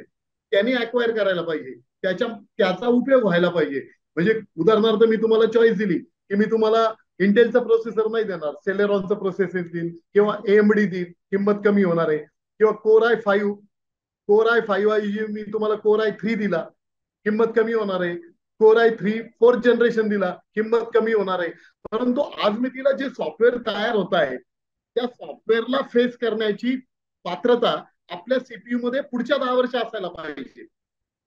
त्यांनी अक्वायर करायला पाहिजे. त्याच्या त्याचा उपयोग व्हायला पाहिजे. म्हणजे उदाहरणार्थ मी तुम्हाला चॉईस दिली की मी तुम्हाला इंटेलचा प्रोसेसर नाही देणार सेलेरॉनचा प्रोसेसर देईन किंवा एएमडी देईन किंमत कमी होणार आहे. किंवा core i five core i five i मी तुम्हाला कोर आय थ्री दिला किंमत कमी होणार आहे. Four i three fourth generation दिला किंमत कमी होणार आहे. परंतु आज मी तिला जे सॉफ्टवेअर तयार होत आहे त्या सॉफ्टवेअरला फेस करण्याची पात्रता आपल्या सीपीयू मध्ये पुढच्या दहा वर्ष असायला पाहिजे.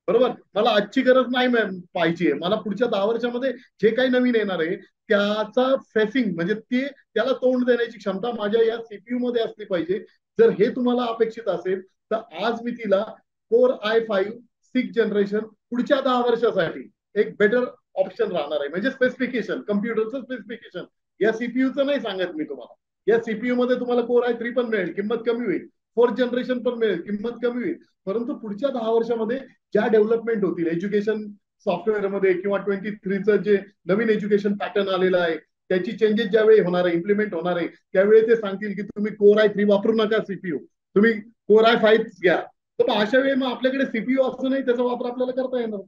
बरोबर? मला आजची गरज नाही पाहिजे मला पुढच्या दहा वर्षामध्ये जे काही नवीन येणार आहे त्याचा फेसिंग म्हणजे ते त्याला तोंड देण्याची क्षमता माझ्या या सीपीयू मध्ये असली पाहिजे. जर हे तुम्हाला अपेक्षित असेल तर आज मी तिला four i five six generation पुढच्या दहा वर्षासाठी एक बेटर ऑप्शन राहणार आहे. म्हणजे स्पेसिफिकेशन कम्प्युटरचं स्पेसिफिकेशन या सीपीयूचं नाही सांगत मी तुम्हाला. या सीपीयू मध्ये तुम्हाला कोर आय थ्री पण मिळेल किंमत कमी होईल. फोर्थ जनरेशन पण मिळेल किंमत कमी होईल. परंतु पुढच्या दहा वर्षामध्ये ज्या डेव्हलपमेंट होतील एज्युकेशन सॉफ्टवेअरमध्ये किंवा ट्वेंटी थ्रीचं जे नवीन एज्युकेशन पॅटर्न आलेलं आहे त्याची चेंजेस ज्यावेळी होणार आहे इम्प्लिमेंट होणार आहे त्यावेळी ते सांगतील की तुम्ही कोर आय थ्री वापरू नका सीपीयू तुम्ही कोर आय फाईव्ह घ्या. तर अशा वेळी मग आपल्याकडे सीपीयू असूनही त्याचा वापर आपल्याला करता येणार.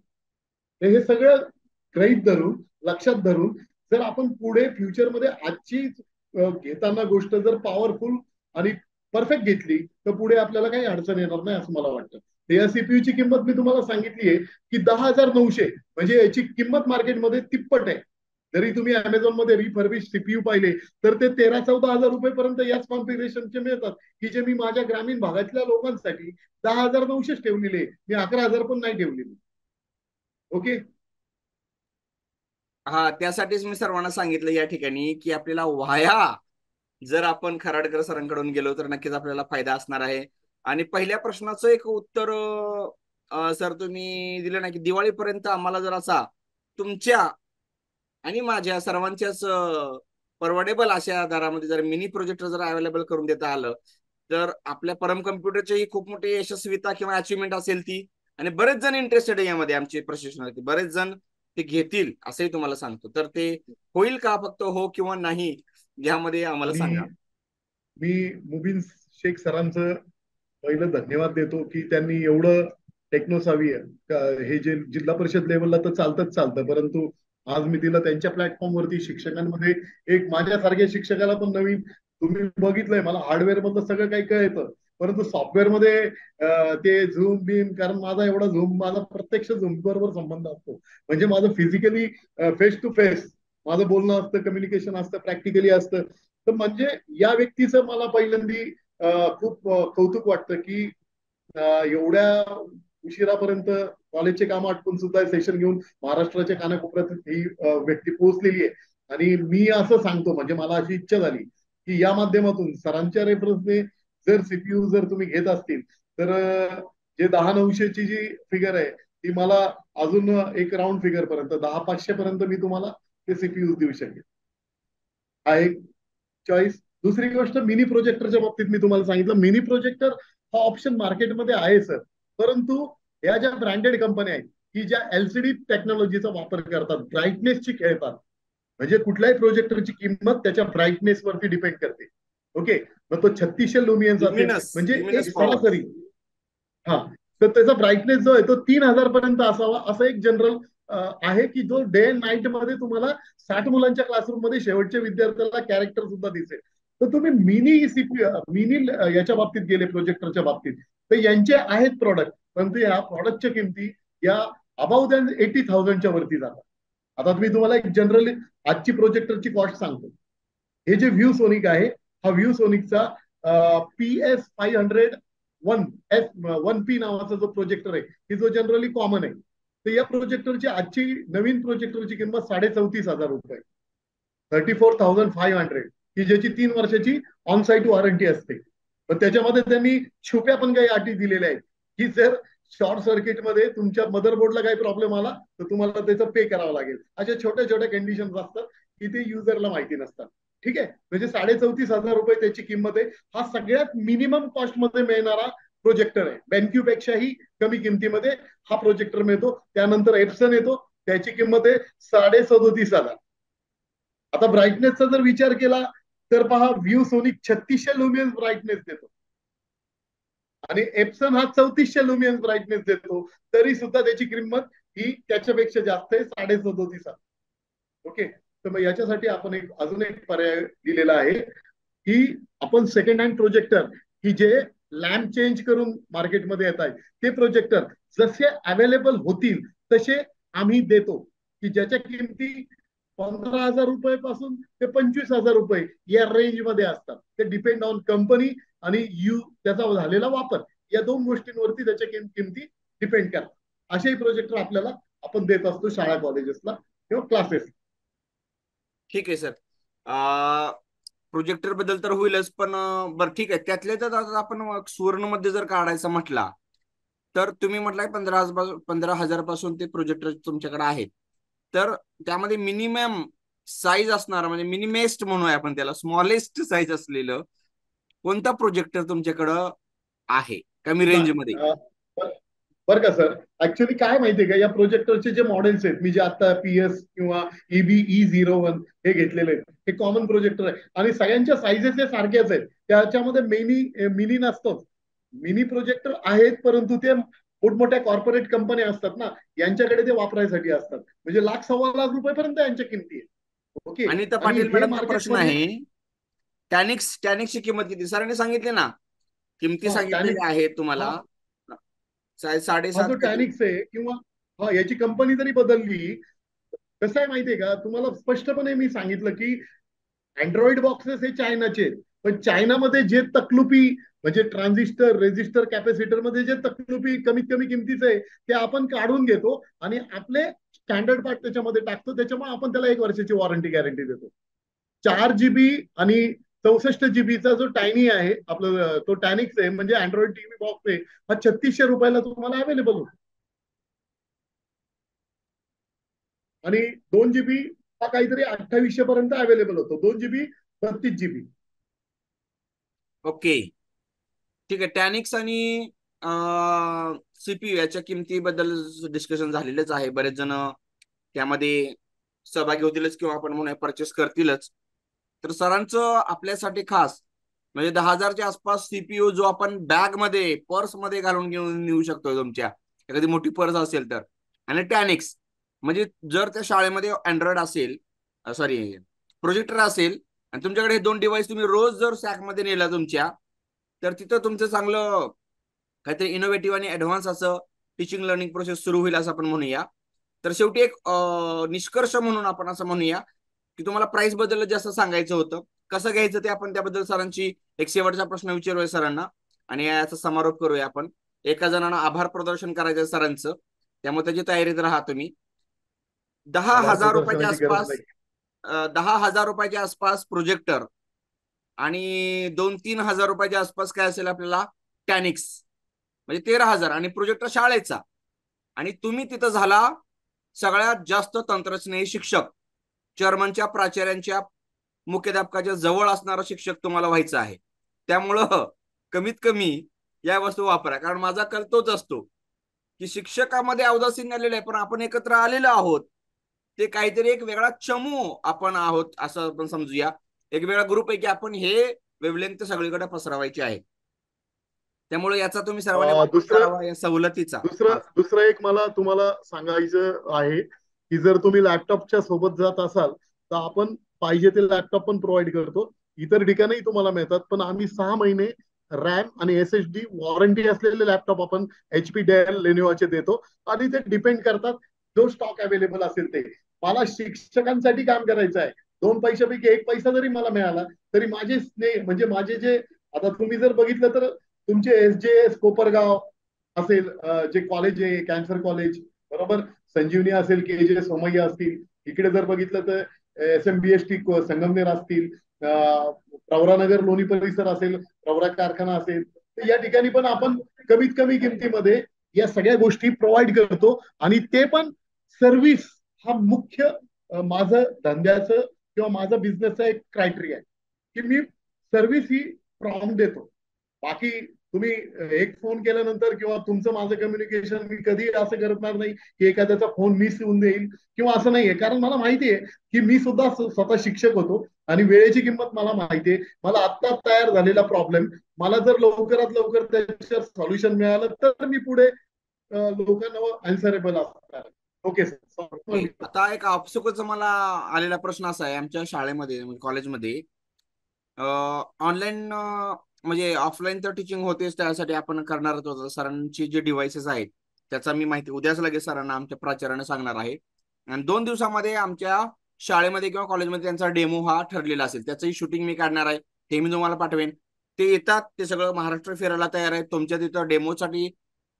हे सगळं ग्रहित धरून लक्षात धरून जर आपण पुढे फ्युचरमध्ये आजची घेताना गोष्ट जर पॉवरफुल आणि परफेक्ट घेतली तर पुढे आपल्याला काही अडचण येणार नाही असं मला वाटतं. या सीपीयूची किंमत मी तुम्हाला सांगितली आहे की दहा हजार नऊशे म्हणजे याची किंमत मार्केटमध्ये तिप्पट आहे. जरी तुम्ही अमेझॉनमध्ये रिफर्बिश सीपीयू पाहिले तर ते तेरा चौदा हजार रुपये पर्यंत याच कॉन्फिगरेशनचे मिळतात. की जे मी माझ्या ग्रामीण भागातल्या लोकांसाठी दहा हजार नऊशेच ठेवलेले मी अकरा हजार पण नाही ठेवलेले. ओके. हा त्यासाठीच मी सर्वांना सांगितलं या ठिकाणी की आपल्याला वाया जर आपण खराडकर सरांकडून गेलो तर नक्कीच आपल्याला फायदा असणार आहे. आणि पहिल्या प्रश्नाचं एक उत्तर सर तुम्ही दिलं ना की दिवाळीपर्यंत आम्हाला जर असा तुमच्या आणि माझ्या सर्वांच्याच परवडेबल अशा दरामध्ये जर मिनी प्रोजेक्टर जर अवेलेबल करून देता आलं तर आपल्या परम कम्प्युटरची खूप मोठी यशस्वीता किंवा अचिव्हमेंट असेल ती आणि बरेच जण इंटरेस्टेड आहे यामध्ये आमचे प्रशिक्षणार्थी. बरेच जण ते घेतील असंही तुम्हाला सांगतो. तर ते होईल का फक्त हो किंवा नाही यामध्ये आम्हाला सांगा. मी मुबीन शेख सरांचं पहिलं धन्यवाद देतो की त्यांनी एवढं टेक्नोसावी हे जे जिल्हा परिषद लेवलला तर चालतच चालतं परंतु आज मी तिला त्यांच्या प्लॅटफॉर्मवरती शिक्षकांमध्ये एक माझ्यासारख्या शिक्षकाला पण नवीन तुम्ही बघितलंय मला हार्डवेअर मधलं सगळं काही कळतं. परंतु सॉफ्टवेअरमध्ये ते झूम बिम कारण माझा एवढा झूम माझा प्रत्यक्ष झूम बरोबर संबंध असतो. म्हणजे माझं फिजिकली फेस टू फेस माझं बोलणं असतं कम्युनिकेशन असतं प्रॅक्टिकली असतं. तर म्हणजे या व्यक्तीचं मला पहिल्यांदी खूप कौतुक वाटतं की एवढ्या उशिरापर्यंत कॉलेजचे काम आटपून सुद्धा सेशन घेऊन महाराष्ट्राच्या कानाकोपऱ्यात ही व्यक्ती पोहोचलेली आहे. आणि मी असं सांगतो म्हणजे मला अशी इच्छा झाली की या माध्यमातून सरांच्या रेफरन्सने जर सीपीयू जर तुम्ही घेत असतील तर जे दहा नऊशेची जी फिगर आहे ती मला अजून एक राऊंड फिगर पर्यंत दहा पाचशे पर्यंत मी तुम्हाला ते सीपीयू देऊ शकेल हा एक चॉईस दुसरी गोष्ट मिनी प्रोजेक्टरच्या बाबतीत मी तुम्हाला सांगितलं मिनी प्रोजेक्टर हा ऑप्शन मार्केटमध्ये आहे सर परंतु या ज्या ब्रँडेड कंपन्या आहेत की ज्या एलसीडी टेक्नॉलॉजीचा वापर करतात ब्राईटनेसची खेळतात म्हणजे कुठल्याही प्रोजेक्टरची किंमत त्याच्या ब्राईटनेस वरती डिपेंड करते. ओके. मग तो छत्तीसशे लुमियन्स म्हणजे एक सरासरी. हा. तर त्याचा ब्राईटनेस जो आहे तो तीन हजार पर्यंत असावा असं एक जनरल आहे की जो डे अँड नाईटमध्ये तुम्हाला साठ मुलांच्या क्लासरूममध्ये शेवटच्या विद्यार्थ्याला कॅरेक्टर सुद्धा दिसेल. तर तुम्ही मिनी सीपी मिनी याच्या बाबतीत गेले प्रोजेक्टरच्या बाबतीत. तर यांचे आहेत प्रॉडक्ट परंतु या प्रॉडक्टच्या किमती या अबाउ दॅन एटी थाउजंडच्या वरती जातात. आता मी तुम्हाला एक जनरली आजची प्रोजेक्टरची कॉस्ट सांगतो. हे जे व्ह्यू सोनिक आहे हा view सोनिकचा P S five hundred one S one P नावाचा जो प्रोजेक्टर आहे की जो जनरली कॉमन आहे. तर या प्रोजेक्टरची आजची नवीन प्रोजेक्टरची किंमत साडे चौतीस हजार रुपये. Thirty four thousand five hundred की ज्याची तीन वर्षाची ऑन साईट वॉरंटी असते. पण त्याच्यामध्ये त्यांनी छुप्या पण काही अटी दिलेल्या आहेत. की जर शॉर्ट सर्किटमध्ये तुमच्या मदरबोर्डला काही प्रॉब्लेम आला तर तुम्हाला त्याचं पे करावं लागेल. अशा छोट्या छोट्या कंडिशन असतात की ते युजरला माहिती नसतात. ठीक आहे? म्हणजे साडे चौतीस हजार रुपये त्याची किंमत आहे. हा सगळ्यात मिनिमम कॉस्टमध्ये मिळणारा प्रोजेक्टर आहे. बँक्यू पेक्षाही कमी किमतीमध्ये हा प्रोजेक्टर मिळतो. त्यानंतर एप्सन येतो. त्याची किंमत आहे साडे सदोतीस हजार. आता ब्राईटनेसचा जर विचार केला तर पहा व्ह्यू सोनिक छत्तीसशे लुमियन्स ब्राईटनेस देतो. आणि एप्सन हा चौतीसशे लुमियन्स ब्राईटनेस देतो. तरी सुद्धा त्याची किंमत ही त्याच्यापेक्षा जास्त आहे साडे सदोतीस ओके? तर मग याच्यासाठी आपण एक अजून एक पर्याय दिलेला आहे की आपण सेकंड हँड प्रोजेक्टर की जे लॅम्प चेंज करून मार्केटमध्ये येत आहे ते प्रोजेक्टर जसे अवेलेबल होतील तसे आम्ही देतो. की ज्याच्या किमती पंधरा हजार रुपये पासून ते पंचवीस हजार रुपये या रेंजमध्ये असतात. ते डिपेंड ऑन कंपनी आणि यू त्याचा झालेला वापर. या दोन गोष्टींवरती त्याच्या किमती डिपेंड करतात. असेही प्रोजेक्टर आपल्याला आपण देत असतो शाळा कॉलेजेसला किंवा क्लासेस ठीक आहे सर प्रोजेक्टरबद्दल तर होईलच पण बरं ठीक आहे. त्यातल्या तर आपण सुवर्णमध्ये जर काढायचा म्हटला तर तुम्ही म्हटलाय पंधरा हजार पंधरा हजारपासून ते प्रोजेक्टर तुमच्याकडे आहेत. तर त्यामध्ये मिनिमम साईज असणार म्हणजे मिनिमेस्ट म्हणूया आपण त्याला स्मॉलेस्ट साईज असलेलं कोणता प्रोजेक्टर तुमच्याकडं आहे? कमी रेंजमध्ये. बरं का सर? ऍक्च्युली काय माहितीये का या प्रोजेक्टरचे जे मॉडेल्स आहेत मी जे आता पी एस किंवा ईबी ई झिरो वन हे घेतलेले आहेत हे कॉमन प्रोजेक्टर आहे. आणि सगळ्यांच्या साईजेस हे सारख्याच आहेत. त्याच्यामध्ये मिनी मिनी नसतोच. मिनी प्रोजेक्टर आहेत परंतु ते मोठमोठ्या कॉर्पोरेट कंपन्या असतात ना यांच्याकडे ते वापरायसाठी असतात. म्हणजे लाख सव्वा लाख रुपयेपर्यंत यांच्या किमती आहे ओके पाटील मॅडम प्रश्न आहे टॅनिक्स टॅनिक्सची किंमत किती? सरांनी सांगितले ना. किमती सांगितलेली आहे तुम्हाला. साडेसात टॅनिक्स आहे किंवा हा याची कंपनी जरी बदलली कसं आहे माहितीये का? तुम्हाला स्पष्टपणे मी सांगितलं की अँड्रॉइड बॉक्सेस हे चायनाचे पण चायनामध्ये जे तकलुपी म्हणजे ट्रान्झिस्टर रेजिस्टर कॅपॅसिटरमध्ये जे तकलुपी कमीत कमी किमतीचं आहे ते आपण काढून घेतो आणि आपले स्टँडर्ड पार्ट त्याच्यामध्ये टाकतो. त्याच्यामुळे आपण त्याला एक वर्षाची वॉरंटी गॅरंटी देतो. चार जीबी आणि चौसष्ट जीबीचा जो टायनी आहे आपलं तो टॅनिक्स आहे म्हणजे अँड्रॉइड टीव्ही बॉक्स आहे हा छत्तीसशे रुपयाला तुम्हाला अवेलेबल होतो. आणि दोन जीबी हा काहीतरी अठ्ठावीसशे पर्यंत अवेलेबल होतो. दोन जीबी बत्तीस जीबी ओके ठीक आहे टॅनिक्स आणि सीपीयू याच्या किमतीबद्दल डिस्कशन झालेलंच आहे. बरेच जण त्यामध्ये सहभागी होतीलच किंवा आपण म्हणून परचेस करतीलच. तर सरांचं आपल्यासाठी खास म्हणजे दहा हजारच्या आसपास सीपीयू जो आपण बॅगमध्ये पर्समध्ये घालून घेऊन नेऊ शकतो तुमच्या. एखादी मोठी पर्स असेल तर. आणि टॅनिक्स म्हणजे जर त्या शाळेमध्ये अँड्रॉइड असेल सॉरी प्रोजेक्टर असेल आणि तुमच्याकडे हे दोन डिव्हाइस तुम्ही रोज जर सॅकमध्ये नेला तुमच्या तर तिथं तुमचं चांगलं काहीतरी इनोव्हेटिव्ह आणि ऍडव्हान्स असं टीचिंग लर्निंग प्रोसेस सुरू होईल असं आपण म्हणूया. तर शेवटी एक निष्कर्ष म्हणून आपण असं म्हणूया की तुम्हाला प्राइसबद्दल जास्त सांगायचं होतं. कसं घ्यायचं ते आपण त्याबद्दल सरांची एक शेवटचा प्रश्न विचारूया सरांना. आणि याचा समारोप करूया आपण. एका जणांना आभार प्रदर्शन करायचं सरांचं. त्यामुळे त्याची तयारीत राहा तुम्ही. दहा हजार रुपयाच्या आसपास दहा हजार रुपयाच्या आसपास प्रोजेक्टर आणि दोन तीन हजार रुपयाच्या आसपास काय असेल आपल्याला? टॅनिक्स म्हणजे तेरा हजार. आणि प्रोजेक्टर शाळेचा. आणि तुम्ही तिथं झाला सगळ्यात जास्त तंत्रज्ञ शिक्षक. जर्मनच्या प्राचार्यांच्या मुख्याध्यापकाच्या जवळ असणारा शिक्षक तुम्हाला व्हायचा आहे. त्यामुळं कमीत कमी या वस्तू वापरा. कारण माझा कल तोच असतो की शिक्षकामध्ये अवदासीन आलेलं आहे पण आपण एकत्र आलेलो आहोत. ते काहीतरी एक वेगळा चमू आपण आहोत असं आपण समजूया. एक वेगळा ग्रुप आहे की आपण हे वेवलेंथ सगळीकडे पसरवायची आहे. त्यामुळे याचा तुम्ही सर्वांनी दुसरा सवलतीचा. दुसरं दुसरं एक मला तुम्हाला सांगायचं आहे की जर तुम्ही लॅपटॉपच्या सोबत जात असाल तर आपण पाहिजे ते लॅपटॉप पण प्रोव्हाइड करतो. इतर ठिकाणी तुम्हाला मिळतात पण आम्ही सहा महिने रॅम आणि एस एच डी वॉरंटी असलेले लॅपटॉप आपण एचपी डेल लेनिओचे देतो. आणि ते डिपेंड करतात जो स्टॉक अवेलेबल असेल ते. मला शिक्षकांसाठी काम करायचं आहे. दोन पैशापैकी एक पैसा जरी मला मिळाला तरी माझे स्नेह म्हणजे माझे जे आता तुम्ही जर बघितलं तर तुमचे एस जे एस कोपरगाव असेल जे कॉलेज आहे कॅन्सर कॉलेज बरोबर? संजीवनी असेल के जे सोमय्या असतील इकडे जर बघितलं तर S M B S T Sangamner असतील प्रवरानगर लोणी परिसर असेल प्रवरा कारखाना असेल तर या ठिकाणी पण आपण कमीत कमी किमतीमध्ये या सगळ्या गोष्टी प्रोव्हाइड करतो. आणि ते पण सर्व्हिस हा मुख्य माझं धंद्याचं किंवा माझा बिझनेसचा एक क्रायटेरिया आहे की मी सर्व्हिस ही प्रॉम देतो. बाकी तुम्ही एक फोन केल्यानंतर किंवा तुमचं माझं कम्युनिकेशन मी कधी असं करणार नाही की एखाद्याचा फोन मिस होऊन देईल किंवा असं नाहीये. कारण मला माहिती आहे की मी सुद्धा स्वतः शिक्षक होतो आणि वेळेची किंमत मला माहिती आहे. मला आत्ताच तयार झालेला प्रॉब्लेम मला जर लवकरात लवकर त्याच्यावर सॉल्युशन मिळालं तर मी पुढे लोकांना अन्सरेबल असणार. ओके सर आता एक आपसुकचा मला आलेला प्रश्न असा आहे आमच्या शाळेमध्ये कॉलेजमध्ये ऑनलाईन म्हणजे ऑफलाईन तर टीचिंग होतेच त्यासाठी आपण करणारच होतो सरांची जे डिव्हाइसेस आहेत त्याचा मी माहिती उद्याच लगेच सरांना आमच्या प्राचार्याने सांगणार आहे. आणि दोन दिवसामध्ये आमच्या शाळेमध्ये किंवा कॉलेजमध्ये त्यांचा डेमो हा ठरलेला असेल. त्याचंही शूटिंग मी काढणार आहे ते मी तुम्हाला पाठवेन. ते येतात ते सगळं महाराष्ट्र फिरायला तयार आहे तुमच्या तिथं डेमोसाठी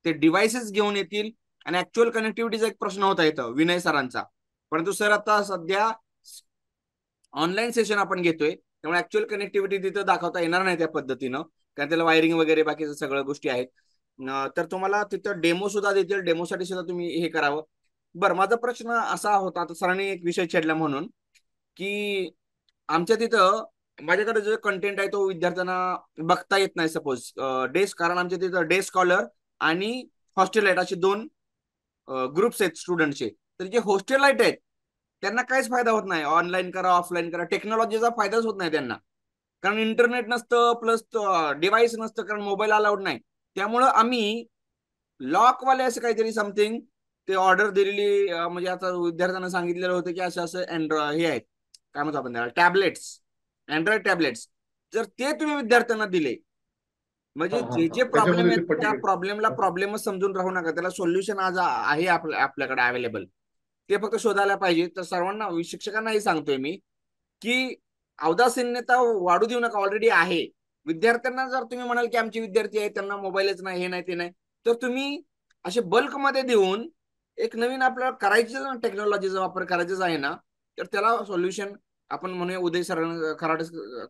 ते डिव्हाइसेस घेऊन येतील. आणि ऍक्च्युअल कनेक्टिव्हिटीचा एक प्रश्न होता इथं विनय सरांचा. परंतु सर आता सध्या ऑनलाईन सेशन आपण घेतोय. त्यामुळे ऍक्च्युअल कनेक्टिव्हिटी तिथं दाखवता येणार नाही त्या पद्धतीनं. कारण त्याला वायरिंग वगैरे बाकीच्या सगळ्या गोष्टी आहेत. तर तुम्हाला तिथं डेमो सुद्धा देतील. डेमोसाठी सुद्धा तुम्ही हे करावं. बरं माझा प्रश्न असा होता आता सरांनी एक विषय छेडला म्हणून की आमच्या तिथं माझ्याकडे जो कंटेंट आहे तो विद्यार्थ्यांना बघता येत नाही सपोज डेस्क कारण आमच्या तिथं डे स्कॉलर आणि हॉस्टेल लाइट असे दोन ग्रुप्स आहेत स्टुडंटचे तर जे हॉस्टेल आहेत त्यांना काहीच फायदा होत नाही. ऑनलाईन करा ऑफलाईन करा. टेक्नॉलॉजीचा फायदाच होत नाही त्यांना. कारण इंटरनेट नसतं प्लस डिव्हाइस नसतं कारण मोबाईल अलाउड नाही. त्यामुळं आम्ही लॉकवाले असं काहीतरी समथिंग ते ऑर्डर दिलेली म्हणजे आता विद्यार्थ्यांना सांगितलेलं होतं की असं असं अँड्रॉ हे आहेत. काय म्हणतो आपण त्याला? टॅबलेट्स अँड्रॉइड टॅबलेट्स जर ते तुम्ही विद्यार्थ्यांना दिले म्हणजे जे. जे प्रॉब्लेम आहेत त्या प्रॉब्लेमला प्रॉब्लेमच समजून राहू नका. त्याला सोल्युशन आज आहे आपल्या आपल्याकडे अवेलेबल ते फक्त शोधायला पाहिजे. तर सर्वांना शिक्षकांनाही सांगतोय मी की अवदासीन्यता वाढू देऊ नका. ऑलरेडी आहे. विद्यार्थ्यांना जर तुम्ही म्हणाल की आमचे विद्यार्थी आहेत त्यांना मोबाईलच नाही हे नाही ते नाही. तर तुम्ही असे बल्कमध्ये देऊन एक नवीन आपल्याला करायचं टेक्नॉलॉजीचा वापर करायचाच आहे ना तर त्याला सोल्युशन आपण म्हणूया उदय सर खराड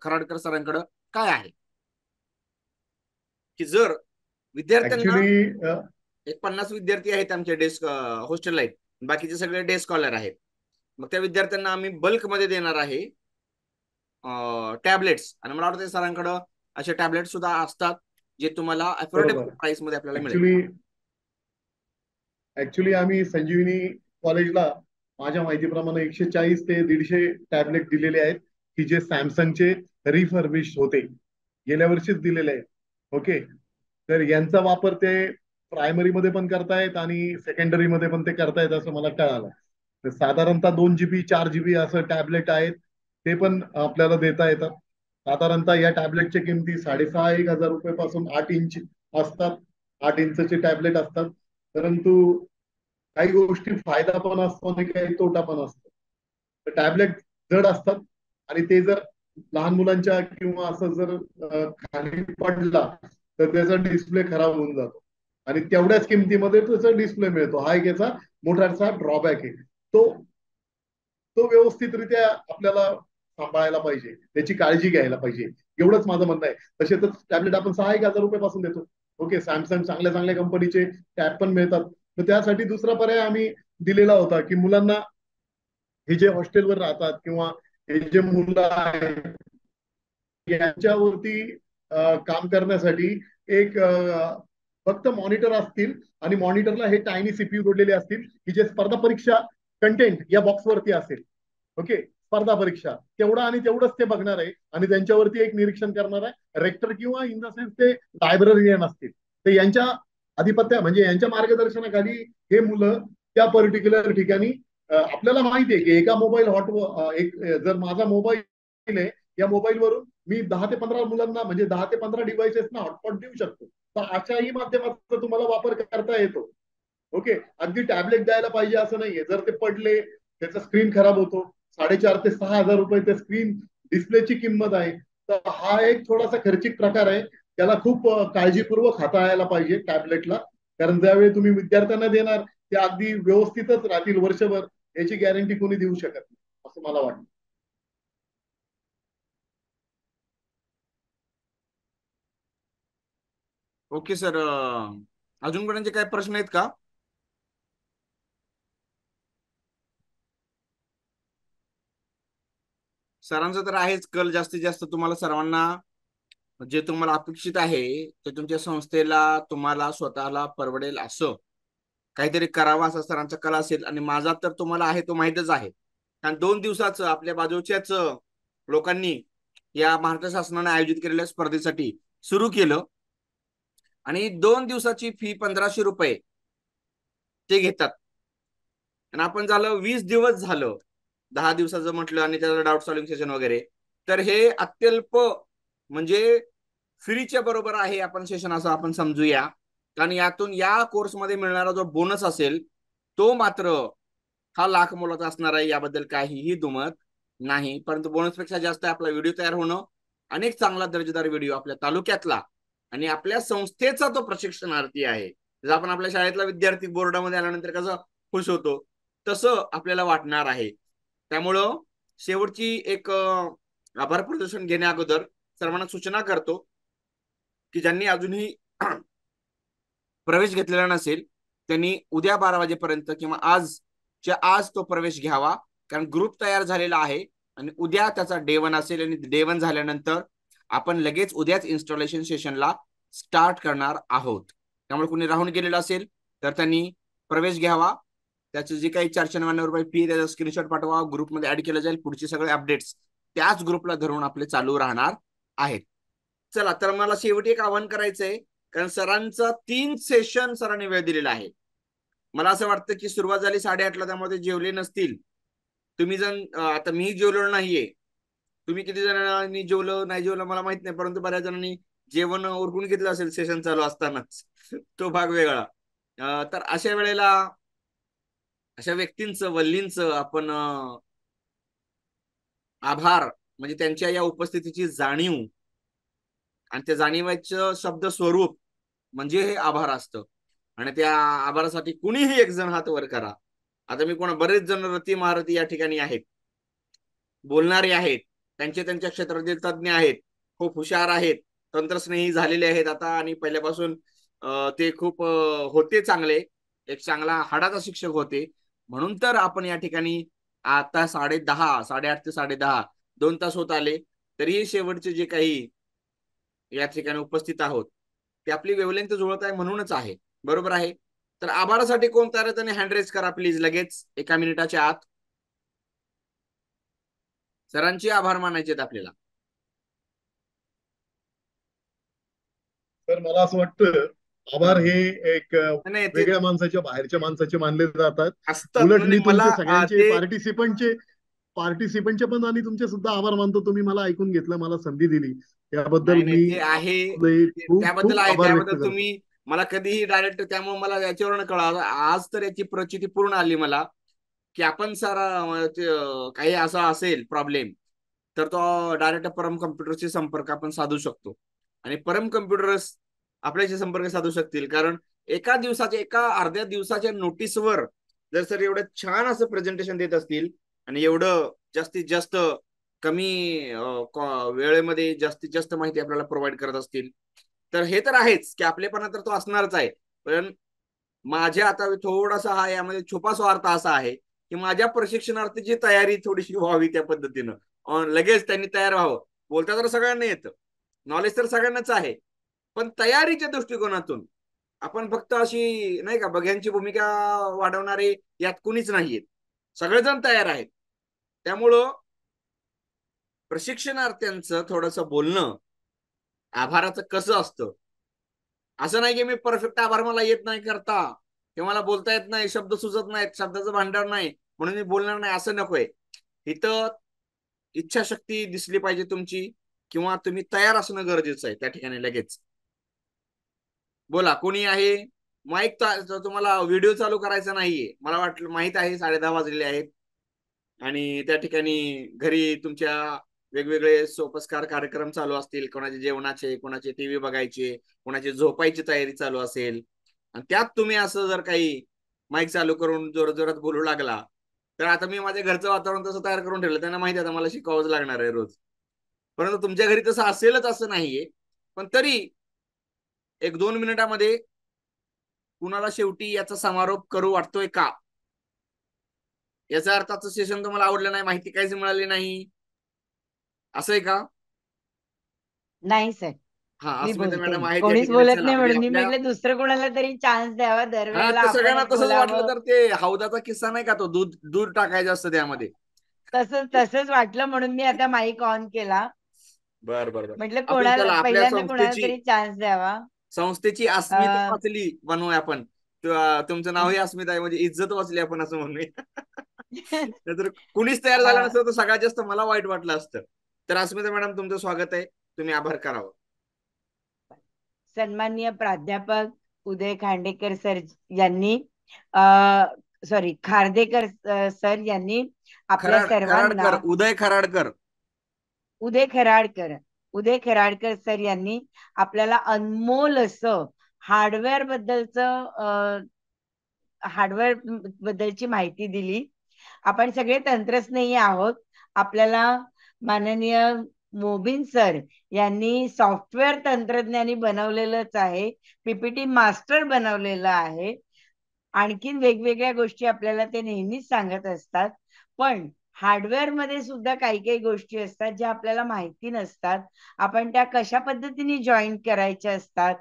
खराडकर सरांकडे काय आहे? की जर विद्यार्थ्यांना एक पन्नास विद्यार्थी आहेत आमचे डेस्क हॉस्टेल आहेत बाकीचे सगळे डे स्कॉलर आहेत. मग त्या विद्यार्थ्यांना आम्ही बल्कमध्ये देणार आहे टॅबलेट्स आणि मला वाटतं सरांकडं असे टॅबलेट सुद्धा असतात जे तुम्हाला अफोर्डेबल. प्राइसमध्ये आपल्याला मिळेल. ऍक्च्युली आम्ही संजीवनी कॉलेजला माझ्या माहितीप्रमाणे एकशे चाळीस ते दीडशे टॅबलेट दिलेले आहेत. की जे सॅमसंगचे रिफर्बिश होते. गेल्या वर्षीच दिलेले आहेत. ओके तर यांचा वापर ते प्रायमरी मध्ये पण करतायत आणि सेकंडरीमध्ये पण ते करतायत असं मला कळालं. तर साधारणतः दोन जीबी चार जीबी असं टॅबलेट आहेत ते पण आपल्याला देता येतात. साधारणतः या टॅबलेटच्या किमती साडेसहा एक हजार रुपये पासून आठ इंच असतात आठ इंचचे टॅबलेट असतात. परंतु काही गोष्टी फायदा पण असतो आणि काही तोटा पण असतो. तर टॅबलेट जड असतात आणि ते जर लहान मुलांच्या किंवा असं जर खाली पडला तर त्याचा डिस्प्ले खराब होऊन जातो. आणि तेवढ्याच किमतीमध्ये त्याचा डिस्प्ले मिळतो. हा एक याचा मोठासा ड्रॉबॅक आहे. तो तो व्यवस्थितरित्या आपल्याला सांभाळायला पाहिजे. त्याची काळजी घ्यायला पाहिजे. एवढंच माझं म्हणणं आहे. तसेच टॅबलेट आपण सहा एक हजार रुपये पासून देतो. ओके सॅमसंग चांगल्या चांगल्या कंपनीचे टॅब पण मिळतात. तर त्यासाठी दुसरा पर्याय आम्ही दिलेला होता की मुलांना हे जे हॉस्टेलवर राहतात किंवा हे जे मुलं आहेत यांच्यावरती काम करण्यासाठी एक फक्त मॉनिटर असतील आणि मॉनिटरला हे टायनी सीपीयू जोडलेले असतील की जे स्पर्धा परीक्षा कंटेंट या बॉक्सवरती असेल. ओके स्पर्धा परीक्षा. तेवढा आणि तेवढंच ते बघणार आहे आणि त्यांच्यावरती एक निरीक्षण करणार आहे. रेक्टर किंवा इन द सेन्स ते लायब्ररियन असतील. तर यांच्या आधिपत्य म्हणजे यांच्या मार्गदर्शनाखाली हे मुलं त्या पर्टिक्युलर ठिकाणी आपल्याला माहिती आहे की एका मोबाईल हॉट एक जर माझा मोबाईल आहे या मोबाईलवरून मी दहा ते पंधरा मुलांना म्हणजे दहा ते पंधरा डिव्हाइसेसना हॉटस्पॉट देऊ शकतो. तर अशाही माध्यमाचा तुम्हाला वापर करता येतो. ओके अगदी टॅबलेट द्यायला पाहिजे असं नाहीये. जर ते पडले त्याचा स्क्रीन खराब होतो. साडेचार ते सहा हजार रुपये त्या स्क्रीन डिस्प्लेची किंमत आहे. तर हा एक थोडासा खर्चिक प्रकार आहे. त्याला खूप काळजीपूर्वक हाताळायला पाहिजे टॅबलेटला कारण ज्यावेळी तुम्ही विद्यार्थ्यांना देणार ते अगदी व्यवस्थितच राहतील वर्षभर. याची गॅरंटी कोणी देऊ शकत नाही असं मला वाटतं. ओके सर अजूनपर्यंत म्हणजे काय प्रश्न आहेत का? सरांचं तर आहेच कल जास्तीत जास्त तुम्हाला सर्वांना जे तुम्हाला अपेक्षित आहे ते तुमच्या संस्थेला तुम्हाला स्वतःला परवडेल असं. काहीतरी करावं असा सरांचा कला असेल आणि माझा तर तुम्हाला आहे तो माहितच आहे. कारण दोन दिवसाचं आपल्या बाजूच्याच लोकांनी या महाराष्ट्र शासनाने आयोजित केलेल्या स्पर्धेसाठी सुरू केलं. आणि दोन दिवसाची फी पंधराशे रुपये ते घेतात. आणि आपण झालं वीस दिवस झालं. दहा दिवसाचं म्हटलं आणि त्याचं डाऊट सॉल्विंग सेशन वगैरे. तर हे अत्यल्प म्हणजे फ्रीच्या बरोबर आहे आपण सेशन असं आपण समजूया. कारण यातून या कोर्समध्ये मिळणारा जो बोनस असेल तो मात्र हा लाख मोलाचा असणार आहे. याबद्दल काहीही दुमत नाही. परंतु बोनसपेक्षा जास्त आपला व्हिडिओ तयार होणं अनेक चांगला दर्जेदार व्हिडिओ आपल्या तालुक्यातला आणि आपल्या संस्थेचा तो प्रशिक्षणार्थी आहे. जर आपण आपल्या शाळेतला विद्यार्थी बोर्डामध्ये आल्यानंतर कसं खुश होतो तसं आपल्याला वाटणार आहे. त्यामुळं शेवटची एक आभार प्रदर्शन घेण्या अगोदर सर्वांना सूचना करतो की ज्यांनी अजूनही *clears throat* प्रवेश घेतलेला नसेल त्यांनी उद्या बारा वाजेपर्यंत किंवा आजच्या आज तो प्रवेश घ्यावा. कारण ग्रुप तयार झालेला आहे आणि उद्या त्याचा डे वन असेल आणि डे वन झाल्यानंतर आपण लगेच उद्याच इन्स्टॉलेशन सेशनला स्टार्ट करणार आहोत. त्यामुळे कुणी राहून गेलेलं असेल तर त्यांनी प्रवेश घ्यावा. त्याचे जे काही चारशे नव्याण्णव रुपये फी त्याचा स्क्रीनशॉट पाठवा. ग्रुपमध्ये ऍड केलं जाईल. पुढचे सगळे अपडेट्स त्याच ग्रुपला धरून आपले चालू राहणार आहेत. चला तर मला शेवटी एक आवाहन करायचंय कारण सरांचा तीन सेशन सरांनी वेळ दिलेला आहे. मला असं वाटतं की सुरुवात झाली साडेआठला त्यामुळे जेवले नसतील. तुम्ही जण आता मी जेवलो नाहीये. तुम्ही किती जणांनी जेवलं नाही जेवलं मला माहीत नाही परंतु बऱ्याच जणांनी जेवण ओरकून घेतलं असेल सेशन चालू असतानाच. तो भाग वेगळा. तर अशा वेळेला अशा व्यक्तींचं वल्लींचं आपण आभार म्हणजे त्यांच्या या उपस्थितीची जाणीव आणि त्या जाणीवाचं शब्द स्वरूप म्हणजे हे आभार असतं. आणि त्या आभारासाठी कुणीही एक जण हात वर करा. आता मी कोणा बरेच जण रती महारथी या ठिकाणी आहेत. बोलणारे आहेत. त्यांचे त्यांच्या क्षेत्रातील तज्ज्ञ आहेत खूप हुशार आहेत तंत्रस्नेही झालेले आहेत आता आणि पहिल्यापासून ते खूप होते चांगले एक चांगला हाडाचा शिक्षक होते. म्हणून तर आपण या ठिकाणी आता साडे दहा साडेआठ ते साडे दहा दोन तास होत आले तरीही शेवटचे जे काही या ठिकाणी उपस्थित आहोत ते आपली वेवलेंथ जुळत आहे म्हणूनच आहे. बरोबर आहे? तर आभारासाठी कोण तयार त्याने हँड करा प्लीज लगेच एका मिनिटाच्या आत. सरांचे आभार मानायचे आपल्याला. तर मला असं वाटतं आभार हे एक वेगळ्या माणसाच्या बाहेरच्या माणसाचे मानले जातात. उलट मी तुमचे सगळ्यांचे पार्टिसिपंटचे पार्टिसिपंटचे पण आणि तुमचे सुद्धा आभार मानतो. तुम्ही मला ऐकून घेतलं मला संधी दिली. त्याबद्दल मी आहे. त्याबद्दल आहे त्याबद्दल तुम्ही मला कधीही डायरेक्ट त्यामुळे मला याच्यावरून कळालं. आज तर याची प्रचिती पूर्ण आली मला. की आपण सर काही असा असेल प्रॉब्लेम तर तो डायरेक्ट परम कम्प्युटरशी संपर्क आपण साधू शकतो. आणि परम कम्प्युटर्स आपल्याशी संपर्क साधू शकतील. कारण एका दिवसाच्या एका अर्ध्या दिवसाच्या नोटीसवर जर सर एवढं छान असं प्रेझेंटेशन देत असतील आणि एवढं जास्तीत जास्त कमी वेळेमध्ये जास्तीत जास्त माहिती आपल्याला प्रोव्हाइड करत असतील तर हे तर आहेच की आपलेपणा तर तो असणारच आहे. पण माझ्या आता थोडासा हा यामध्ये छुपा स्वार्थ असा आहे की माझ्या प्रशिक्षणार्थीची तयारी थोडीशी व्हावी त्या पद्धतीनं. लगेच त्यांनी तयार व्हावं. बोलता तर सगळ्यांना येतं. नॉलेज तर सगळ्यांनाच आहे. पण तयारीच्या दृष्टिकोनातून आपण फक्त अशी नाही का बघ्यांची भूमिका वाढवणारे यात कुणीच नाहीयेत. सगळेजण तयार आहेत. त्यामुळं प्रशिक्षणार्थ्यांचं थोडस बोलणं आभाराचं कसं असतं? असं नाही की मी परफेक्ट आभार मला येत नाही करता. किंवा मला बोलता येत नाही शब्द सुचत नाहीत शब्दाचं भांडार नाही म्हणून मी बोलणार नाही असं नकोय इथं इच्छाशक्ती दिसली पाहिजे तुमची किंवा तुम्ही तयार असणं गरजेचं आहे त्या ठिकाणी लगेच. बोला कोणी आहे? माईक तुम्हाला व्हिडिओ चालू करायचा नाहीये. मला वाटलं माहीत आहे साडे दहा वाजलेले आहेत. आणि त्या ठिकाणी घरी तुमच्या वेगवेगळे सोपस्कार कार्यक्रम चालू असतील. कोणाचे जेवणाचे कोणाचे टीव्ही बघायचे कोणाची झोपायची तयारी चालू असेल. आणि त्यात तुम्ही असं जर काही माईक चालू करून जोर जोरात बोलू लागला तर आता मी माझ्या घरचं वातावरण तसं तयार करून ठेवलं. त्यांना माहिती आता मला शिकावंच लागणार आहे रोज. परंतु तुमच्या घरी तसं असेलच असं नाहीये. पण तरी एक दोन मिनिटामध्ये कुणाला शेवटी याचा समारोप करू वाटतोय का? याचा अर्थाचं सेशन तुम्हाला आवडलं नाही माहिती काहीच मिळाली नाही. असं आहे का? नाही सर मॅडम आहेत कोणीच बोलत. नाही म्हणून मी म्हटलं दुसरं कोणाला तरी चान्स द्यावा दरवेळेला तर सगळ्यांना तसंच वाटलं. तर ते हौदाचा किस्सा नाही का तो? दूध दूध टाकायचं असतं त्यामध्ये. तसंच तसंच वाटलं म्हणून मी आता माईक ऑन केला. बर बर म्हटलं कोणाला पहिल्यांदा कोणाला तरी चान्स द्यावा. संस्थेची अस्मिता वाचली बनवूया आपण. तुमचं नावही अस्मिता आहे म्हणजे इज्जत वाचली आपण असं म्हणूया. *laughs* नाहीतर कुणीच तयार झालं. नसतं तर सगळ्यात जास्त मला वाईट वाटलं असतं. तर अस्मिता मॅडम तुमचं स्वागत आहे. तुम्ही आभार करावं. सन्माननीय प्राध्यापक उदय खांडेकर सर यांनी सॉरी खारदेकर सर यांनी आपल्या सर्वांना उदय खराडकर. उदय खराडकर उदय खराडकर सर यांनी आपल्याला अनमोल असं हार्डवेअर बद्दलचं हार्डवेअर बद्दलची माहिती दिली. आपण सगळे तंत्रस्नेही आहोत. आपल्याला माननीय मोबिन सर यांनी सॉफ्टवेअर तंत्रज्ञानी बनवलेलंच आहे पीपीटी मास्टर बनवलेलं आहे. आणखीन वेगवेगळ्या गोष्टी आपल्याला ते नेहमीच सांगत असतात. पण हार्डवेअरमध्ये सुद्धा काही काही गोष्टी असतात ज्या आपल्याला माहिती नसतात. आपण त्या कशा पद्धतीने जॉईन करायच्या असतात?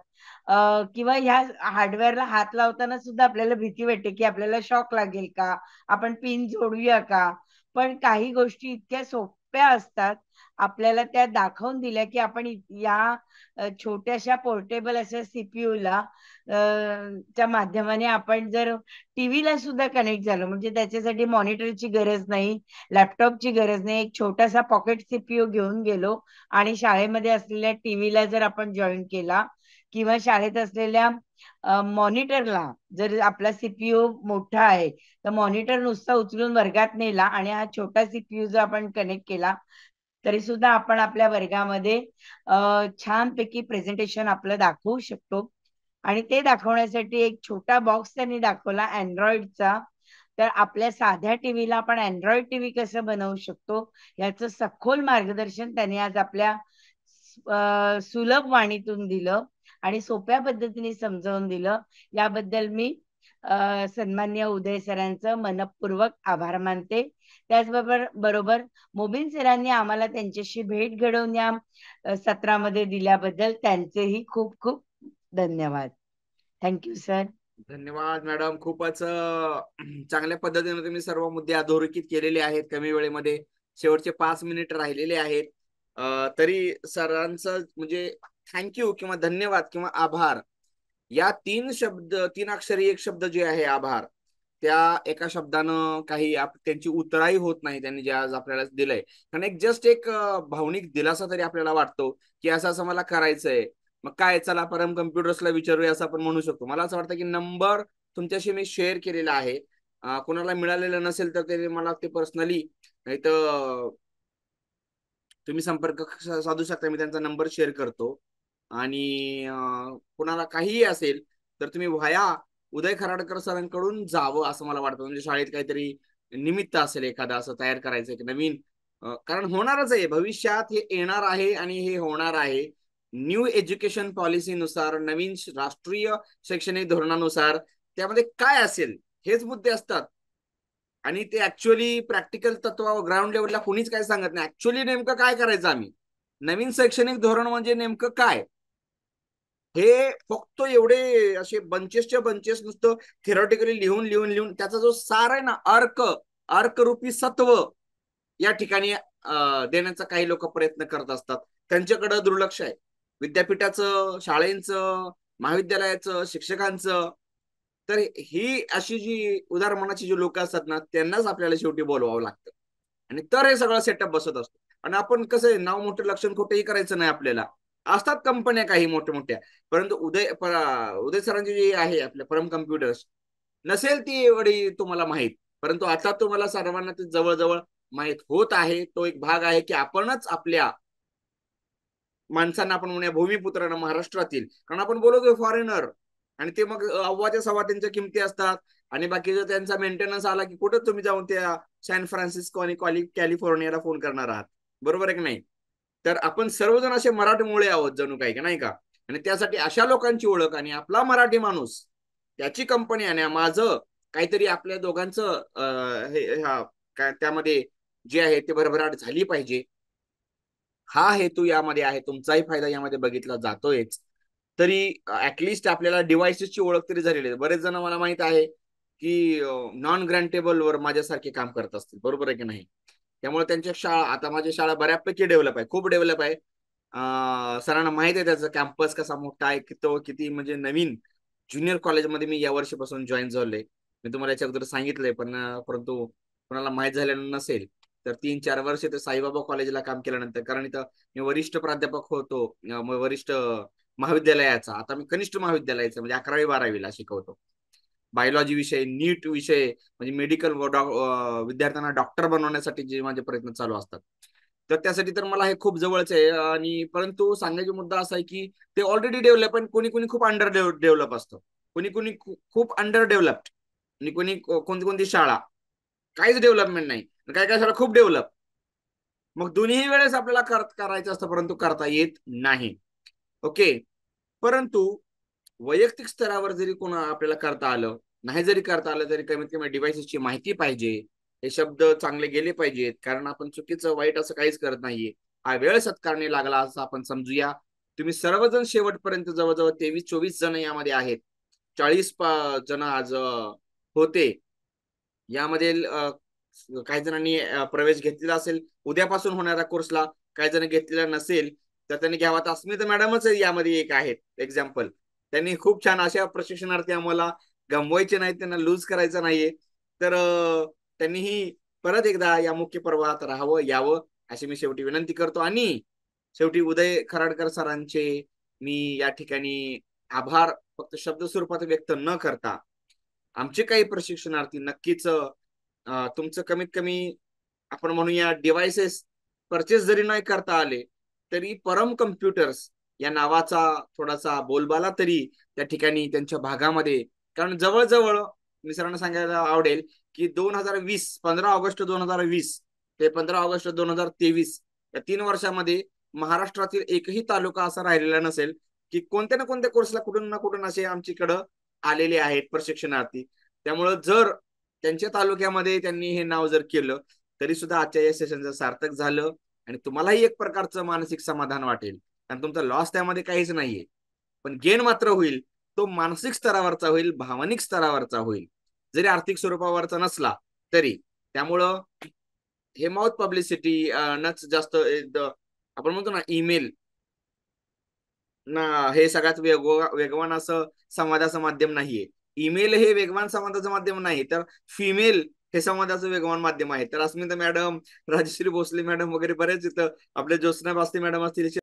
किंवा ह्या हार्डवेअरला हात लावताना सुद्धा आपल्याला भीती वाटते की आपल्याला शॉक लागेल का? आपण पिन जोडूया का? पण काही गोष्टी इतक्या सोप्या असतात आपल्याला त्या दाखवून दिल्या की आपण या छोट्याशा पोर्टेबल अशा सीपीयू ला च्या माध्यमाने आपण जर टीव्हीला सुद्धा कनेक्ट झालो म्हणजे त्याच्यासाठी मॉनिटरची गरज नाही लॅपटॉपची गरज नाही एक छोटासा पॉकेट सीपीयू घेऊन गेलो आणि शाळेमध्ये असलेल्या टीव्हीला जर आपण जॉईन केला किंवा शाळेत असलेल्या मॉनिटरला जर आपला सीपीयू मोठा आहे तर मॉनिटर नुसता उचलून वर्गात नेला आणि हा छोटा सीपीयू जर आपण कनेक्ट केला तरी सुद्धा आपण आपल्या वर्गामध्ये छानपैकी प्रेझेंटेशन आपलं दाखवू शकतो. आणि ते दाखवण्यासाठी एक छोटा बॉक्स त्यांनी दाखवला अँड्रॉइडचा तर आपल्या साध्या टीव्हीला आपण अँड्रॉइड टीव्ही कसं बनवू शकतो याचं सखोल मार्गदर्शन त्यांनी आज आपल्या सुलभ वाणीतून दिलं आणि सोप्या पद्धतीने समजावून दिलं. याबद्दल मी सन्मान्य उदय सरांचं मनपूर्वक आभार मानते. त्याचबरोबर बरोबर मोबिन सरांनी आम्हाला त्यांच्याशी भेट घडवून या सत्रामध्ये दिल्याबद्दल त्यांचेही खूप खूप धन्यवाद. थँक्यू सर धन्यवाद मॅडम खूपच चांगल्या पद्धतीने तुम्ही सर्व मुद्दे अधोरेखित केलेले आहेत कमी वेळेमध्ये. शेवटचे पाच मिनिट राहिलेले आहेत. तरी सरांचं म्हणजे थँक्यू किंवा धन्यवाद किंवा आभार. या तीन शब्द तीन अक्षरी एक शब्द जे आहे आभार. त्या एका शब्दानं काही त्यांची उतराई होत नाही त्यांनी जे आज आपल्याला दिलंय. कारण एक जस्ट एक भावनिक दिलासा तरी आपल्याला वाटतो की असं असं मला करायचंय. मग काय चला परम कम्प्युटर्सला विचारूया असं आपण म्हणू शकतो. मला असं वाटतं की नंबर तुमच्याशी मी शेअर केलेला आहे. कोणाला मिळालेलं नसेल तर ते मला ते पर्सनली नाही तर तुम्ही संपर्क साधू शकता. मी त्यांचा नंबर शेअर करतो. आणि कोणाला काहीही असेल तर तुम्ही व्हाया उदय खराडकर सरांकडून जावं असं मला वाटतं. म्हणजे शाळेत काहीतरी निमित्त असेल एखादा असं तयार करायचं एक नवीन कारण होणारच आहे. भविष्यात हे येणार आहे आणि हे होणार आहे. न्यू एज्युकेशन पॉलिसीनुसार नवीन राष्ट्रीय शैक्षणिक धोरणानुसार त्यामध्ये काय असेल हेच मुद्दे असतात. आणि ते ऍक्च्युअली प्रॅक्टिकल तत्व ग्राउंड लेवलला कोणीच काय सांगत नाही. ऍक्च्युअली नेमकं काय करायचं आम्ही? नवीन शैक्षणिक धोरण म्हणजे नेमकं काय? हे फक्त एवढे असे बंचेसच्या बंचेस नुसतं थेरॉटिकली लिहून लिहून लिहून त्याचा जो सार आहे ना अर्क अर्करूपी सत्व या ठिकाणी देण्याचा काही लोक प्रयत्न करत असतात. त्यांच्याकडे दुर्लक्ष आहे. विद्यापीठाचं शाळेचं महाविद्यालयाचं शिक्षकांचं. तर ही अशी जी उदारमनाची जी लोक असतात ना त्यांनाच आपल्याला शेवटी बोलवावं लागतं. आणि तर हे सगळं सेटअप बसत असतो. आणि आपण कसं आहे नाव मोठं लक्षण कुठेही करायचं नाही आपल्याला. असतात कंपन्या काही मोठ्या मोठ्या परंतु उदय उदय सरांची जी आहे आपल्या परम कम्प्युटर्स नसेल ती एवढी तुम्हाला माहीत. परंतु आता तुम्हाला सर्वांना ते जवळजवळ माहीत होत आहे. तो एक भाग आहे की आपणच आपल्या माणसांना आपण म्हणूया भूमिपुत्रांना महाराष्ट्रातील. कारण आपण बोलतोय फॉरेनर आणि ते मग अव्वाच्या सव्वा त्यांच्या किमती असतात. आणि बाकीचं त्यांचा मेंटेनन्स आला की कुठं तुम्ही जाऊन त्या सॅन फ्रान्सिस्को आणि कॉली कॅलिफोर्नियाला फोन करणार आहात. बरोबर आहे की नाही? तर आपण सर्वजण असे मराठमोळे आहोत जणू काही की नाही का? आणि त्यासाठी अशा लोकांची ओळख आणि आपला मराठी माणूस त्याची कंपनी आणि माझं काहीतरी आपल्या दोघांचं हे त्यामध्ये जे आहे ते भरभराट झाली पाहिजे. हा हेतू यामध्ये आहे तुमचाही फायदा यामध्ये बघितला जातोयच. तरी ऍटलिस्ट आपल्याला डिव्हायसेसची ओळख तरी झालेली आहे. बरेच जण मला माहीत आहे की नॉन ग्रँटेबल वर माझ्यासारखे काम करत असतील. बरोबर आहे की नाही? त्यामुळे त्यांच्या शाळा आता माझी शाळा बऱ्यापैकी डेव्हलप आहे खूप डेव्हलप आहे. सरांना माहीत आहे त्याचा कॅम्पस कसा मोठा आहे किती किती म्हणजे नवीन ज्युनियर कॉलेजमध्ये मी या वर्षीपासून जॉईन झालोय. मी तुम्हाला याच्या अगोदर सांगितलंय पण परंतु कोणाला माहीत झालेलं नसेल. तर तीन चार वर्ष ते साईबाबा कॉलेजला काम केल्यानंतर कारण इथं मी वरिष्ठ प्राध्यापक होतो वरिष्ठ महाविद्यालयाचा. आता मी कनिष्ठ महाविद्यालयाचा म्हणजे अकरावी बारावीला शिकवतो. बायोलॉजी विषय नीट विषय म्हणजे मेडिकल विद्यार्थ्यांना डॉक्टर बनवण्यासाठी जे माझे प्रयत्न चालू असतात. तर त्यासाठी तर मला हे खूप जवळच आहे आणि परंतु सांगायचा मुद्दा असा आहे की ते ऑलरेडी डेव्हलप पण कोणी कोणी खूप अंडर डेव्हलप असतं. कोणी कोणी खूप अंडर डेव्हलप्ड आणि कोणी कोणती कोणती शाळा. काहीच डेव्हलपमेंट नाही. काय काय शाळा खूप डेव्हलप मग दोन्ही वेळेस आपल्याला करायचं असतं परंतु करता येत नाही. ओके परंतु वैयक्तिक स्तरावर जरी कोण आपल्याला करता आलं नाही जरी करता आलं तरी कमीत कमी डिव्हायसेसची माहिती पाहिजे. हे शब्द चांगले गेले पाहिजेत कारण आपण चुकीचं वाईट असं काहीच करत नाहीये. हा वेळ सत्कारणी लागला असं आपण समजूया. तुम्ही सर्वजण शेवटपर्यंत जवळजवळ तेवीस चोवीस जण यामध्ये आहेत. चाळीस जण आज होते. यामध्ये काही जणांनी प्रवेश घेतलेला असेल. उद्यापासून होणाऱ्या कोर्सला काही जण घेतलेला नसेल तर त्यांनी घ्यावा. तर अस्मिता मॅडमच यामध्ये एक आहेत. एक्झाम्पल त्यांनी खूप छान अशा प्रशिक्षणार्थी आम्हाला गमवायचे नाही त्यांना लूज करायचं नाहीये. तर त्यांनीही परत एकदा या मुख्य पर्वात राहावं यावं अशी मी शेवटी विनंती करतो. आणि शेवटी उदय खराडकर सरांचे मी या ठिकाणी आभार फक्त शब्द स्वरूपात व्यक्त न करता. आमचे काही प्रशिक्षणार्थी नक्कीच तुमचं कमीत कमी आपण म्हणूया डिव्हायसेस परचेस जरी नाही करता आले तरी परम कम्प्युटर्स या नावाचा थोडासा बोलबाला तरी त्या ठिकाणी त्यांच्या भागामध्ये. कारण जवळजवळ मी सरांना सांगायला आवडेल की दोन हजार वीस पंधरा ऑगस्ट दोन हजार वीस ते पंधरा ऑगस्ट दोन हजार तेवीस या तीन वर्षामध्ये महाराष्ट्रातील एकही तालुका असा राहिलेला नसेल की कोणत्या ना कोणत्या कोर्सला कुठून ना कुठून असे आमच्याकडं आलेले आहेत प्रशिक्षणार्थी. त्यामुळं जर त्यांच्या तालुक्यामध्ये त्यांनी हे नाव जर केलं तरी सुद्धा आजच्या या सेशनचं सार्थक झालं आणि तुम्हालाही एक प्रकारचं मानसिक समाधान वाटेल. कारण तुमचा लॉस त्यामध्ये काहीच नाहीये. पण गेन मात्र होईल. तो मानसिक स्तरावरचा होईल भावनिक स्तरावरचा होईल. जरी आर्थिक स्वरूपावरचा नसला तरी. त्यामुळं हे माउथ पब्लिसिटी नच जास्त आपण म्हणतो ना ईमेल ना हे सगळ्यात वेग वेगवान असं संवादाचं माध्यम नाहीये. ईमेल हे वेगवान संवादाचं माध्यम नाही तर फिमेल हे संवादाचं वेगवान माध्यम आहे. तर अस्मिता मॅडम राजश्री भोसले मॅडम वगैरे बरेच इथं आपले ज्योत्सना बास्ती मॅडम असतील